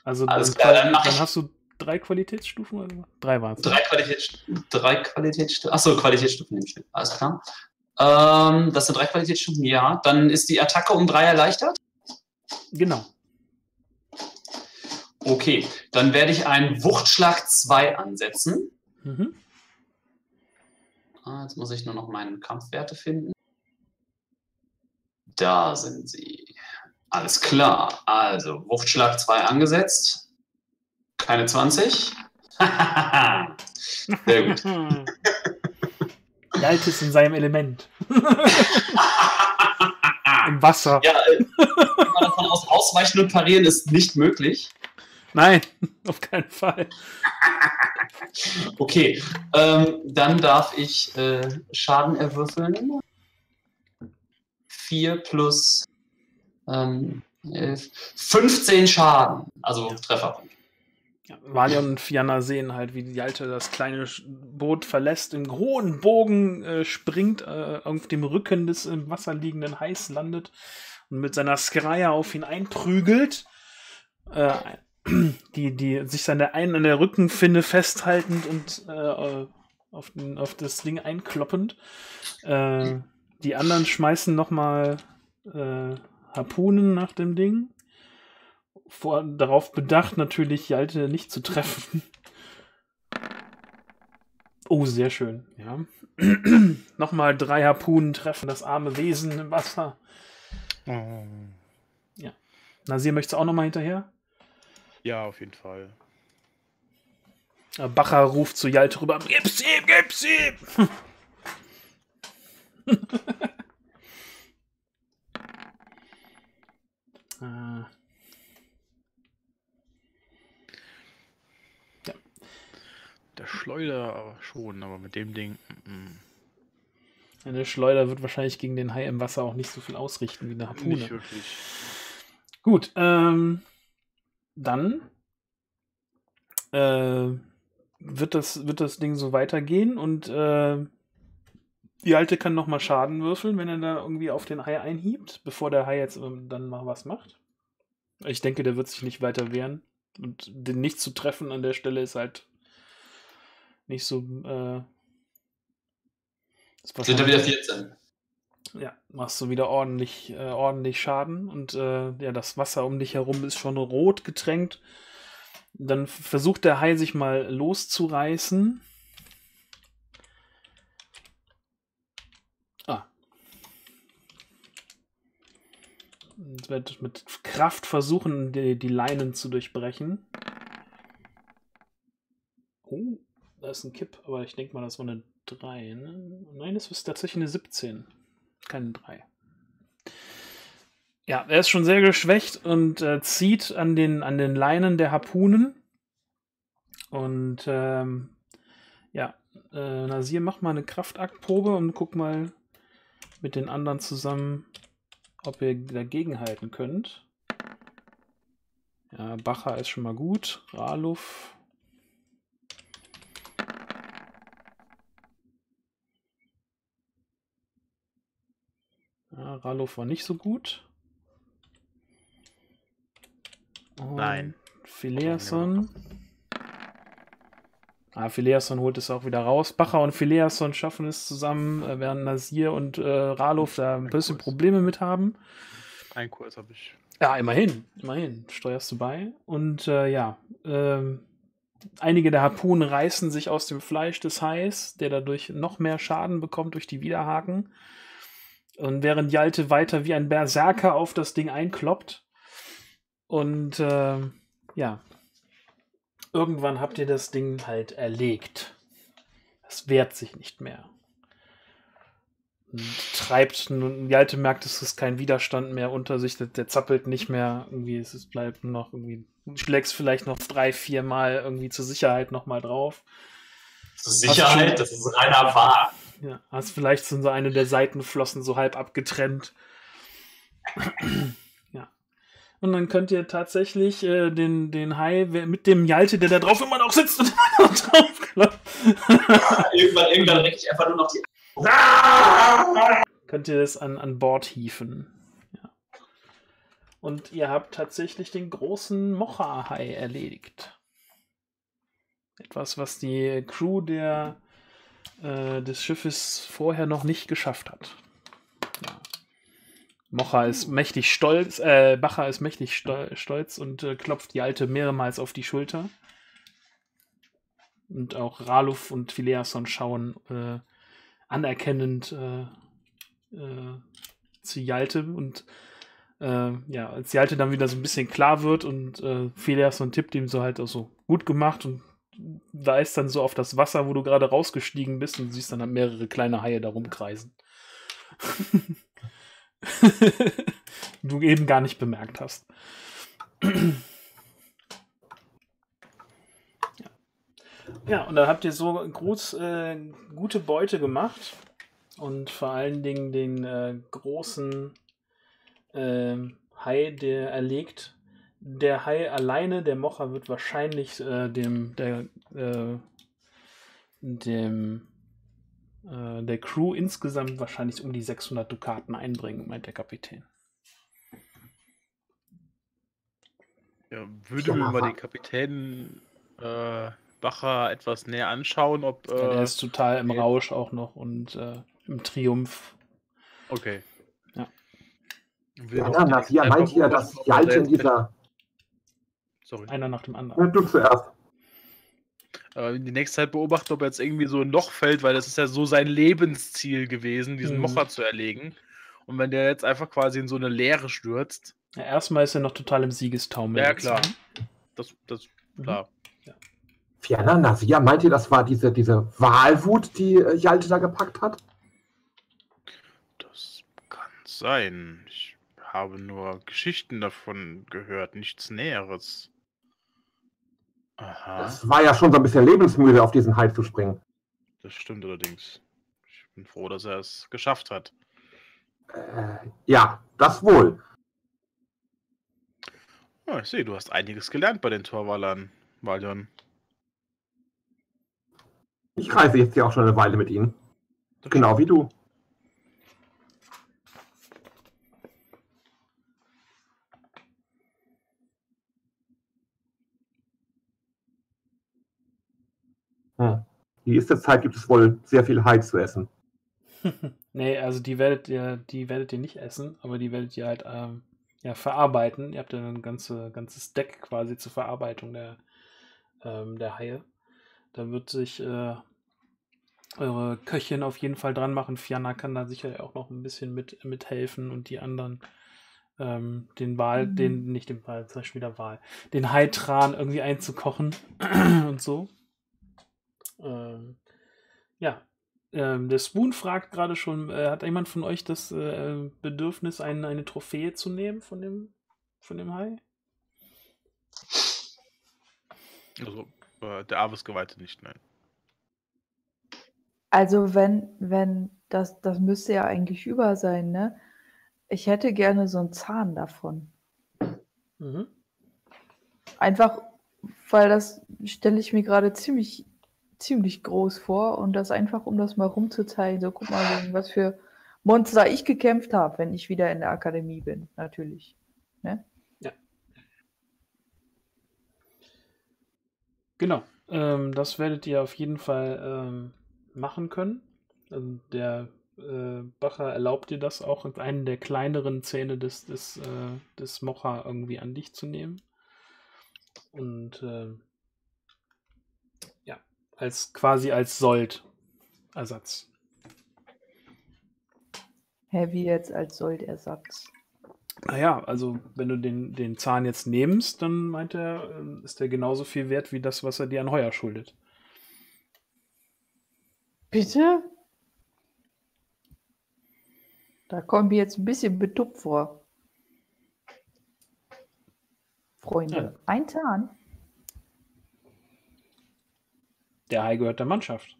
also Alles klar, dann, dann hast du drei Qualitätsstufen oder drei waren es? Drei, Qualitätsstufen. drei Qualitätsstufen. Achso, Qualitätsstufen ich mit. Alles klar. Ähm, das sind drei Qualitätsstufen, ja. Dann ist die Attacke um drei erleichtert. Genau. Okay, dann werde ich einen Wuchtschlag 2 ansetzen. Mhm. Ah, jetzt muss ich nur noch meine Kampfwerte finden. Da sind sie. Alles klar. Also, Wuchtschlag 2 angesetzt. Keine 20. Sehr gut. Galt ist in seinem Element. Im Wasser. Ja, äh, davon aus, ausweichen und parieren ist nicht möglich. Nein, auf keinen Fall. okay, ähm, dann darf ich äh, Schaden erwürfeln. 4 plus ähm, 15 Schaden, also ja. Trefferpunkt. Valion und Fianna sehen halt, wie die Alte das kleine Boot verlässt, im hohen Bogen äh, springt, äh, auf dem Rücken des im Wasser liegenden Hais landet und mit seiner Skraya auf ihn einprügelt. Äh, die, die sich seine einen an der Rückenfinne festhaltend und äh, auf, den, auf das Ding einkloppend. Äh, die anderen schmeißen nochmal äh, Harpunen nach dem Ding. Vor, darauf bedacht, natürlich Jalte nicht zu treffen. Oh, sehr schön, ja. Nochmal drei Harpunen treffen das arme Wesen im Wasser. Oh. Ja. Nasir, möchtest du auch nochmal hinterher? Ja, auf jeden Fall. Bacher ruft zu Jalte rüber: Gib's ihm, gib's ihm! ah. Ja. Der Schleuder schon, aber mit dem Ding. Mm, mm. Eine Schleuder wird wahrscheinlich gegen den Hai im Wasser auch nicht so viel ausrichten wie eine Harpune. Nicht wirklich. Gut, ähm, dann äh, wird, das, wird das Ding so weitergehen und äh, die Alte kann nochmal Schaden würfeln, wenn er da irgendwie auf den Hai einhiebt, bevor der Hai jetzt dann mal was macht. Ich denke, der wird sich nicht weiter wehren. Und den nicht zu treffen an der Stelle ist halt nicht so äh, sind ja wieder 14. Ja, machst du wieder ordentlich, äh, ordentlich Schaden und äh, ja, das Wasser um dich herum ist schon rot getränkt. Dann versucht der Hai sich mal loszureißen. Ah. Und wird mit Kraft versuchen, die, die Leinen zu durchbrechen. Oh, da ist ein Kipp, aber ich denke mal, das war eine 3. Ne? Nein, das ist tatsächlich eine 17. Keine 3. Ja, er ist schon sehr geschwächt und äh, zieht an den, an den Leinen der Harpunen. Und ähm, ja, äh, Nasir, mach mal eine Kraftaktprobe und guck mal mit den anderen zusammen, ob ihr dagegen halten könnt. Ja, Bacher ist schon mal gut. Raluf Ja, Ralof war nicht so gut. Und Nein. Phileason. Ah, Phileason holt es auch wieder raus. Bacher und Phileason schaffen es zusammen, äh, während Nasir und äh, Ralof da ein, ein bisschen Kurs. Probleme mit haben. Ein Kurs habe ich. Ja, immerhin. Immerhin. Steuerst du bei. Und äh, ja, ähm, einige der Harpunen reißen sich aus dem Fleisch des Hais, der dadurch noch mehr Schaden bekommt durch die Widerhaken. Und während Jalte weiter wie ein Berserker auf das Ding einkloppt. Und äh, ja, irgendwann habt ihr das Ding halt erlegt. Es wehrt sich nicht mehr. Und treibt, nun, Jalte merkt, es ist kein Widerstand mehr unter sich, der, der zappelt nicht mehr, irgendwie, es ist, bleibt noch irgendwie, du schlägst vielleicht noch drei, vier Mal irgendwie zur Sicherheit nochmal drauf. Zur Sicherheit? Das ist reiner Wahr. Ja, hast vielleicht so eine der Seitenflossen so halb abgetrennt. ja. Und dann könnt ihr tatsächlich äh, den, den Hai mit dem Jalte, der da drauf immer noch sitzt und drauf irgendwann, irgendwann recke ich einfach nur noch die. könnt ihr das an, an Bord hieven. Ja. Und ihr habt tatsächlich den großen Mocha-Hai erledigt. Etwas, was die Crew der äh, des Schiffes vorher noch nicht geschafft hat. Ja. Mocha ist mächtig stolz, äh, Bacher ist mächtig stol stolz und äh, klopft die Alte mehrmals auf die Schulter. Und auch Raluf und Phileason schauen äh, anerkennend äh, äh, zu Jalte und äh, ja, als Jalte dann wieder so ein bisschen klar wird und äh, Phileason tippt ihm so halt auch so gut gemacht und weist dann so auf das Wasser, wo du gerade rausgestiegen bist und siehst dann halt mehrere kleine Haie da rumkreisen. du eben gar nicht bemerkt hast. ja. ja, und dann habt ihr so groß, äh, gute Beute gemacht und vor allen Dingen den äh, großen äh, Hai, der erlegt der Hai alleine, der Mocher, wird wahrscheinlich äh, dem, der, äh, dem, äh, der Crew insgesamt wahrscheinlich um die 600 Dukaten einbringen, meint der Kapitän. Ja, würde mir mal den Kapitän äh, Bacher etwas näher anschauen, ob. Äh, ja, er ist total im Rausch auch noch und äh, im Triumph. Okay. Ja. Ja, na, Nasia meint ja, dass die in dieser. Sorry. Einer nach dem anderen. Ja, du zuerst. Aber die nächste Zeit beobachten, ob er jetzt irgendwie so ein Loch fällt, weil das ist ja so sein Lebensziel gewesen, diesen mhm. Mocher zu erlegen. Und wenn der jetzt einfach quasi in so eine Leere stürzt. Ja, erstmal ist er noch total im Siegestaumel. Ja, klar. Das, das, mhm. klar. Ja. Fiana Nasia, meint ihr, das war diese, diese Wahlwut, die äh, Jalte da gepackt hat? Das kann sein. Ich habe nur Geschichten davon gehört, nichts Näheres. Aha. Das war ja schon so ein bisschen lebensmüde, auf diesen Hai zu springen. Das stimmt allerdings. Ich bin froh, dass er es geschafft hat. Äh, ja, das wohl. Oh, ich sehe, du hast einiges gelernt bei den Torwallern, Valion. Ich reise jetzt ja auch schon eine Weile mit ihnen. Das genau wie du. Hm. Die ist der Zeit gibt es wohl sehr viel Hai zu essen. nee, also die werdet ihr, die werdet ihr nicht essen, aber die werdet ihr halt ähm, ja, verarbeiten. Ihr habt ja ein ganze, ganzes Deck quasi zur Verarbeitung der, ähm, der Haie. Da wird sich äh, eure Köchin auf jeden Fall dran machen. Fianna kann da sicher auch noch ein bisschen mit, mithelfen und die anderen ähm, den Wal, mhm. den, nicht den Wal, zum Beispiel der Wal, den Haitran irgendwie einzukochen und so. Ähm, ja, ähm, der Spoon fragt gerade schon, äh, hat jemand von euch das äh, Bedürfnis, ein, eine Trophäe zu nehmen von dem, von dem Hai? Also, äh, der Aves-Geweihte nicht, nein. Also, wenn, wenn, das, das müsste ja eigentlich über sein, ne? Ich hätte gerne so einen Zahn davon. Mhm. Einfach, weil das stelle ich mir gerade ziemlich ziemlich groß vor und das einfach, um das mal rumzuzeigen. So, guck mal, was für Monster ich gekämpft habe, wenn ich wieder in der Akademie bin, natürlich. Ne? Ja. Genau. Ähm, das werdet ihr auf jeden Fall ähm, machen können. Also der äh, Bacher erlaubt dir das auch, einen der kleineren Zähne des, des, äh, des Mocha irgendwie an dich zu nehmen. Und äh, als quasi als Soldersatz. Hä, wie jetzt als Soldersatz? Naja, also wenn du den, den Zahn jetzt nimmst, dann meint er, ähm, ist der genauso viel wert wie das, was er dir an Heuer schuldet. Bitte? Da kommen wir jetzt ein bisschen betuppt vor. Freunde, ja. ein Zahn? Der Hai gehört der Mannschaft.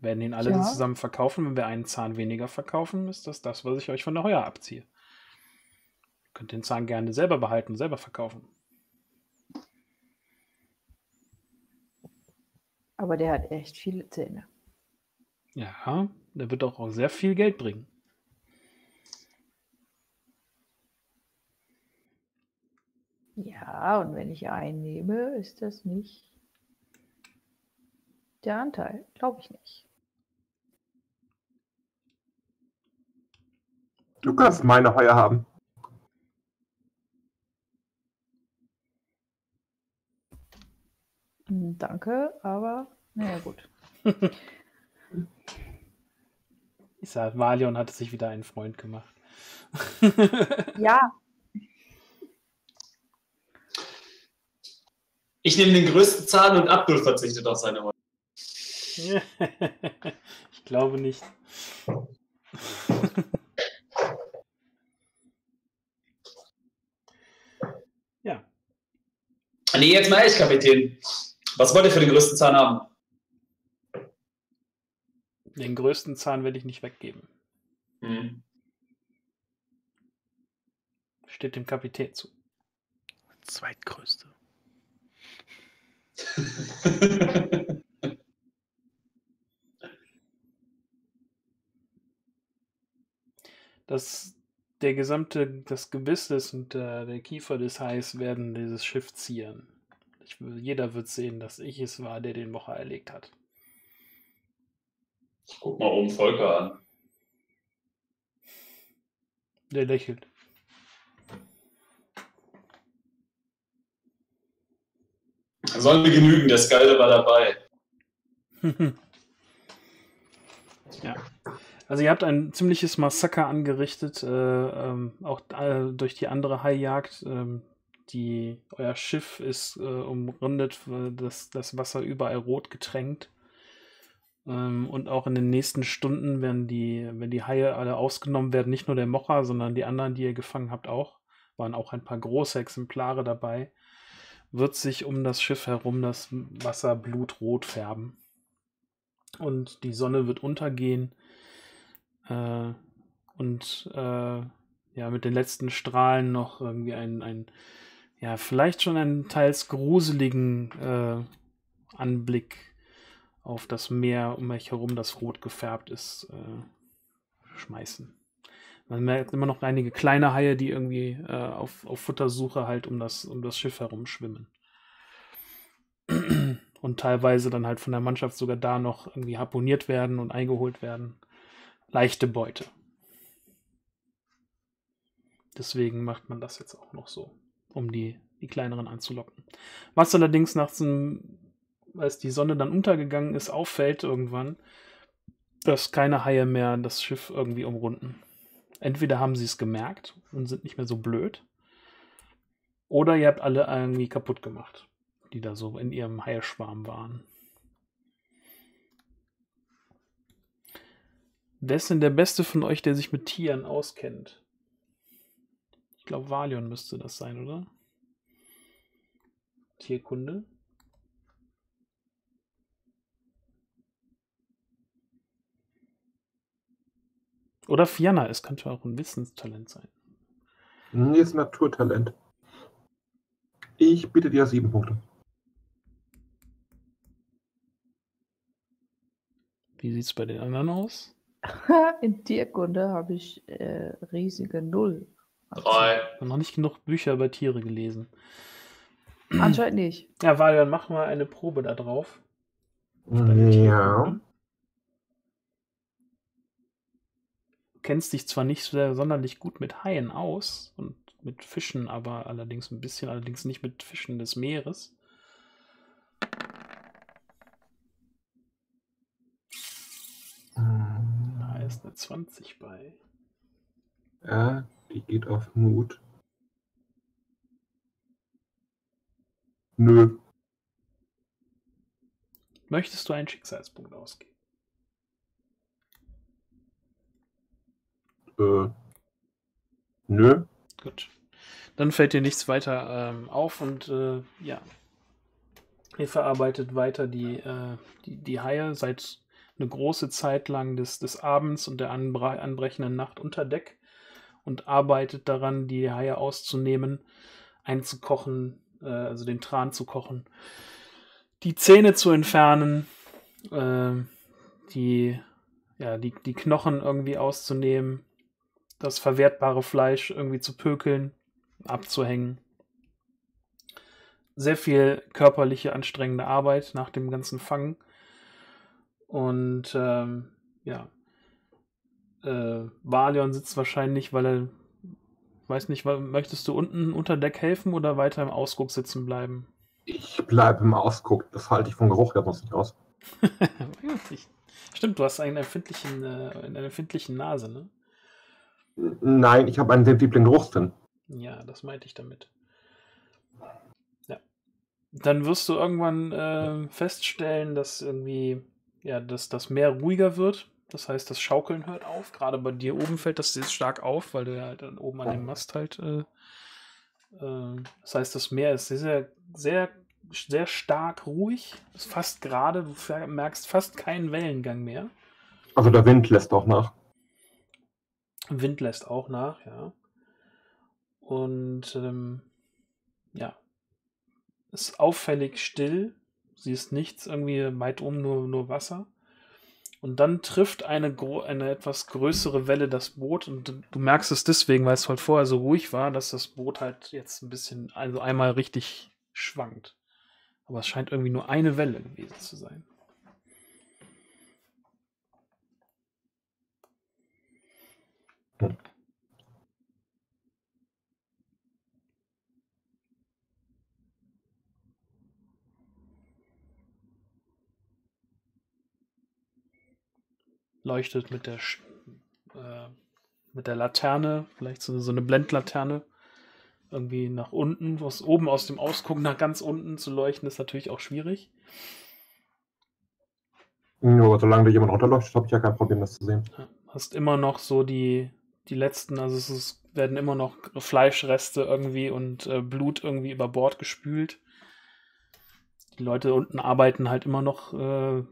Werden ihn alle ja. zusammen verkaufen. Wenn wir einen Zahn weniger verkaufen, ist das das, was ich euch von der Heuer abziehe. Ihr könnt den Zahn gerne selber behalten, selber verkaufen. Aber der hat echt viele Zähne. Ja, der wird auch, auch sehr viel Geld bringen. Ja, und wenn ich einen nehme, ist das nicht der Anteil? Glaube ich nicht. Du kannst meine Heuer haben. Hm, danke, aber naja, gut. ich sag, Valion hatte sich wieder einen Freund gemacht. ja. Ich nehme den größten Zahn und Abdul verzichtet auf seine Heuer. ich glaube nicht. ja. Nee, jetzt mal ehrlich, Kapitän. Was wollt ihr für den größten Zahn haben? Den größten Zahn werde ich nicht weggeben. Hm. Steht dem Kapitän zu. Zweitgrößte. dass der gesamte, das Gebiss des und äh, der Kiefer des Hais werden dieses Schiff zieren. Ich, jeder wird sehen, dass ich es war, der den Mocher erlegt hat. Ich guck mal oben Volker an. Der lächelt. Soll mir genügen, der Skalde war dabei. ja. Also ihr habt ein ziemliches Massaker angerichtet, äh, ähm, auch äh, durch die andere Haijagd. Ähm, euer Schiff ist äh, umrundet, das, das Wasser überall rot getränkt. Ähm, und auch in den nächsten Stunden, wenn die, wenn die Haie alle ausgenommen werden, nicht nur der Mocher, sondern die anderen, die ihr gefangen habt, auch, waren auch ein paar große Exemplare dabei, wird sich um das Schiff herum das Wasser blutrot färben. Und die Sonne wird untergehen. Äh, und äh, ja, mit den letzten Strahlen noch irgendwie ein, ein ja, vielleicht schon einen teils gruseligen äh, Anblick auf das Meer um mich herum, das rot gefärbt ist, äh, schmeißen. Man merkt immer noch einige kleine Haie, die irgendwie äh, auf, auf Futtersuche halt um das, um das Schiff herum schwimmen. Und teilweise dann halt von der Mannschaft sogar da noch irgendwie harponiert werden und eingeholt werden. Leichte Beute. Deswegen macht man das jetzt auch noch so, um die, die kleineren anzulocken. Was allerdings nach so einem als die Sonne dann untergegangen ist, auffällt irgendwann, dass keine Haie mehr das Schiff irgendwie umrunden. Entweder haben sie es gemerkt und sind nicht mehr so blöd, oder ihr habt alle irgendwie kaputt gemacht, die da so in ihrem Haieschwarm waren. Wer ist denn der Beste von euch, der sich mit Tieren auskennt? Ich glaube, Valion müsste das sein, oder? Tierkunde? Oder Fiona, es könnte auch ein Wissenstalent sein. Nee, ist Naturtalent. Ich biete dir sieben Punkte. Wie sieht es bei den anderen aus? In Tierkunde habe ich äh, riesige Null. Drei. Ich habe noch nicht genug Bücher über Tiere gelesen. Anscheinend nicht. Ja, Valian, mach mal eine Probe da drauf. Ja. kennst dich zwar nicht sehr sonderlich gut mit Haien aus und mit Fischen, aber allerdings ein bisschen, allerdings nicht mit Fischen des Meeres. Eine 20 bei. Ja, die geht auf Mut. Nö. Möchtest du einen Schicksalspunkt ausgeben? Äh, nö. Gut. Dann fällt dir nichts weiter ähm, auf und äh, ja. Ihr verarbeitet weiter die, äh, die, die Haie seit eine große Zeit lang des, des Abends und der anbre anbrechenden Nacht unter Deck und arbeitet daran, die Haie auszunehmen, einzukochen, äh, also den Tran zu kochen, die Zähne zu entfernen, äh, die, ja, die, die Knochen irgendwie auszunehmen, das verwertbare Fleisch irgendwie zu pökeln, abzuhängen. Sehr viel körperliche, anstrengende Arbeit nach dem ganzen Fangen. Und ähm, ja, äh, Valion sitzt wahrscheinlich, weil er, weiß nicht, möchtest du unten unter Deck helfen oder weiter im Ausguck sitzen bleiben? Ich bleibe im Ausguck. Das halte ich vom Geruch her nicht aus. Stimmt, du hast einen empfindlichen, äh, eine empfindliche Nase, ne? Nein, ich habe einen sensiblen Geruchssinn. Ja, das meinte ich damit. Ja. Dann wirst du irgendwann äh, feststellen, dass irgendwie, ja, dass das Meer ruhiger wird. Das heißt, das Schaukeln hört auf. Gerade bei dir oben fällt das jetzt stark auf, weil du ja halt oben an dem Mast halt. Äh, äh, das heißt, das Meer ist sehr, sehr, sehr stark ruhig. Ist fast gerade. Du merkst fast keinen Wellengang mehr. Also der Wind lässt auch nach. Wind lässt auch nach, ja. Und ähm, ja, ist auffällig still. Sie ist nichts, irgendwie weit um nur, nur Wasser. Und dann trifft eine, eine etwas größere Welle das Boot und du merkst es deswegen, weil es halt vorher so ruhig war, dass das Boot halt jetzt ein bisschen, also einmal richtig schwankt. Aber es scheint irgendwie nur eine Welle gewesen zu sein. Leuchtet mit der, äh, mit der Laterne, vielleicht so, so eine Blendlaterne, irgendwie nach unten, was oben aus dem Ausgucken nach ganz unten zu leuchten, ist natürlich auch schwierig. Nur solange da jemand runterleuchtet, habe ich ja kein Problem, das zu sehen. Hast immer noch so die, die letzten, also es ist, werden immer noch Fleischreste irgendwie und äh, Blut irgendwie über Bord gespült. Die Leute unten arbeiten halt immer noch äh,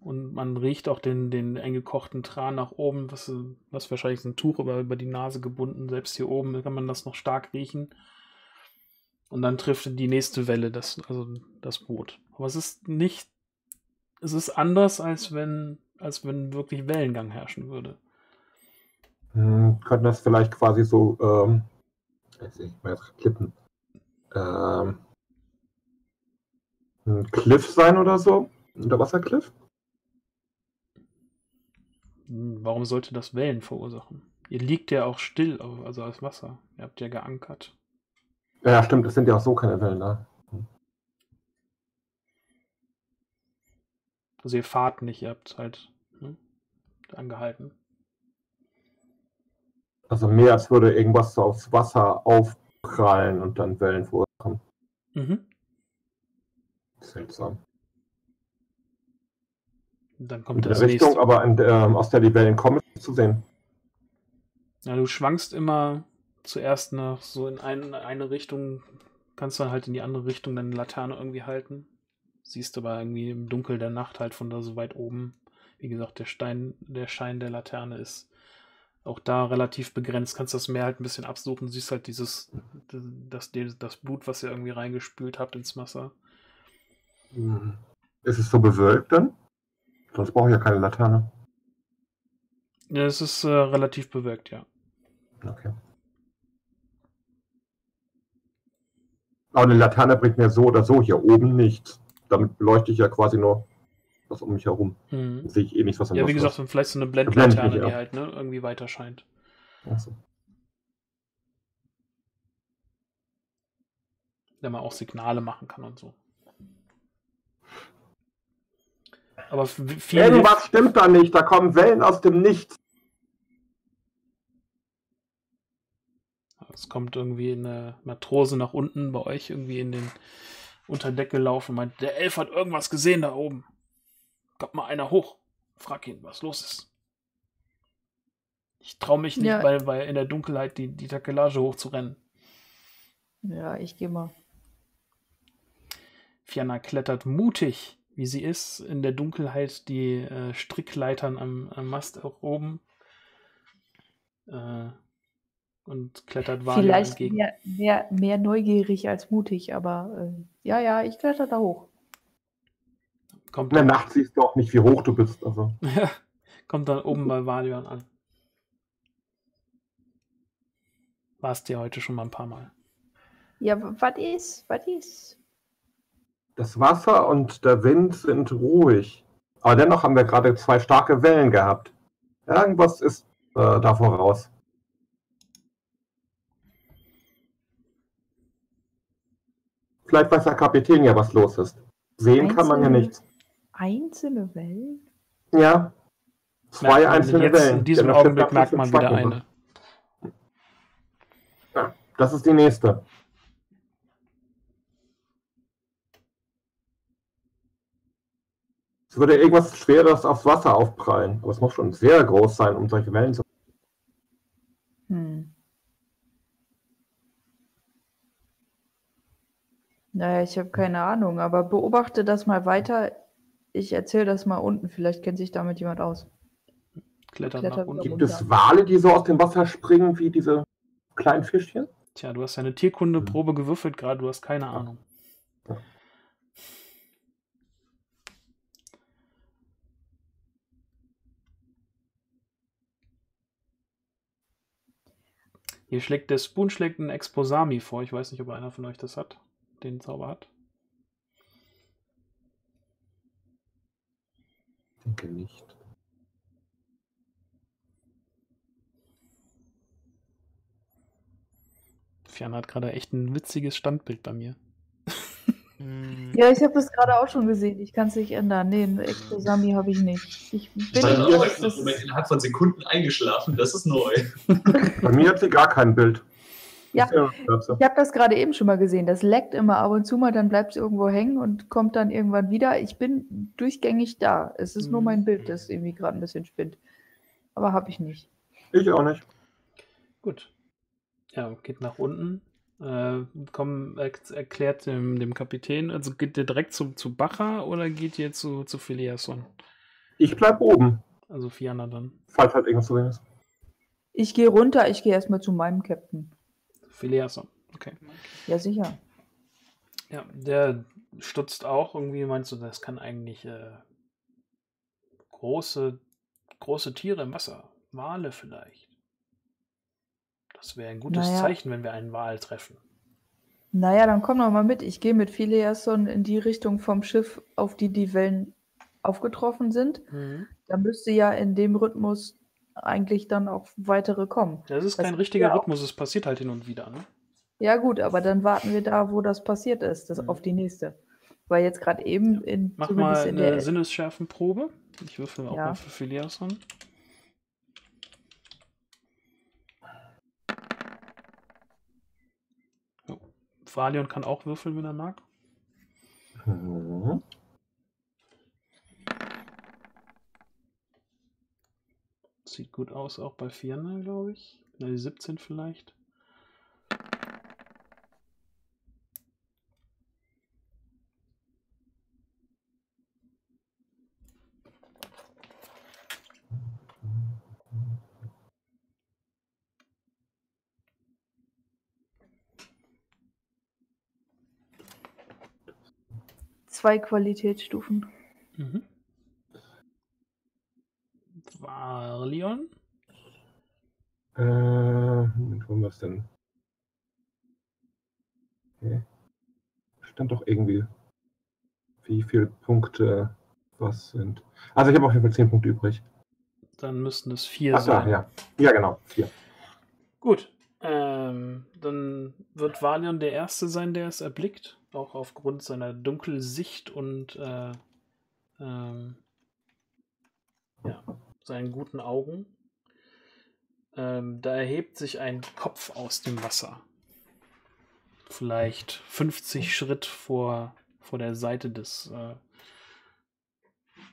und man riecht auch den, den eingekochten Tran nach oben, was, was wahrscheinlich ein Tuch über, über die Nase gebunden. Selbst hier oben kann man das noch stark riechen. Und dann trifft die nächste Welle das, also das Boot. Aber es ist nicht, es ist anders, als wenn, als wenn wirklich Wellengang herrschen würde. Hm, könnte das vielleicht quasi so, ähm, ich mal jetzt Klippen, ähm, ein Cliff sein oder so? Unterwassercliff? Warum sollte das Wellen verursachen? Ihr liegt ja auch still, also als Wasser. Ihr habt ja geankert. Ja, stimmt, es sind ja auch so keine Wellen da. Hm. Also ihr fahrt nicht, ihr habt halt ne, angehalten. Also mehr als würde irgendwas so aufs Wasser aufprallen und dann Wellen verursachen. Mhm. Seltsam. Dann kommt in der Richtung, nächste. aber in, ähm, aus der die Wellen kommen, zu sehen. Ja, du schwankst immer zuerst nach so in ein, eine Richtung, kannst dann halt in die andere Richtung deine Laterne irgendwie halten. Siehst aber irgendwie im Dunkel der Nacht halt von da so weit oben. Wie gesagt, der Stein, der Schein der Laterne ist auch da relativ begrenzt. Kannst das Meer halt ein bisschen absuchen, siehst halt dieses, das, das Blut, was ihr irgendwie reingespült habt ins Wasser. Hm. Ist es so bewölkt dann? Sonst brauche ich ja keine Laterne. Ja, es ist äh, relativ bewölkt, ja. Okay. Aber eine Laterne bringt mir so oder so hier oben nichts. Damit beleuchte ich ja quasi nur was um mich herum. Hm. Sehe ich eh nichts, was am Ja, wie gesagt, ist. vielleicht so eine Blendlaterne, ja. die halt ne, irgendwie weiter scheint. Achso. Der man auch Signale machen kann und so. Aber viel Irgendwas stimmt da nicht, da kommen Wellen aus dem Nichts. Es kommt irgendwie eine Matrose nach unten bei euch irgendwie in den Unterdeck gelaufen und meint, der Elf hat irgendwas gesehen da oben. Kommt mal einer hoch. Frag ihn, was los ist. Ich traue mich nicht, ja. weil, weil in der Dunkelheit die, die Takelage hochzurennen. Ja, ich gehe mal. Fiana klettert mutig wie sie ist, in der Dunkelheit die äh, Strickleitern am, am, Mast auch oben äh, und klettert Valium Vielleicht entgegen. Mehr, mehr, mehr neugierig als mutig, aber äh, ja, ja, ich kletter da hoch. Kommt In der Nacht siehst du auch nicht, wie hoch du bist. Also. Kommt dann oben bei Valion an. Warst du ja heute schon mal ein paar Mal. Ja, was ist? Was ist? Das Wasser und der Wind sind ruhig. Aber dennoch haben wir gerade zwei starke Wellen gehabt. Irgendwas ist äh, da voraus. Vielleicht weiß der Kapitän ja, was los ist. Sehen einzelne, kann man ja nichts. Einzelne Wellen? Ja. Zwei einzelne jetzt Wellen. In diesem Augenblick merkt man wieder eine. Ja, das ist die nächste. Würde irgendwas Schweres aufs Wasser aufprallen. Aber es muss schon sehr groß sein, um solche Wellen zu. Hm. Naja, ich habe keine Ahnung, aber beobachte das mal weiter. Ich erzähle das mal unten. Vielleicht kennt sich damit jemand aus. Klettern Klettert nach unten. Gibt es Wale, die so aus dem Wasser springen wie diese kleinen Fischchen? Tja, du hast ja eine Tierkundeprobe gewürfelt gerade, du hast keine Ahnung. Hier schlägt der Spoon schlägt einen Exposami vor. Ich weiß nicht, ob einer von euch das hat, den Zauber hat. Ich denke nicht. Fjern hat gerade echt ein witziges Standbild bei mir. Hm. Ja, ich habe das gerade auch schon gesehen. Ich kann es nicht ändern. Nee, ein Exosami habe ich nicht. Ich bin ich auch das innerhalb von Sekunden eingeschlafen. Das ist neu. Bei mir hat sie gar kein Bild. Ja, ich habe das gerade eben schon mal gesehen. Das leckt immer ab und zu mal, dann bleibt es irgendwo hängen und kommt dann irgendwann wieder. Ich bin durchgängig da. Es ist nur mein Bild, das irgendwie gerade ein bisschen spinnt. Aber habe ich nicht. Ich auch nicht. Gut. Ja, geht nach unten. Äh, komm, erklärt dem, dem Kapitän, also geht ihr direkt zu, zu Bacher oder geht ihr zu, zu Phileason? Ich bleib oben. Also Fiana dann. Falls halt irgendwas zu sehen ist. Ich gehe runter, ich gehe erstmal zu meinem Captain. Phileason, okay. Ja, sicher. Ja, der stutzt auch irgendwie, meinst du, das kann eigentlich äh, große, große Tiere im Wasser, Wale vielleicht. Das wäre ein gutes naja. Zeichen, wenn wir einen Wal treffen. Naja, dann komm doch mal mit. Ich gehe mit Phileason in die Richtung vom Schiff, auf die die Wellen aufgetroffen sind. Mhm. Da müsste ja in dem Rhythmus eigentlich dann auch weitere kommen. Das ist das kein richtiger ja Rhythmus, es passiert halt hin und wieder. Ne? Ja gut, aber dann warten wir da, wo das passiert ist, das mhm. auf die nächste. Weil jetzt gerade eben in Mach mal eine in der Sinnesschärfenprobe. Ich würfel auch ja. mal für Phileason. Valion kann auch würfeln, wenn er mag. Mhm. Sieht gut aus, auch bei Fiona, glaube ich. Ne, 17 vielleicht. Zwei Qualitätsstufen. Mhm. War Leon? Äh, wo haben wir es denn? Okay. Stand doch irgendwie, wie viele Punkte was sind. Also ich habe auf jeden Fall 10 Punkte übrig. Dann müssten es vier Ach, sein. Ja, ja, genau, vier. Gut. Ähm, dann wird Valion der Erste sein, der es erblickt auch aufgrund seiner Dunkelsicht und äh, ähm, ja, seinen guten Augen. Ähm, da erhebt sich ein Kopf aus dem Wasser. Vielleicht 50 Schritt vor, vor der Seite des, äh,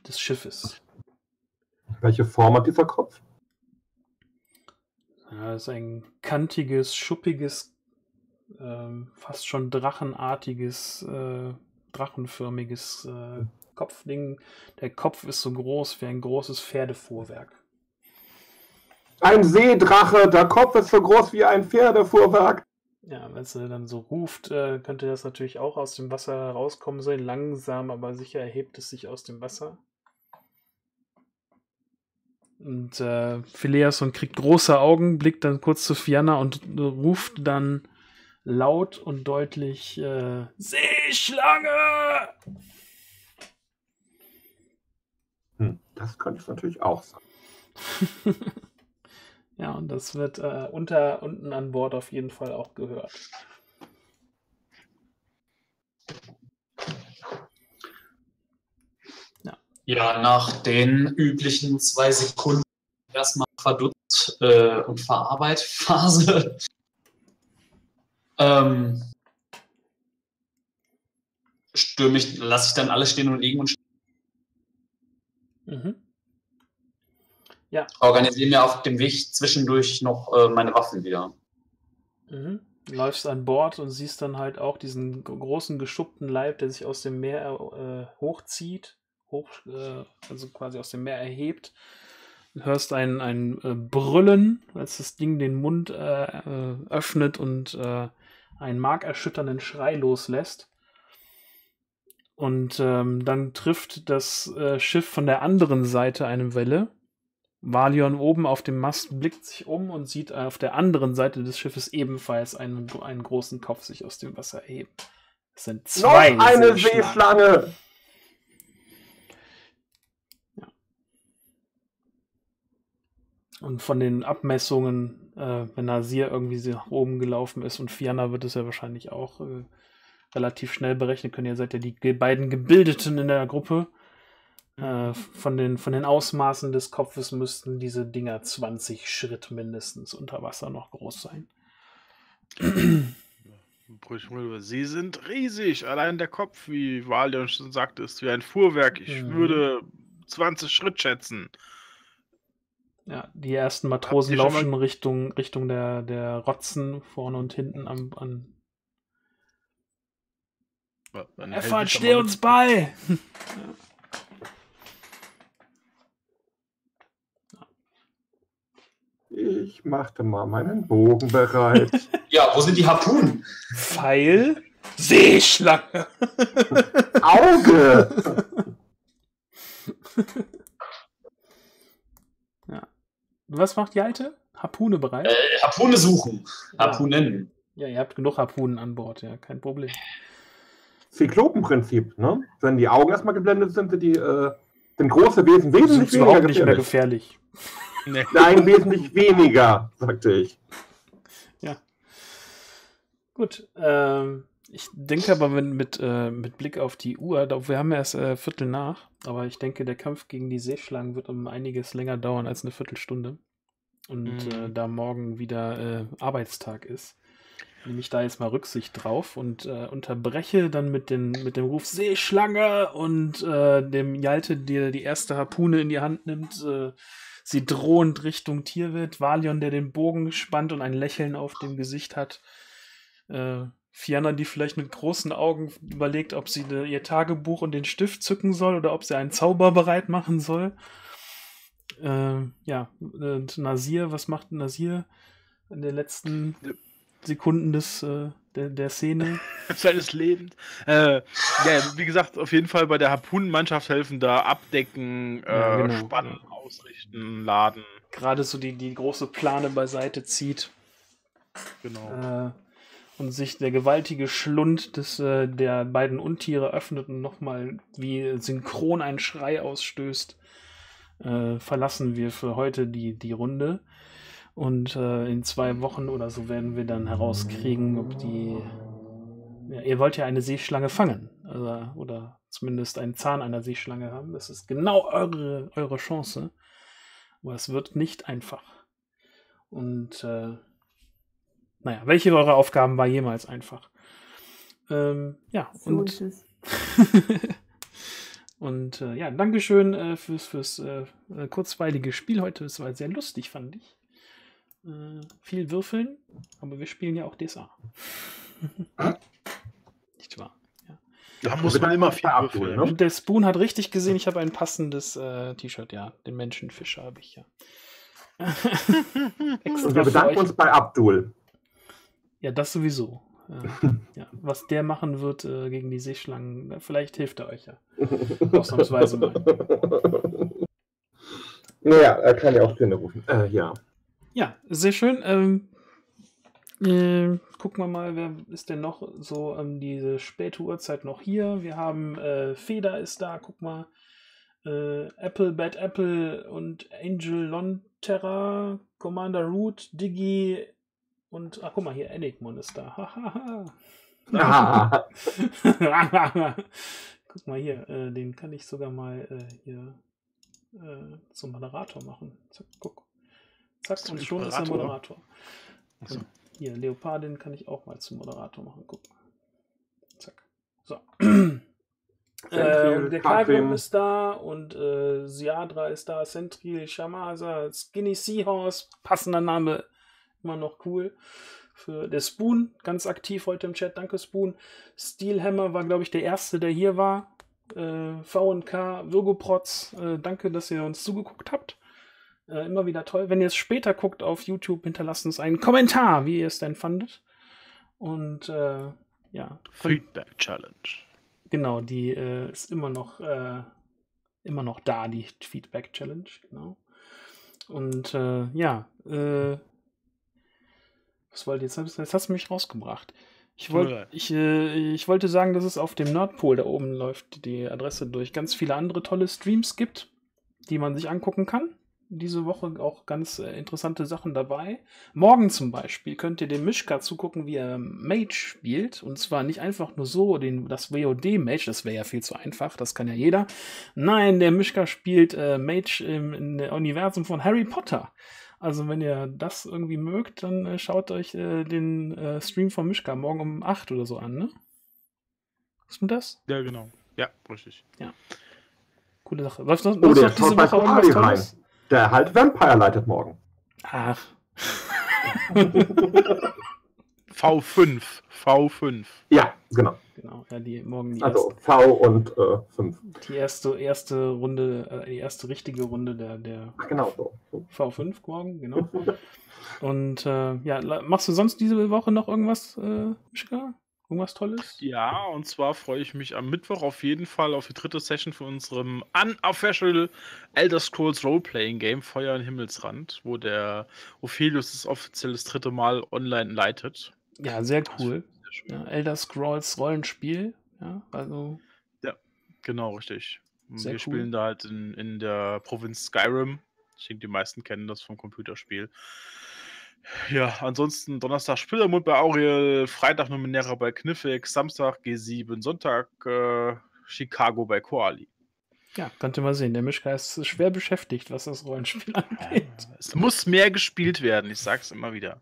des Schiffes. Welche Form hat dieser Kopf? Ja, ist ein kantiges, schuppiges ähm, fast schon drachenartiges, äh, drachenförmiges äh, Kopfding. Der Kopf ist so groß wie ein großes Pferdefuhrwerk. Ein Seedrache, der Kopf ist so groß wie ein Pferdefuhrwerk. Ja, wenn es dann so ruft, äh, könnte das natürlich auch aus dem Wasser herauskommen sein. Langsam, aber sicher erhebt es sich aus dem Wasser. Und äh, Phileas kriegt große Augen, blickt dann kurz zu Fianna und ruft dann laut und deutlich äh, Seeschlange! Hm, das könnte es natürlich auch sein. ja, und das wird äh, unter unten an Bord auf jeden Fall auch gehört. Ja, nach den üblichen zwei Sekunden erstmal verdutzt äh, und Verarbeitphase ähm, stürme ich, lasse ich dann alles stehen und liegen und mhm. ja. organisiere mir auf dem Weg zwischendurch noch äh, meine Waffen wieder. Mhm. Du läufst an Bord und siehst dann halt auch diesen großen geschuppten Leib, der sich aus dem Meer äh, hochzieht, hoch, äh, also quasi aus dem Meer erhebt. Du hörst ein, ein äh, Brüllen, als das Ding den Mund äh, äh, öffnet und einen markerschütternden Schrei loslässt. Und ähm, dann trifft das äh, Schiff von der anderen Seite eine Welle. Valion oben auf dem Mast blickt sich um und sieht auf der anderen Seite des Schiffes ebenfalls einen, einen großen Kopf sich aus dem Wasser erheben. Es sind zwei Noch eine Seeschlange! Und von den Abmessungen, äh, wenn Nasir irgendwie nach oben gelaufen ist und Fiana wird es ja wahrscheinlich auch äh, relativ schnell berechnen können. Ihr seid ja die beiden Gebildeten in der Gruppe. Äh, von, den, von den Ausmaßen des Kopfes müssten diese Dinger 20 Schritt mindestens unter Wasser noch groß sein. Sie sind riesig. Allein der Kopf, wie Valion schon sagte, ist wie ein Fuhrwerk. Ich mhm. würde 20 Schritt schätzen. Ja, die ersten Matrosen laufen Richtung, Richtung der, der Rotzen vorne und hinten am, an. Effert, steh uns bei! Ich machte mal meinen Bogen bereit. ja, wo sind die Harpunen? Pfeil, Seeschlange. Auge. Was macht die Alte? Harpune bereit? Äh, Harpune suchen. Harpunen. Ja, ihr habt genug Harpunen an Bord, ja, kein Problem. Zyklopenprinzip, ne? Wenn die Augen erstmal geblendet sind, sind die äh, sind große Wesen wesentlich weniger nicht mehr gefährlich. Nee. Nein, wesentlich weniger, sagte ich. Ja. Gut. Ähm, ich denke aber mit, mit, äh, mit Blick auf die Uhr, wir haben erst äh, Viertel nach, aber ich denke, der Kampf gegen die Seeschlangen wird um einiges länger dauern als eine Viertelstunde. Und mhm. äh, da morgen wieder äh, Arbeitstag ist, nehme ich da jetzt mal Rücksicht drauf und äh, unterbreche dann mit, den, mit dem Ruf Seeschlange und äh, dem Jalte, der die erste Harpune in die Hand nimmt, sie drohend Richtung Tierwirt, Valion, der den Bogen spannt und ein Lächeln auf dem Gesicht hat. Äh, Fiona, die vielleicht mit großen Augen überlegt, ob sie ihr Tagebuch und den Stift zücken soll oder ob sie einen Zauber bereit machen soll. Äh, ja, und Nasir, was macht Nasir in den letzten Sekunden des, äh, der, der Szene? Seines Lebens. Äh, ja, wie gesagt, auf jeden Fall bei der Harpunenmannschaft helfen, da abdecken, ja, genau. spannen, ausrichten, laden. Gerade so die, die große Plane beiseite zieht. Genau. Und sich der gewaltige Schlund des, äh, der beiden Untiere öffnet und nochmal wie synchron einen Schrei ausstößt, äh, verlassen wir für heute die, die Runde. Und äh, in zwei Wochen oder so werden wir dann herauskriegen, ob die. Ja, ihr wollt ja eine Seeschlange fangen. Also, oder zumindest einen Zahn einer Seeschlange haben. Das ist genau eure, eure Chance. Aber es wird nicht einfach. Und äh, naja, welche eurer Aufgaben war jemals einfach? Ähm, ja, so und. und äh, ja, Dankeschön äh, fürs, fürs äh, äh, kurzweilige Spiel heute. Es war sehr lustig, fand ich. Äh, viel Würfeln, aber wir spielen ja auch DSA. Nicht wahr? Ja. Da muss man immer viel würfeln. Ne? Der Spoon hat richtig gesehen, ich habe ein passendes äh, T-Shirt, ja. Den Menschenfischer habe ich ja. und wir bedanken uns bei Abdul. Ja, das sowieso. Äh, ja, was der machen wird äh, gegen die Seeschlangen, vielleicht hilft er euch ja. Ausnahmsweise mal. Naja, er kann ja auch Töne rufen. Äh, ja. Ja, sehr schön. Ähm, äh, gucken wir mal, wer ist denn noch so um diese späte Uhrzeit noch hier? Wir haben äh, Feder ist da, guck mal. Äh, Apple, Bad Apple und Angel Lonterra, Commander Root, Diggy, und, ach guck mal hier, Enigmon ist da. guck mal hier, äh, den kann ich sogar mal äh, hier äh, zum Moderator machen. Zack, guck. Zack, und schon Moderator? ist er Moderator. So. Hier, Leopardin kann ich auch mal zum Moderator machen. Guck. Zack. So. äh, der Kagum ist da und äh, Siadra ist da, Sentril, Shamasa, Skinny Seahorse, passender Name immer noch cool. Für der Spoon, ganz aktiv heute im Chat. Danke, Spoon. Steelhammer war, glaube ich, der erste, der hier war. Äh, VK, Virgoprotz, äh, danke, dass ihr uns zugeguckt habt. Äh, immer wieder toll. Wenn ihr es später guckt auf YouTube, hinterlasst uns einen Kommentar, wie ihr es denn fandet. Und äh, ja. Feedback Challenge. Genau, die äh, ist immer noch, äh, immer noch da, die Feedback Challenge, genau. Und äh, ja, äh, was wollte jetzt? Jetzt hast du mich rausgebracht. Ich, wollt, ich, äh, ich wollte sagen, dass es auf dem Nordpol da oben läuft die Adresse durch ganz viele andere tolle Streams gibt, die man sich angucken kann. diese Woche auch ganz äh, interessante Sachen dabei. Morgen zum Beispiel könnt ihr dem Mischka zugucken, wie er Mage spielt. Und zwar nicht einfach nur so den, das WOD-Mage, das wäre ja viel zu einfach, das kann ja jeder. Nein, der Mischka spielt äh, Mage im, im Universum von Harry Potter. Also wenn ihr das irgendwie mögt, dann äh, schaut euch äh, den äh, Stream von Mischka morgen um 8 oder so an, ne? Ist du das? Ja, genau. Ja, richtig. Ja. Coole Sache. Läuft noch, oh, der diese Woche irgendwas Tolles? Rein. Der halt Vampire leitet morgen. Ach. V5. V5. Ja, genau. Genau, ja, die morgen die Also erste, V und äh, 5. Die erste, erste Runde, äh, die erste richtige Runde der, der Ach, genau so. V5 morgen, genau. und äh, ja, machst du sonst diese Woche noch irgendwas, äh, Mischka? Irgendwas Tolles? Ja, und zwar freue ich mich am Mittwoch auf jeden Fall auf die dritte Session von unserem unofficial Elder Scrolls Roleplaying Game Feuer in Himmelsrand, wo der Ophelius das offiziell das dritte Mal online leitet. Ja, sehr cool. Sehr ja, Elder Scrolls Rollenspiel. Ja, also. Ja, genau, richtig. wir cool. spielen da halt in, in der Provinz Skyrim. Ich denke, die meisten kennen das vom Computerspiel. Ja, ansonsten Donnerstag Spillermund bei Auriel, Freitag Numenera bei Kniffig, Samstag G7, Sonntag äh, Chicago bei Koali. Ja, könnt ihr mal sehen. Der Mischka ist schwer beschäftigt, was das Rollenspiel angeht. Es muss mehr gespielt werden, ich sag's immer wieder.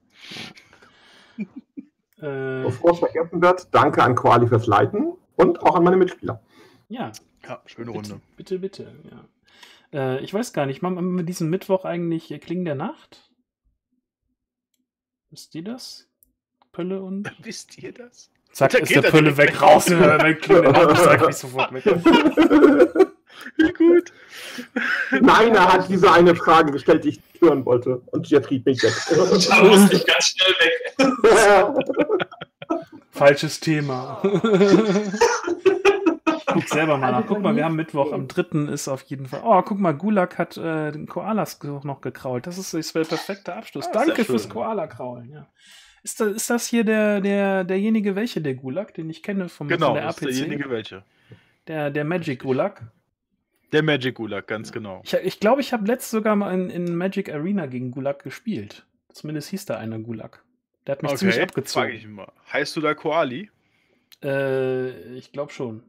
Äh, Bevor es vergessen wird, danke an Koali fürs Leiten und auch an meine Mitspieler. Ja. Ja, schöne bitte, Runde. Bitte, bitte, ja. Äh, ich weiß gar nicht, machen wir diesen Mittwoch eigentlich Klingen der Nacht? Wisst ihr das? Pölle und. Wisst ihr das? Zack, da ist der Pölle weg, raus, weg, sag ich sofort weg. Wie gut. Nein, er hat diese eine Frage gestellt, die ich hören wollte. Und der trieb mich weg. da musste ich ganz schnell weg. Falsches Thema. Guck selber mal nach. Guck mal, wir haben Mittwoch. Am 3. ist auf jeden Fall. Oh, guck mal, Gulag hat äh, den Koalas noch gekrault. Das ist, das der perfekte Abschluss. Ah, Danke fürs Koala-Kraulen. Ja. Ist das, ist das hier der, der, derjenige welche, der Gulag, den ich kenne vom, genau, von der RPC? Genau, derjenige welche. Der, der Magic Gulag. Der Magic Gulag, ganz genau. Ich glaube, ich, glaub, ich habe letzt sogar mal in, in Magic Arena gegen Gulag gespielt. Zumindest hieß da einer Gulag. Der hat mich okay, ziemlich abgezogen. Frag ich mal. Heißt du da Koali? Äh, ich glaube schon.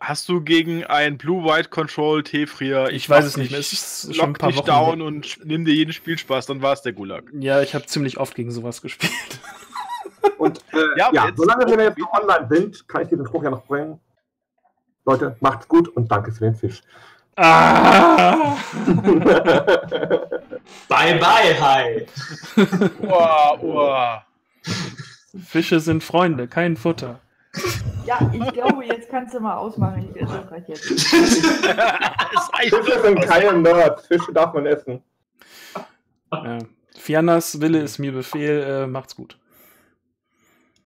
Hast du gegen ein Blue-White Control Tefrier? Ich, ich weiß es nicht mehr. Es ist schon ein paar dich Wochen down weg. und nimm dir jeden Spielspaß, dann war es der Gulag. Ja, ich habe ziemlich oft gegen sowas gespielt. Und äh, ja, ja solange wir jetzt online sind, kann ich dir den Spruch ja noch bringen. Leute, macht's gut und danke für den Fisch. Ah. bye bye, hi. Wow, wow. Fische sind Freunde, kein Futter. Ja, ich glaube, jetzt kannst du mal ausmachen. Ich esse das gleich jetzt. Fische sind keine Nerds. Fische darf man essen. Ja. Fiannas Wille ist mir Befehl. Äh, macht's gut.